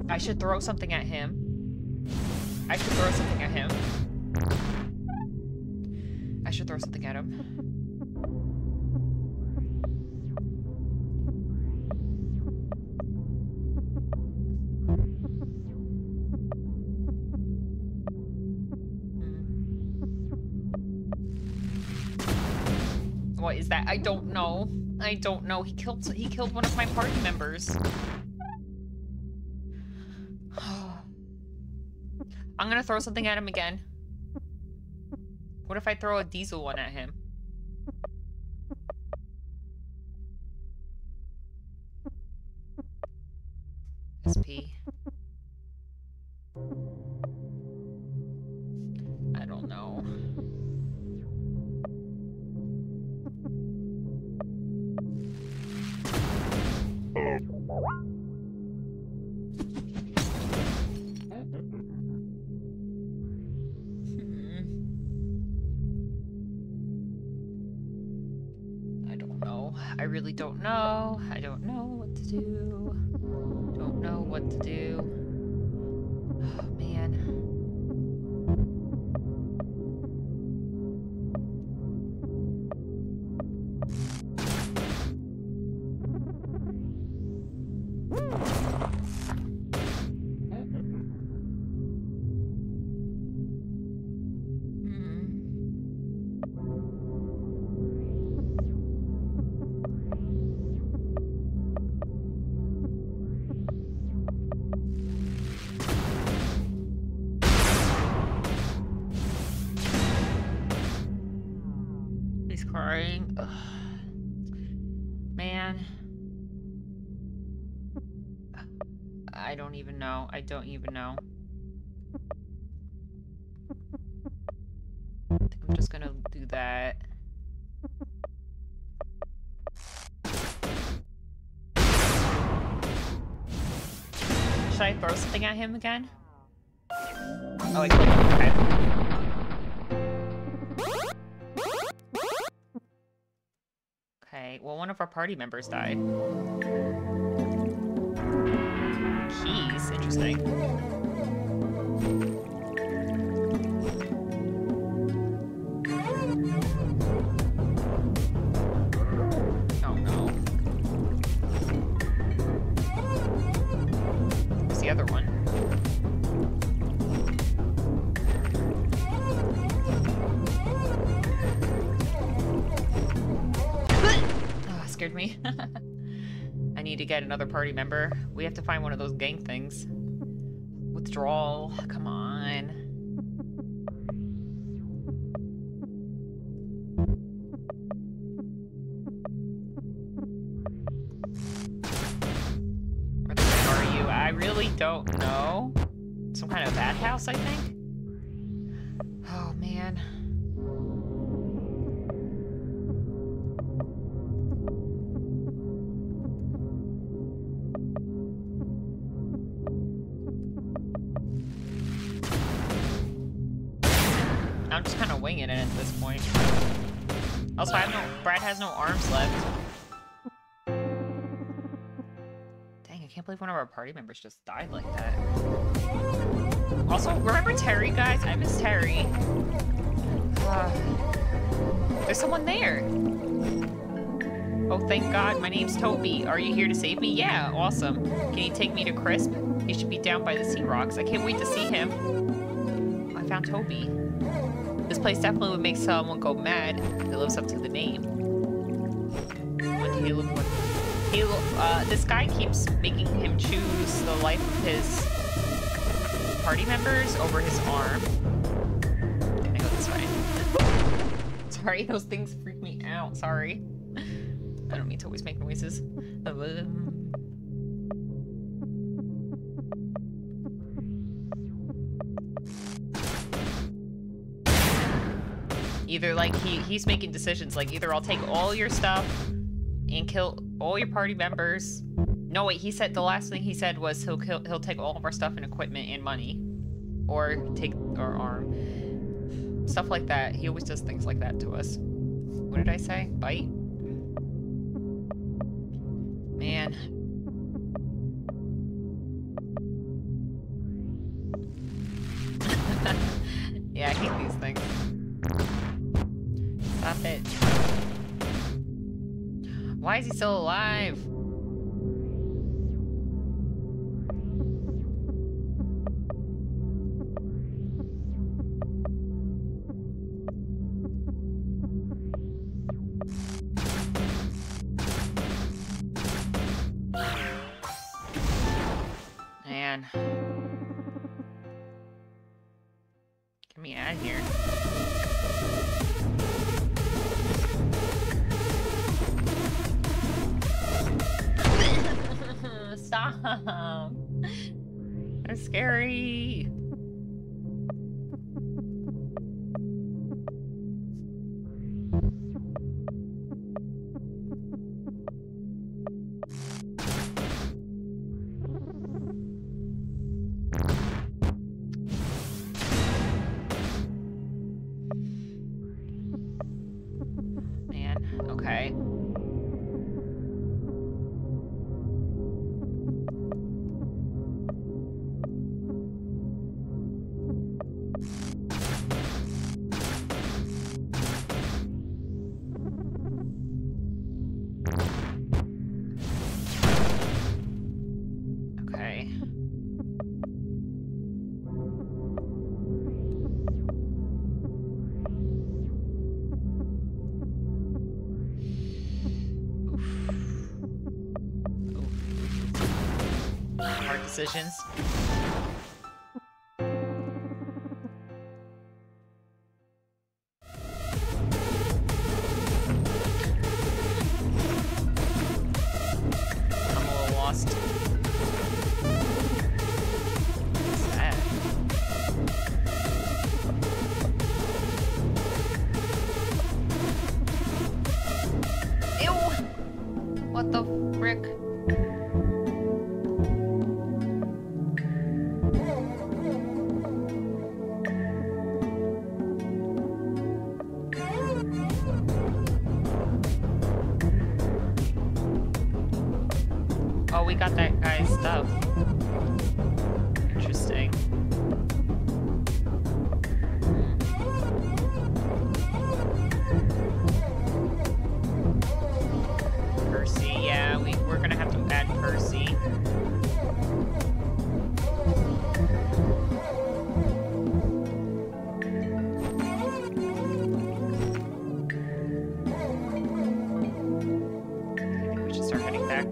I should throw something at him. I should throw something at him. I should throw something at him. That? I don't know. I don't know. He killed he killed one of my party members. I'm gonna throw something at him again. What if I throw a diesel one at him? I don't even know. I think I'm just gonna do that. Should I throw something at him again? Oh, I clicked. Okay. Okay, well, one of our party members died. Keys, interesting. Party member. We have to find one of those gang things. Withdrawal. Come on. Where the are you? I really don't know. Some kind of bathhouse, I think? Has no arms left. Dang, I can't believe one of our party members just died like that. Also, remember Terry, guys? I miss Terry. Ah. there's someone there. Oh, thank God. My name's Toby. Are you here to save me? Yeah, awesome. Can you take me to Crisp? He should be down by the sea rocks. I can't wait to see him. I found Toby. This place definitely would make someone go mad if it lives up to the name. Halo? What? Halo? Uh, this guy keeps making him choose the life of his party members over his arm. I go this way? Sorry, those things freak me out. Sorry. I don't mean to always make noises. Either like he he's making decisions like either I'll take all your stuff and kill all your party members. No, wait, he said the last thing he said was he'll kill, he'll take all of our stuff and equipment and money, or take our arm, stuff like that. He always does things like that to us. What did I say? Bite. Man. yeah, I hate these things. Stop it. Why is he still alive?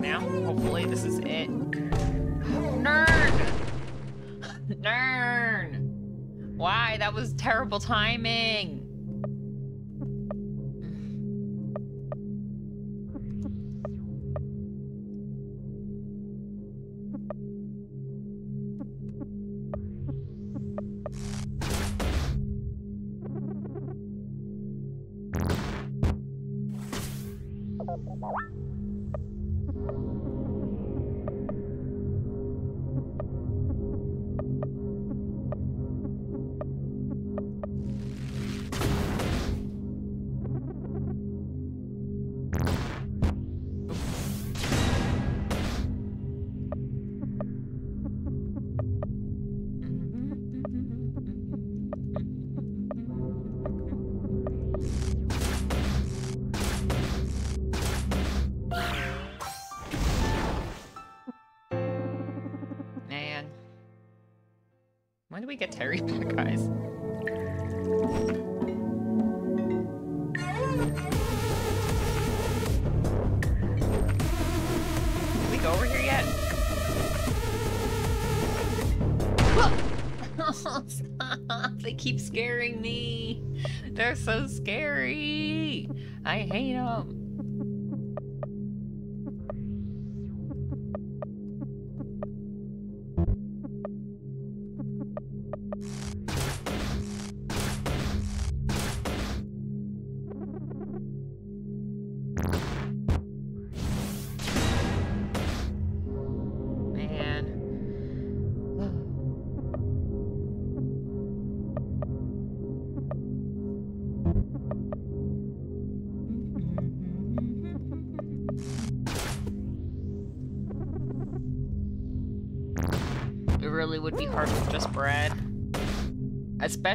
now. Hopefully this is it. Oh, nerd! Nern! Why? That was terrible timing!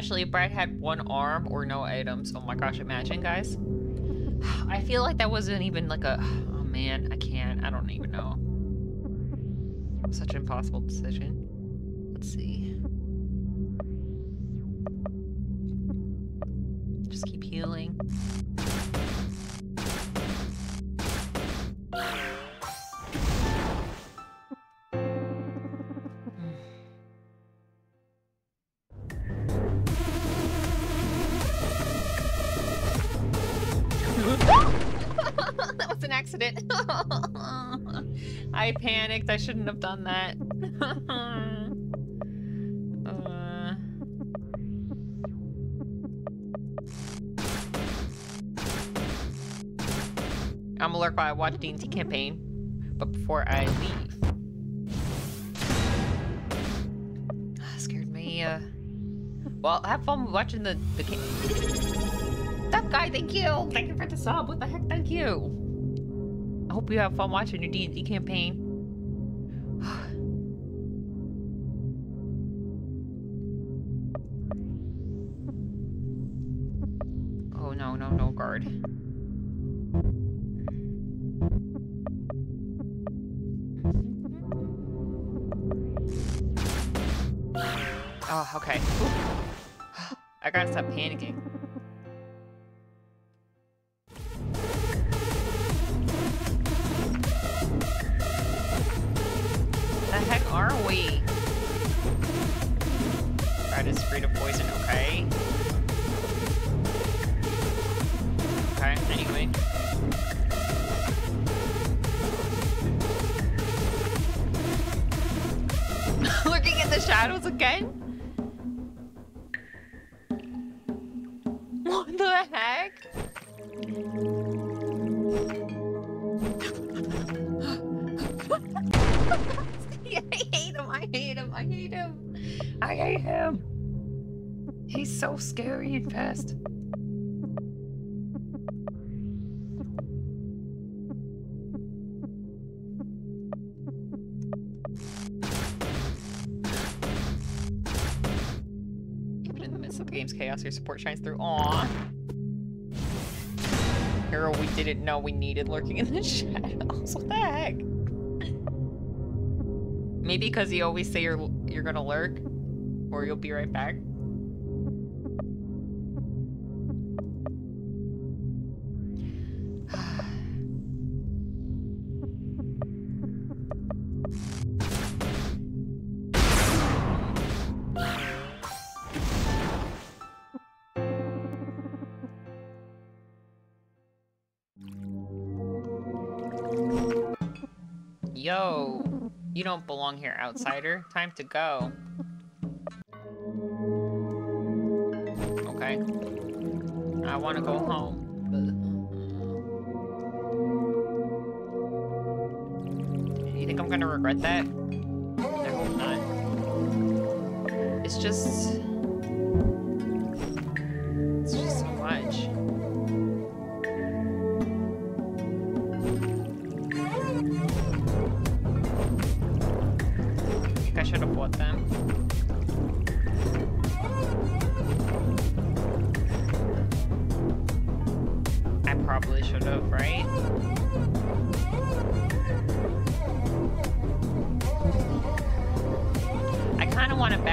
Especially if Brad had one arm or no items. Oh my gosh, imagine, guys. I feel like that wasn't even like a... Oh man, I can't. I don't even know. Such an impossible decision. Let's see. Just keep healing. Panicked. I shouldn't have done that. uh... I'm gonna lurk while I watch D&D campaign, but before I leave. Ah, scared me. Uh... Well, have fun watching the the. That guy, thank you. Thank you for the sub. What the heck? Thank you. I hope you have fun watching your D&D campaign. Guard. Oh, okay. I gotta stop panicking. The heck are we? Shadows again? What the heck? I hate him, I hate him, I hate him. I hate him. He's so scary and fast. The game's chaos, your support shines through. Aww. Hero we didn't know we needed lurking in the shadows. What the heck? Maybe because you always say you're you're gonna lurk, or you'll be right back. Yo, you don't belong here, outsider. Time to go. Okay. I want to go home. You think I'm gonna regret that? I hope not. It's just...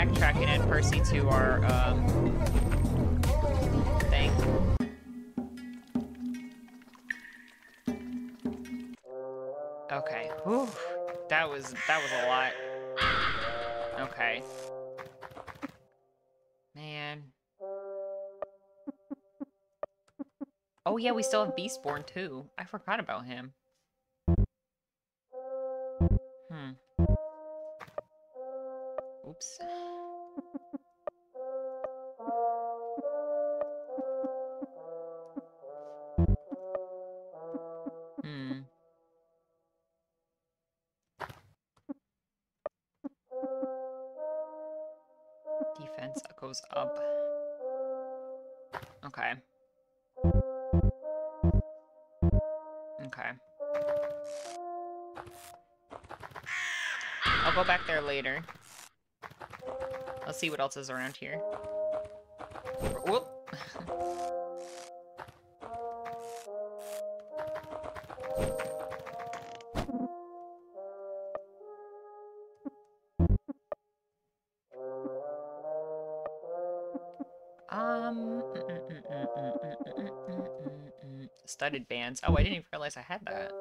backtrack and Percy to our um, thing. Okay. Whew. That was that was a lot. Okay. Man. Oh yeah, we still have Beastborn too. I forgot about him. Hmm. Oops. Hmm. Defense goes up. Okay. Okay. I'll go back there later. Let's see what else is around here. Whoop! um... Studded bands. Oh, I didn't even realize I had that.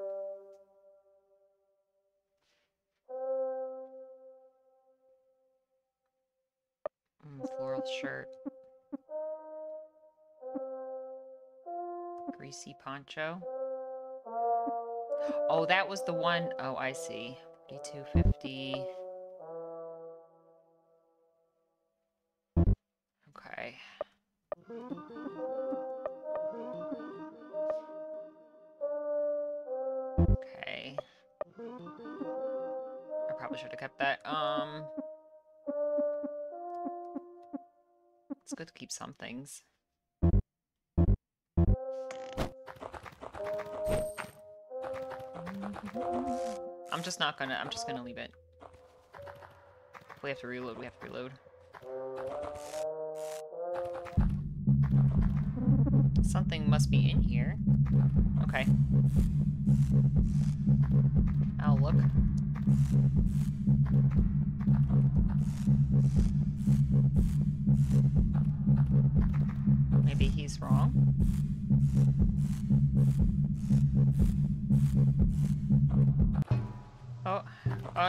Poncho. Oh, that was the one oh I see. 4250. Okay. Okay. I probably should have kept that. Um It's good to keep some things. I'm just not gonna I'm just gonna leave it. We have to reload, we have to reload. Something must be in here. Okay. I'll look. Maybe he's wrong.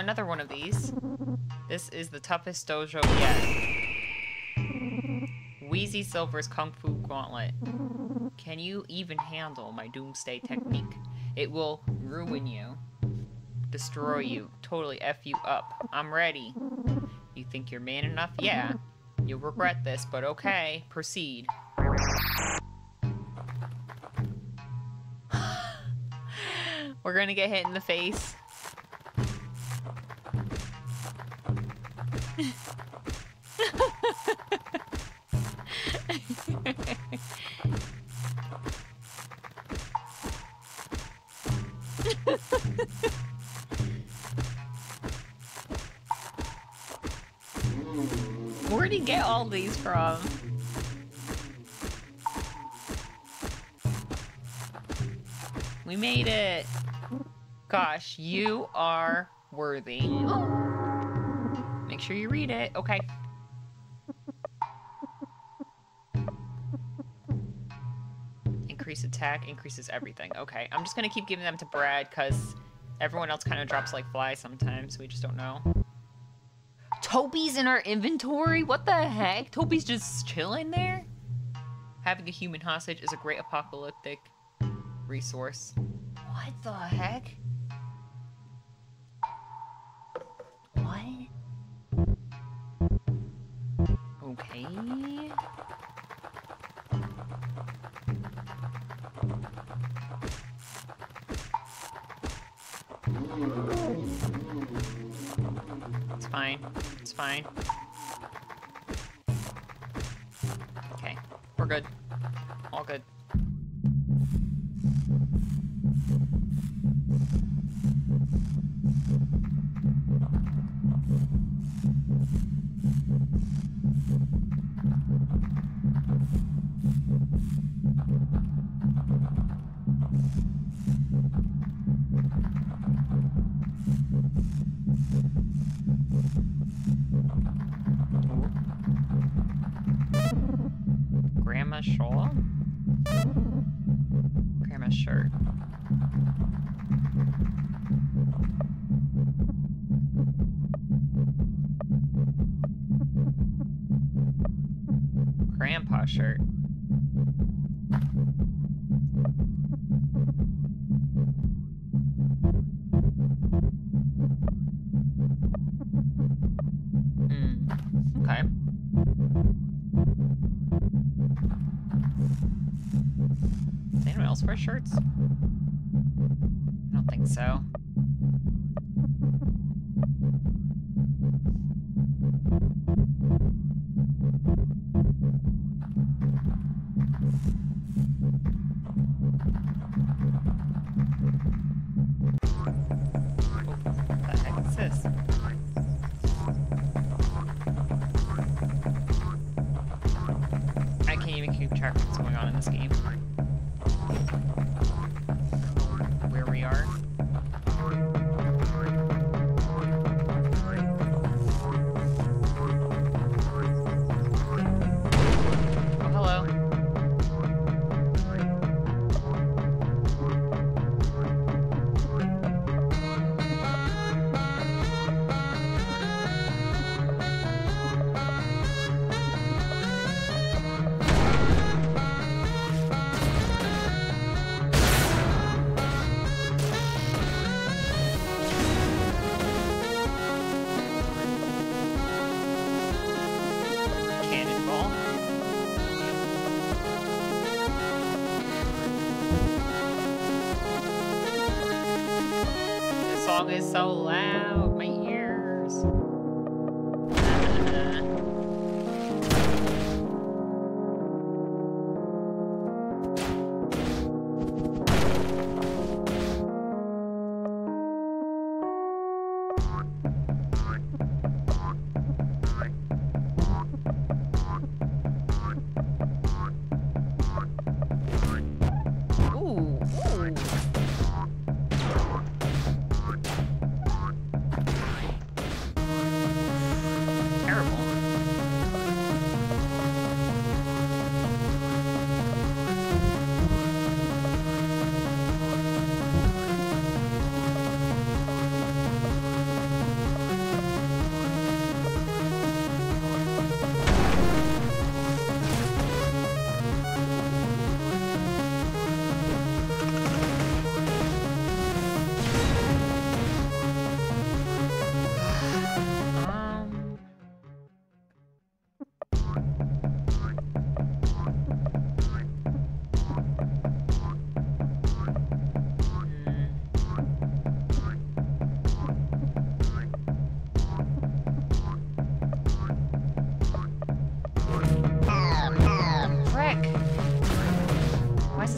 Another one of these. This is the toughest dojo yet. Wheezy Silver's Kung Fu Gauntlet. Can you even handle my doomsday technique? It will ruin you, destroy you, totally F you up. I'm ready. You think you're man enough? Yeah. You'll regret this, but okay, proceed. We're gonna get hit in the face. Where'd he get all these from? We made it. Gosh, you are worthy. Oh. Make sure you read it. Okay. Increase attack, increases everything. Okay, I'm just gonna keep giving them to Brad because everyone else kind of drops like flies sometimes. We just don't know. Toby's in our inventory? What the heck? Toby's just chilling there? Having a human hostage is a great apocalyptic resource. What the heck? What? Okay. It's fine. It's fine. Okay. We're good. All good. Shirt. Hmm. Does anyone else wear shirts? I don't think so.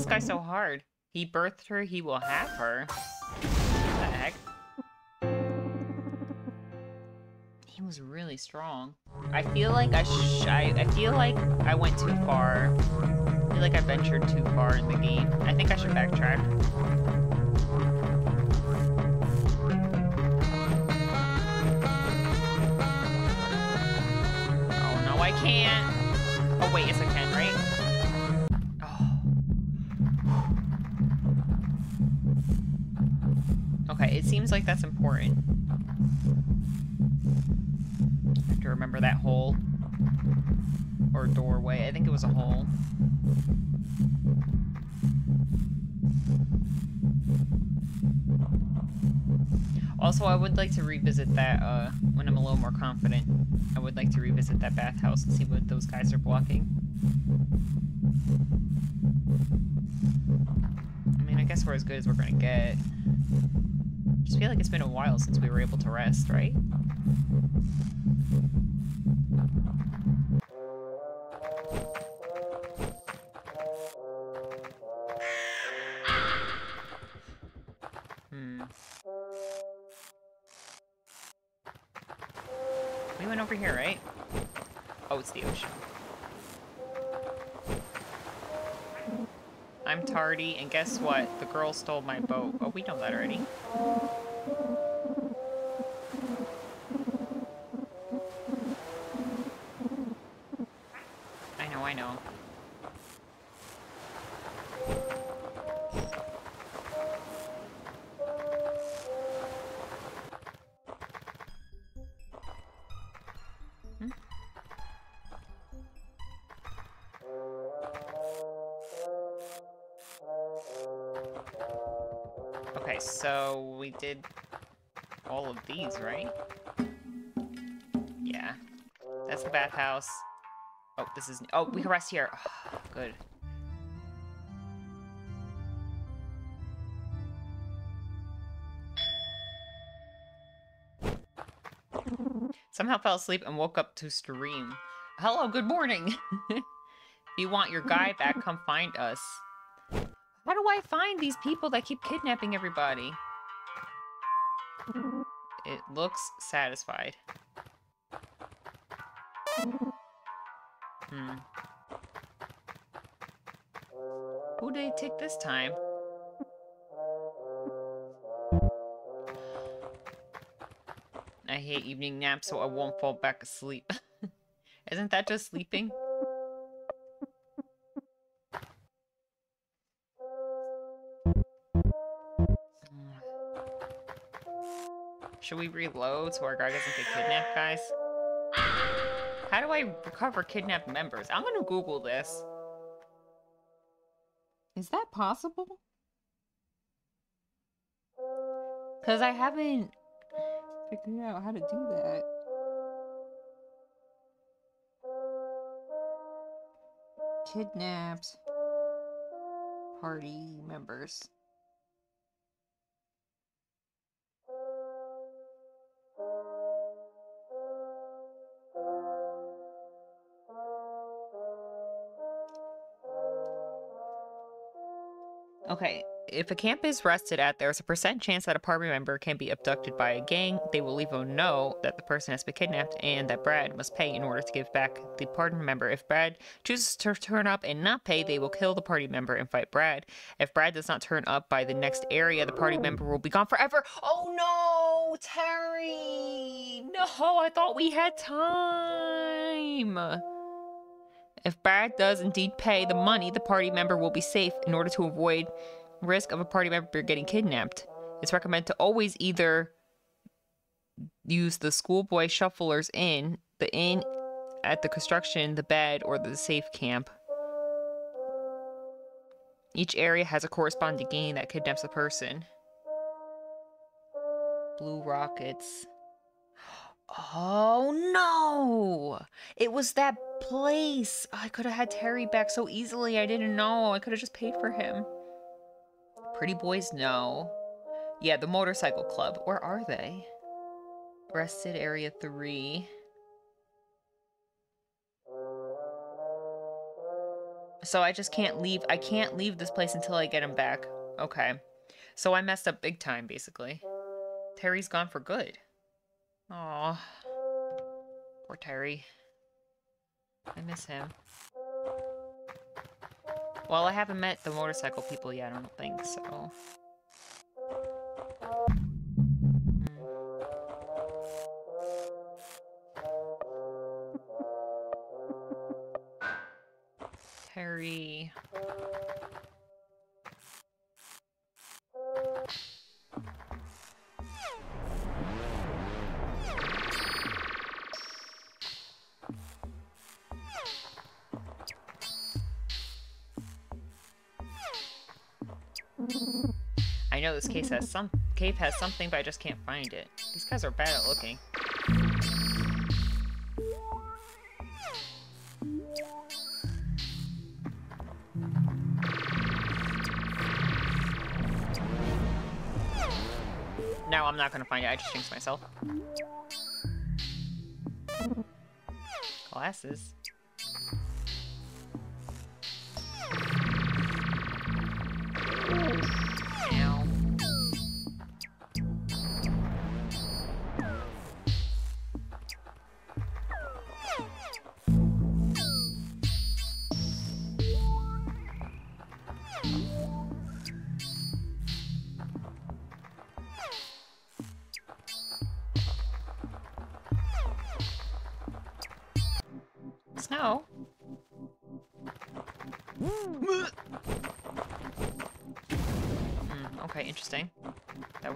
This guy so mm-hmm. hard? He birthed her, he will have her. What the heck? He was really strong. I feel like I sh I, I feel like I went too far. I feel like I ventured too far in the game. I think I should backtrack. Oh no, I can't. Oh wait, yes I can, seems like that's important. I have to remember that hole. Or doorway. I think it was a hole. Also, I would like to revisit that uh, when I'm a little more confident. I would like to revisit that bathhouse and see what those guys are blocking. I mean, I guess we're as good as we're gonna get. Just feel like it's been a while since we were able to rest, right? Hmm. We went over here, right? Oh, it's the ocean. I'm tardy, and guess what? The girl stole my boat. Oh, we know that already. I know, I know. Did all of these, right? Yeah. That's the bathhouse. Oh, this is... Oh, we can rest here. good. Somehow fell asleep and woke up to stream. Hello, good morning. if you want your guy back, come find us. How do I find these people that keep kidnapping everybody? It looks satisfied. Hmm. Who did take this time? I hate evening naps, so I won't fall back asleep. Isn't that just sleeping? Should we reload so our guy doesn't get kidnapped, guys? How do I recover kidnapped members? I'm gonna Google this. Is that possible? Because I haven't figured out how to do that. Kidnapped party members. Okay, if a camp is rested at, there's a percent chance that a party member can be abducted by a gang. They will a note that the person has been kidnapped and that Brad must pay in order to give back the party member. If Brad chooses to turn up and not pay, they will kill the party member and fight Brad. If Brad does not turn up by the next area, the party member will be gone forever. Oh no, Terry! No, I thought we had time. If Brad does indeed pay the money, the party member will be safe in order to avoid risk of a party member getting kidnapped. It's recommended to always either use the schoolboy shufflers inn, the inn at the construction, the bed, or the safe camp. Each area has a corresponding gang that kidnaps a person. Blue rockets. Oh no! It was that place. I could have had Terry back so easily. I didn't know. I could have just paid for him. Pretty boys, no. Yeah, the motorcycle club. Where are they? Rested area three. So I just can't leave. I can't leave this place until I get him back. Okay. So I messed up big time, basically. Terry's gone for good. Aw. Poor Terry. I miss him. Well, I haven't met the motorcycle people yet, I don't think, so... Hmm. Terry... know this case has some cave has something, but I just can't find it. These guys are bad at looking. No, I'm not gonna find it. I just jinxed myself. Glasses.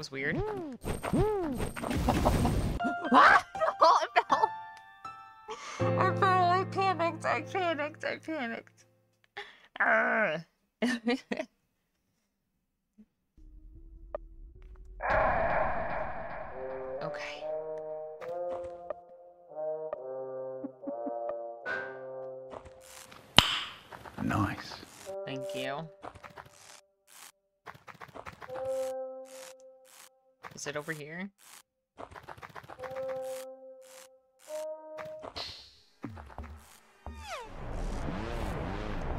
Was weird. Ah! I fell! I fell! I panicked! I panicked! I panicked! Okay. Nice. Thank you. Is it over here?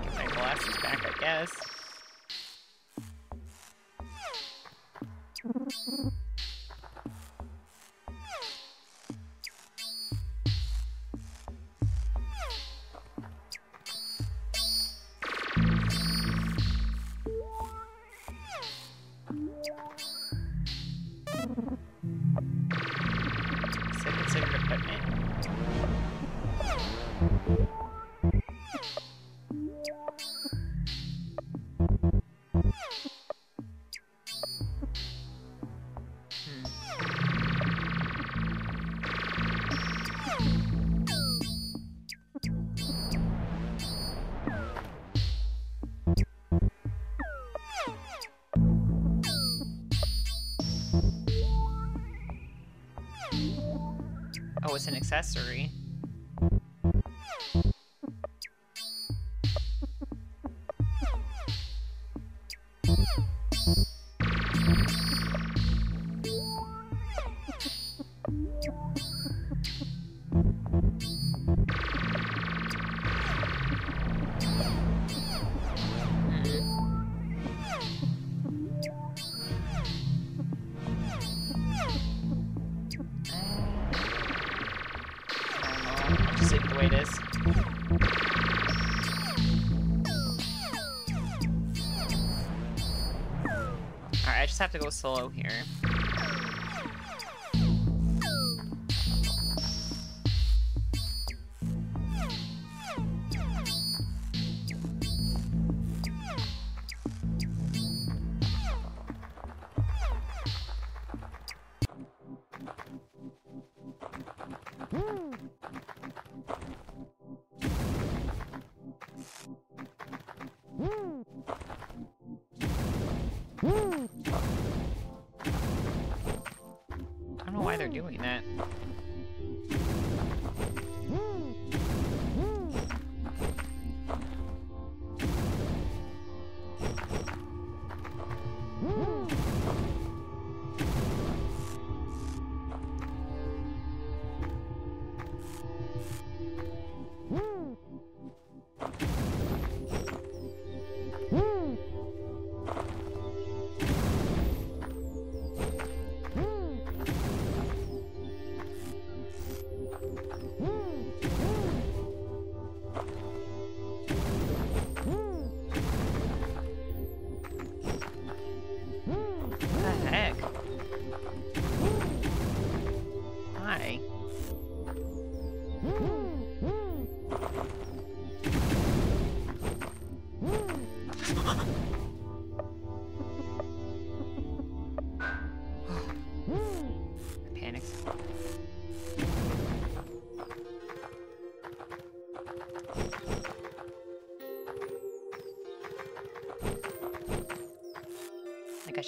Get my glasses back, I guess. Accessory. Have to go slow here.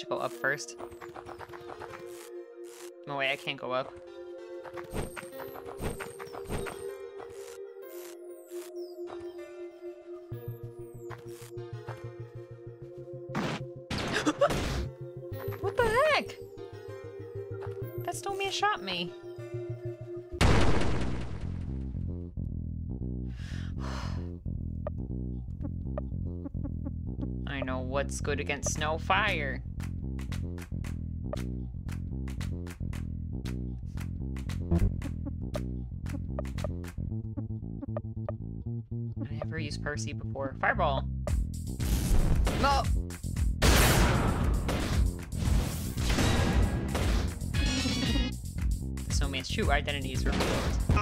Should go up first. No way, I can't go up. what the heck? That snowman shot me. I know what's good against snow fire. Percy before. Fireball. No. Snowman's true identity is revealed.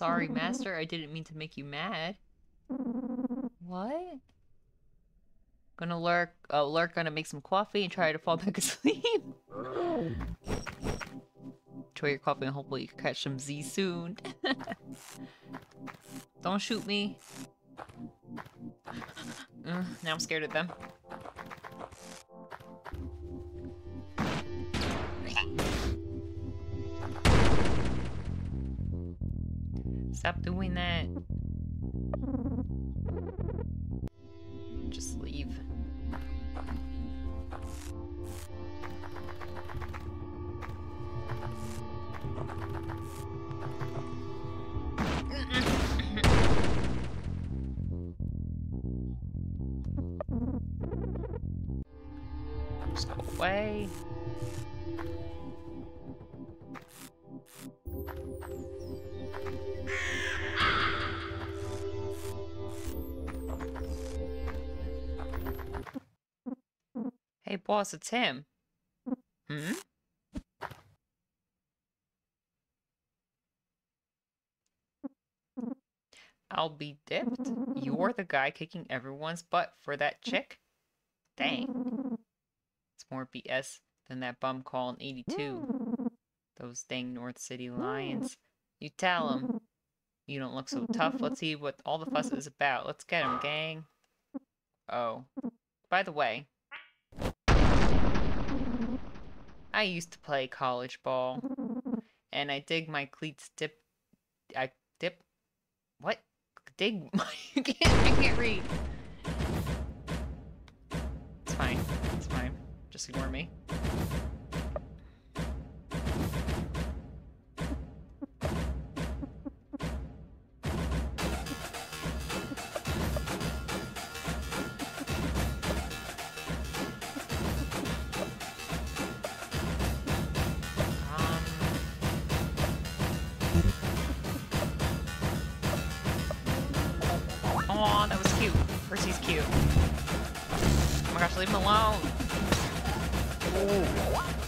Sorry, Master. I didn't mean to make you mad. What? Gonna lurk. Oh, lurk. Gonna make some coffee and try to fall back asleep. Enjoy your coffee and hopefully you can catch some Z soon. Don't shoot me. Ugh, mm, now I'm scared of them. Boss, it's him. Hmm? I'll be dipped. You're the guy kicking everyone's butt for that chick? Dang. It's more BS than that bum call in 82. Those dang North City Lions. You tell tell 'em. You don't look so tough. Let's see what all the fuss is about. Let's get 'em, gang. Oh. By the way, I used to play college ball, and I dig my cleats dip. I dip. What? Dig my. I can't, I can't read. It's fine. It's fine. Just ignore me. Aw, that was cute. Percy's cute. Oh my gosh, leave him alone. Oh.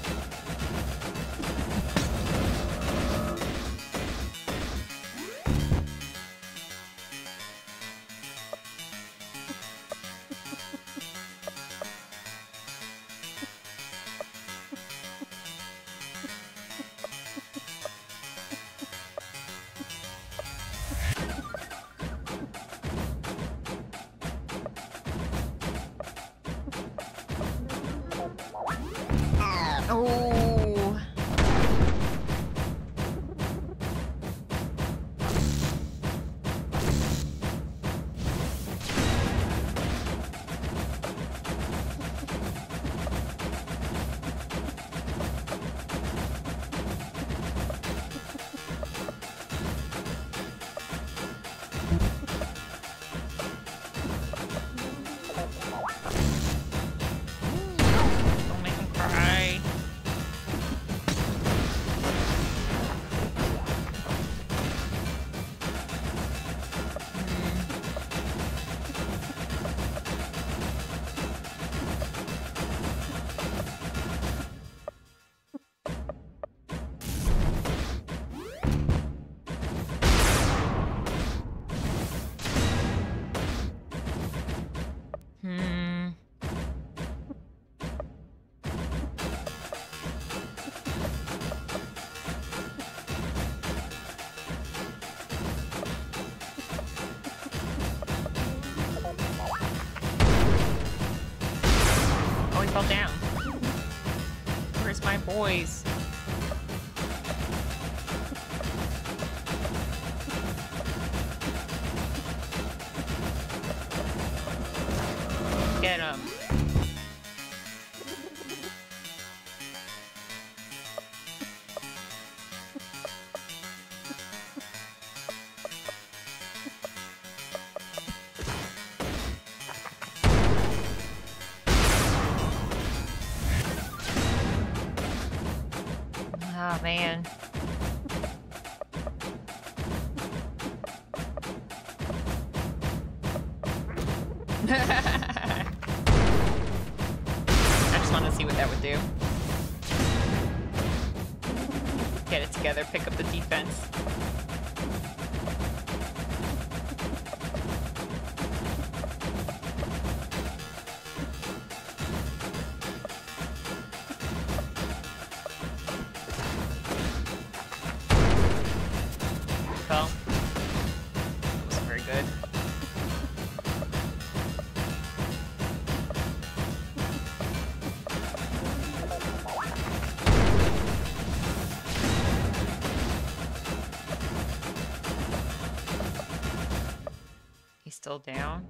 Still down.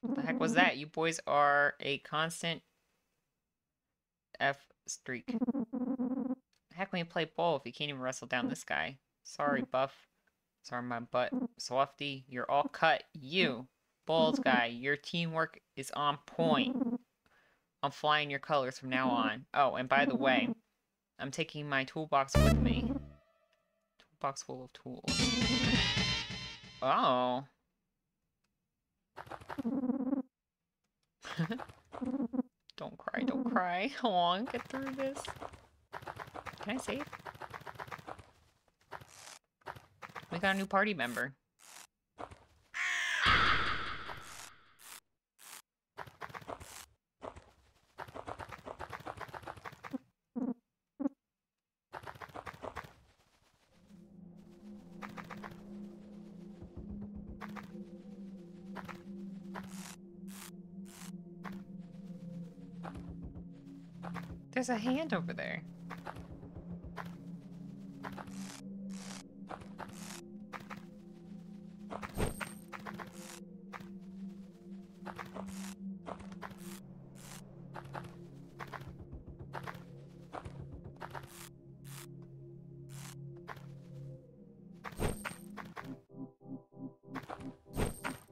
What the heck was that? You boys are a constant F streak. Heck, when you play ball if you can't even wrestle down this guy? Sorry, Buff. Sorry, my butt. Softy, you're all cut. You, bald guy, your teamwork is on point. I'm flying your colors from now on. Oh, and by the way, I'm taking my toolbox with me. Toolbox full of tools. Oh. don't cry, don't cry. Hold on, get through this. Can I save? We got a new party member. There's a hand over there.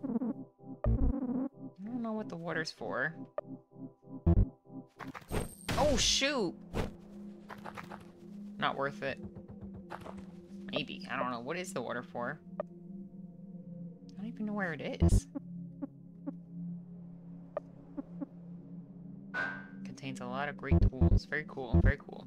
I don't know what the water's for. Oh, shoot! Not worth it. Maybe. I don't know. What is the water for? I don't even know where it is. Contains a lot of great tools. Very cool. Very cool.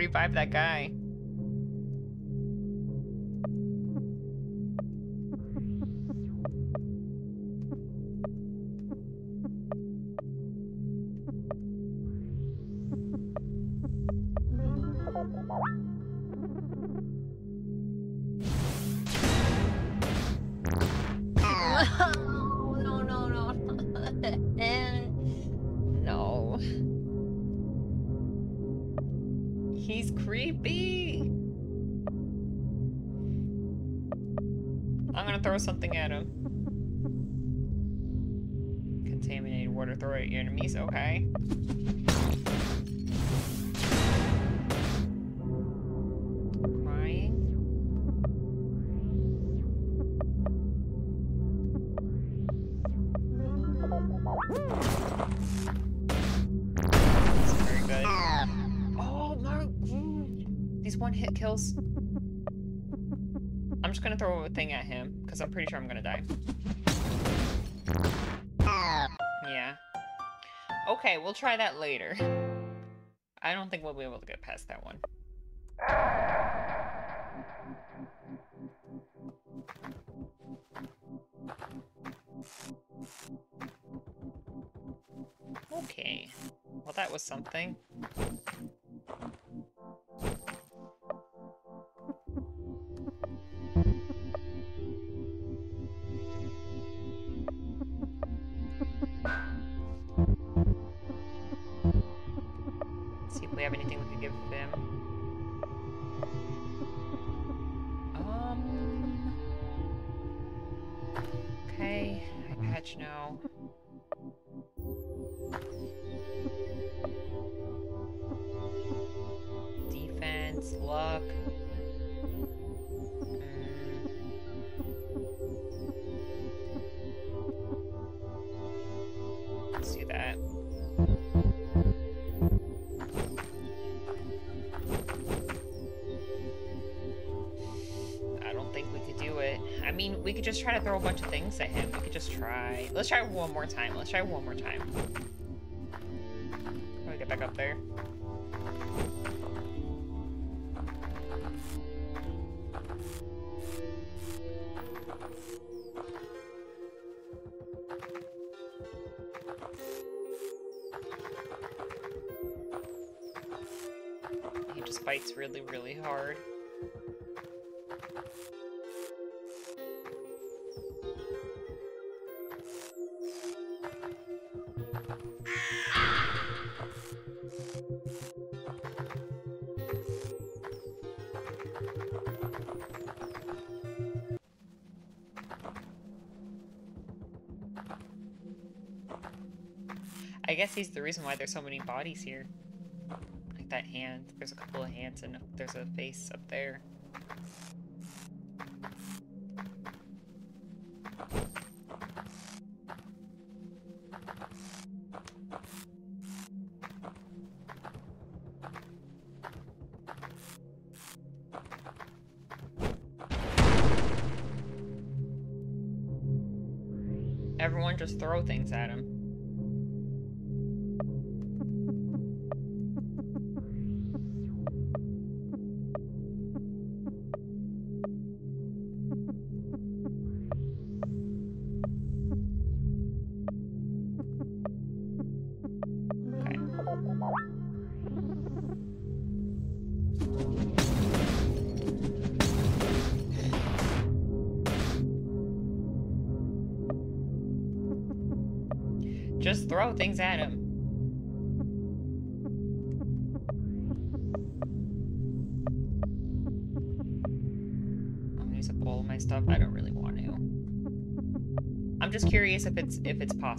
Revive that guy? Throw a thing at him because I'm pretty sure I'm gonna die. Yeah. Okay, we'll try that later. I don't think we'll be able to get past that one. Okay. Well, that was something. Give them. A bunch of things at him. We could just try. Let's try one more time. Let's try one more time. We get back up there? Guess he's the reason why there's so many bodies here. Like that hand. There's a couple of hands and there's a face up there.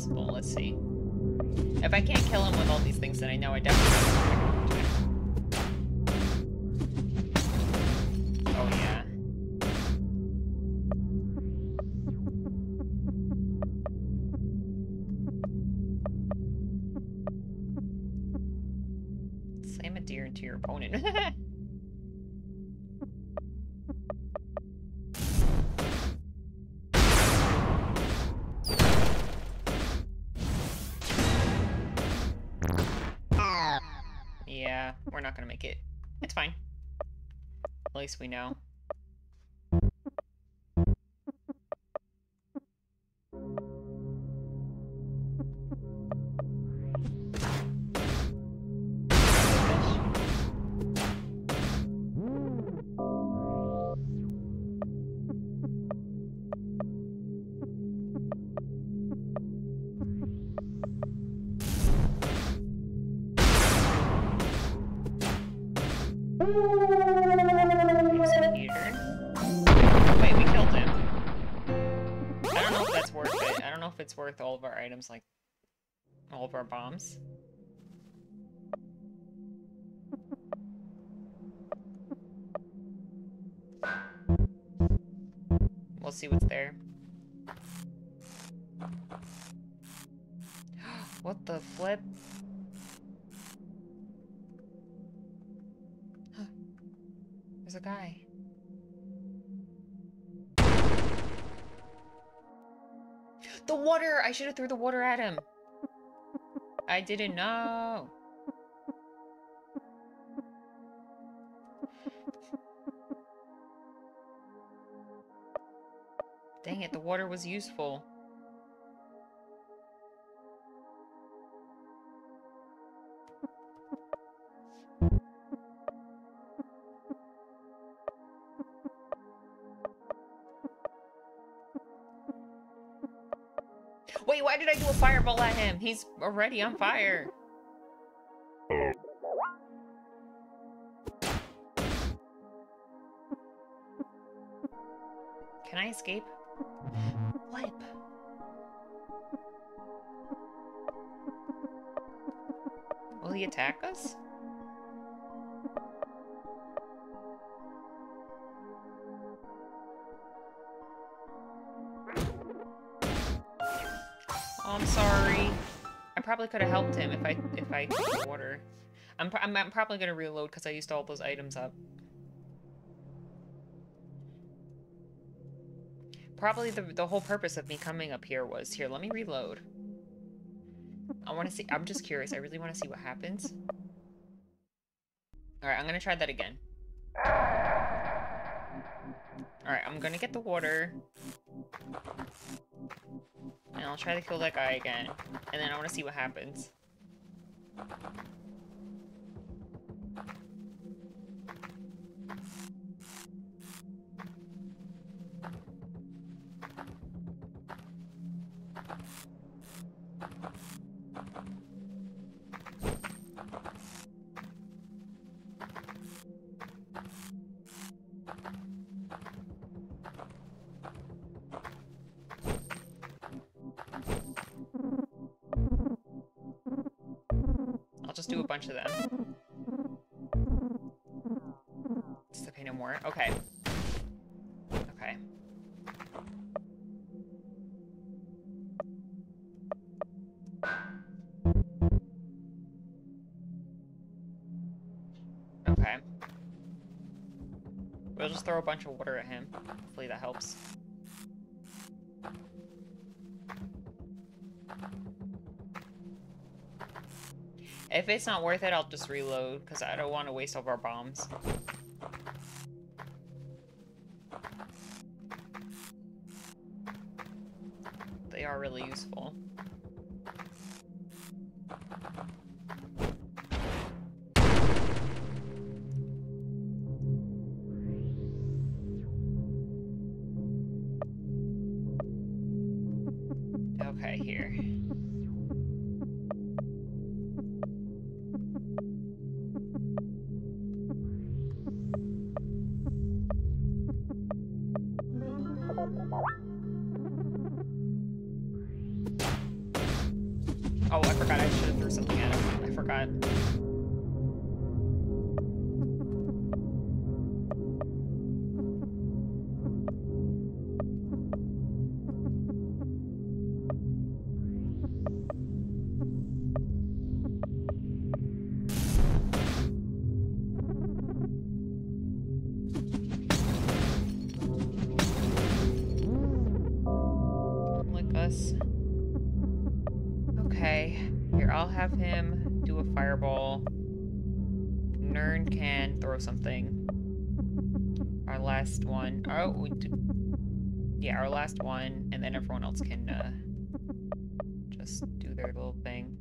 Possible. Let's see. If I can't kill him with all these things, then I know I definitely. Least we know. See what's there. what the flip? There's a guy. The water! I should have threw the water at him. I didn't know. Dang it, the water was useful. Wait, why did I do a fireball at him? He's already on fire. Can I escape? Flip. Will he attack us? Oh, I'm sorry. I probably could have helped him if I if I took water. I'm I'm, I'm probably gonna reload because I used all those items up. probably the, the whole purpose of me coming up here was here, let me reload. I want to see. I'm just curious. I really want to see what happens. All right, I'm going to try that again. All right, I'm going to get the water. And I'll try to kill that guy again. And then I want to see what happens. Bunch of them. To pay no more. Okay. Okay. Okay. We'll just throw a bunch of water at him. Hopefully that helps. If it's not worth it, I'll just reload, because I don't want to waste all of our bombs. They are really useful. Just little thing.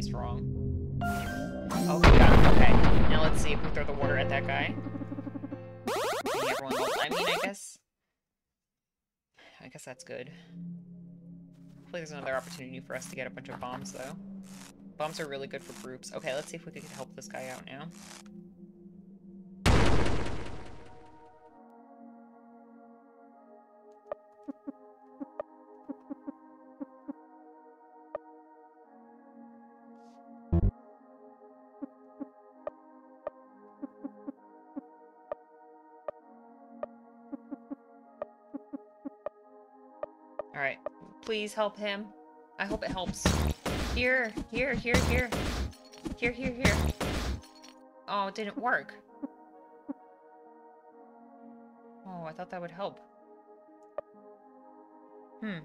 Really strong. Oh, him. Okay. Now let's see if we throw the water at that guy. I mean, I guess... I guess that's good. Hopefully there's another opportunity for us to get a bunch of bombs, though. Bombs are really good for groups. Okay, let's see if we can help this guy out now. Please help him. I hope it helps. Here, here, here, here. Here, here, here. Oh, it didn't work. Oh, I thought that would help. Hmm.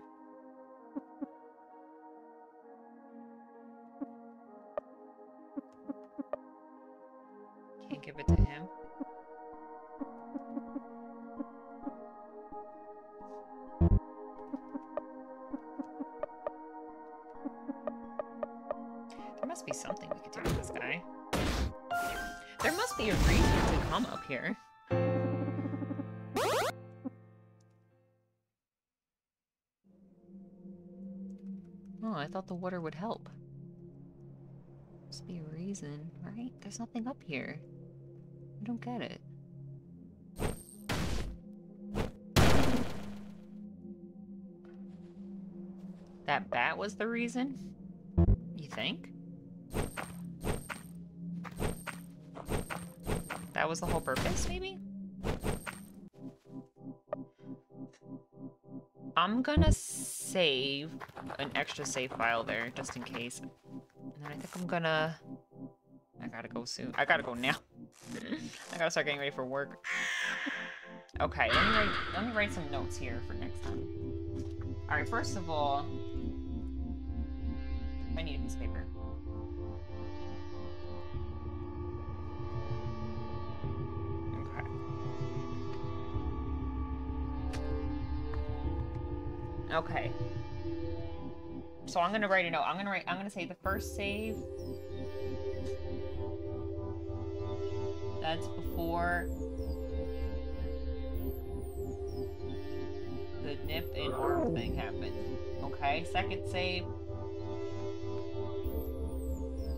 Thought the water would help. Must be a reason, right? There's nothing up here. I don't get it. That bat was the reason? You think? That was the whole purpose, maybe? I'm gonna save an extra save file there, just in case. And then I think I'm gonna... I gotta go soon. I gotta go now. I gotta start getting ready for work. Okay, let me write let me write some notes here for next time. Alright, first of all, So I'm gonna write a note. I'm gonna write I'm gonna say the first save. That's before the nip and arm thing happened. Okay, second save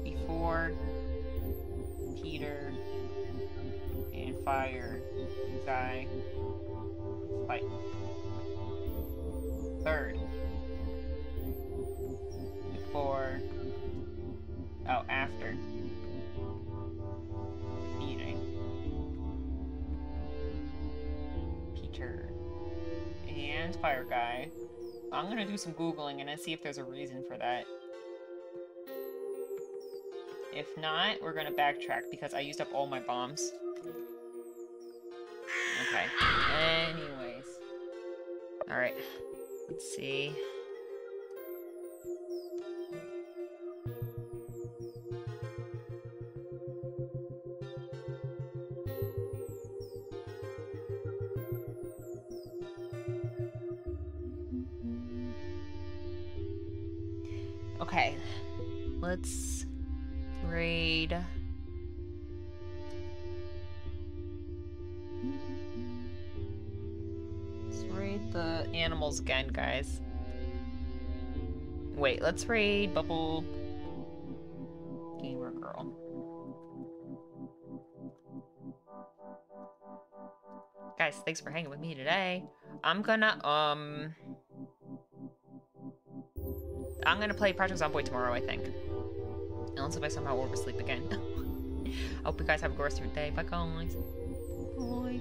before Peter and Fire guy fight. Third I'm gonna do some googling and see if there's a reason for that. If not, we're gonna backtrack because I used up all my bombs. Okay. Anyways. Alright. Let's see. Let's raid Bubble Gamer Girl. Guys, thanks for hanging with me today. I'm gonna, um... I'm gonna play Project Zomboid tomorrow, I think. Unless if I somehow oversleep again. I hope you guys have a good rest of your day. Bye, guys. Bye.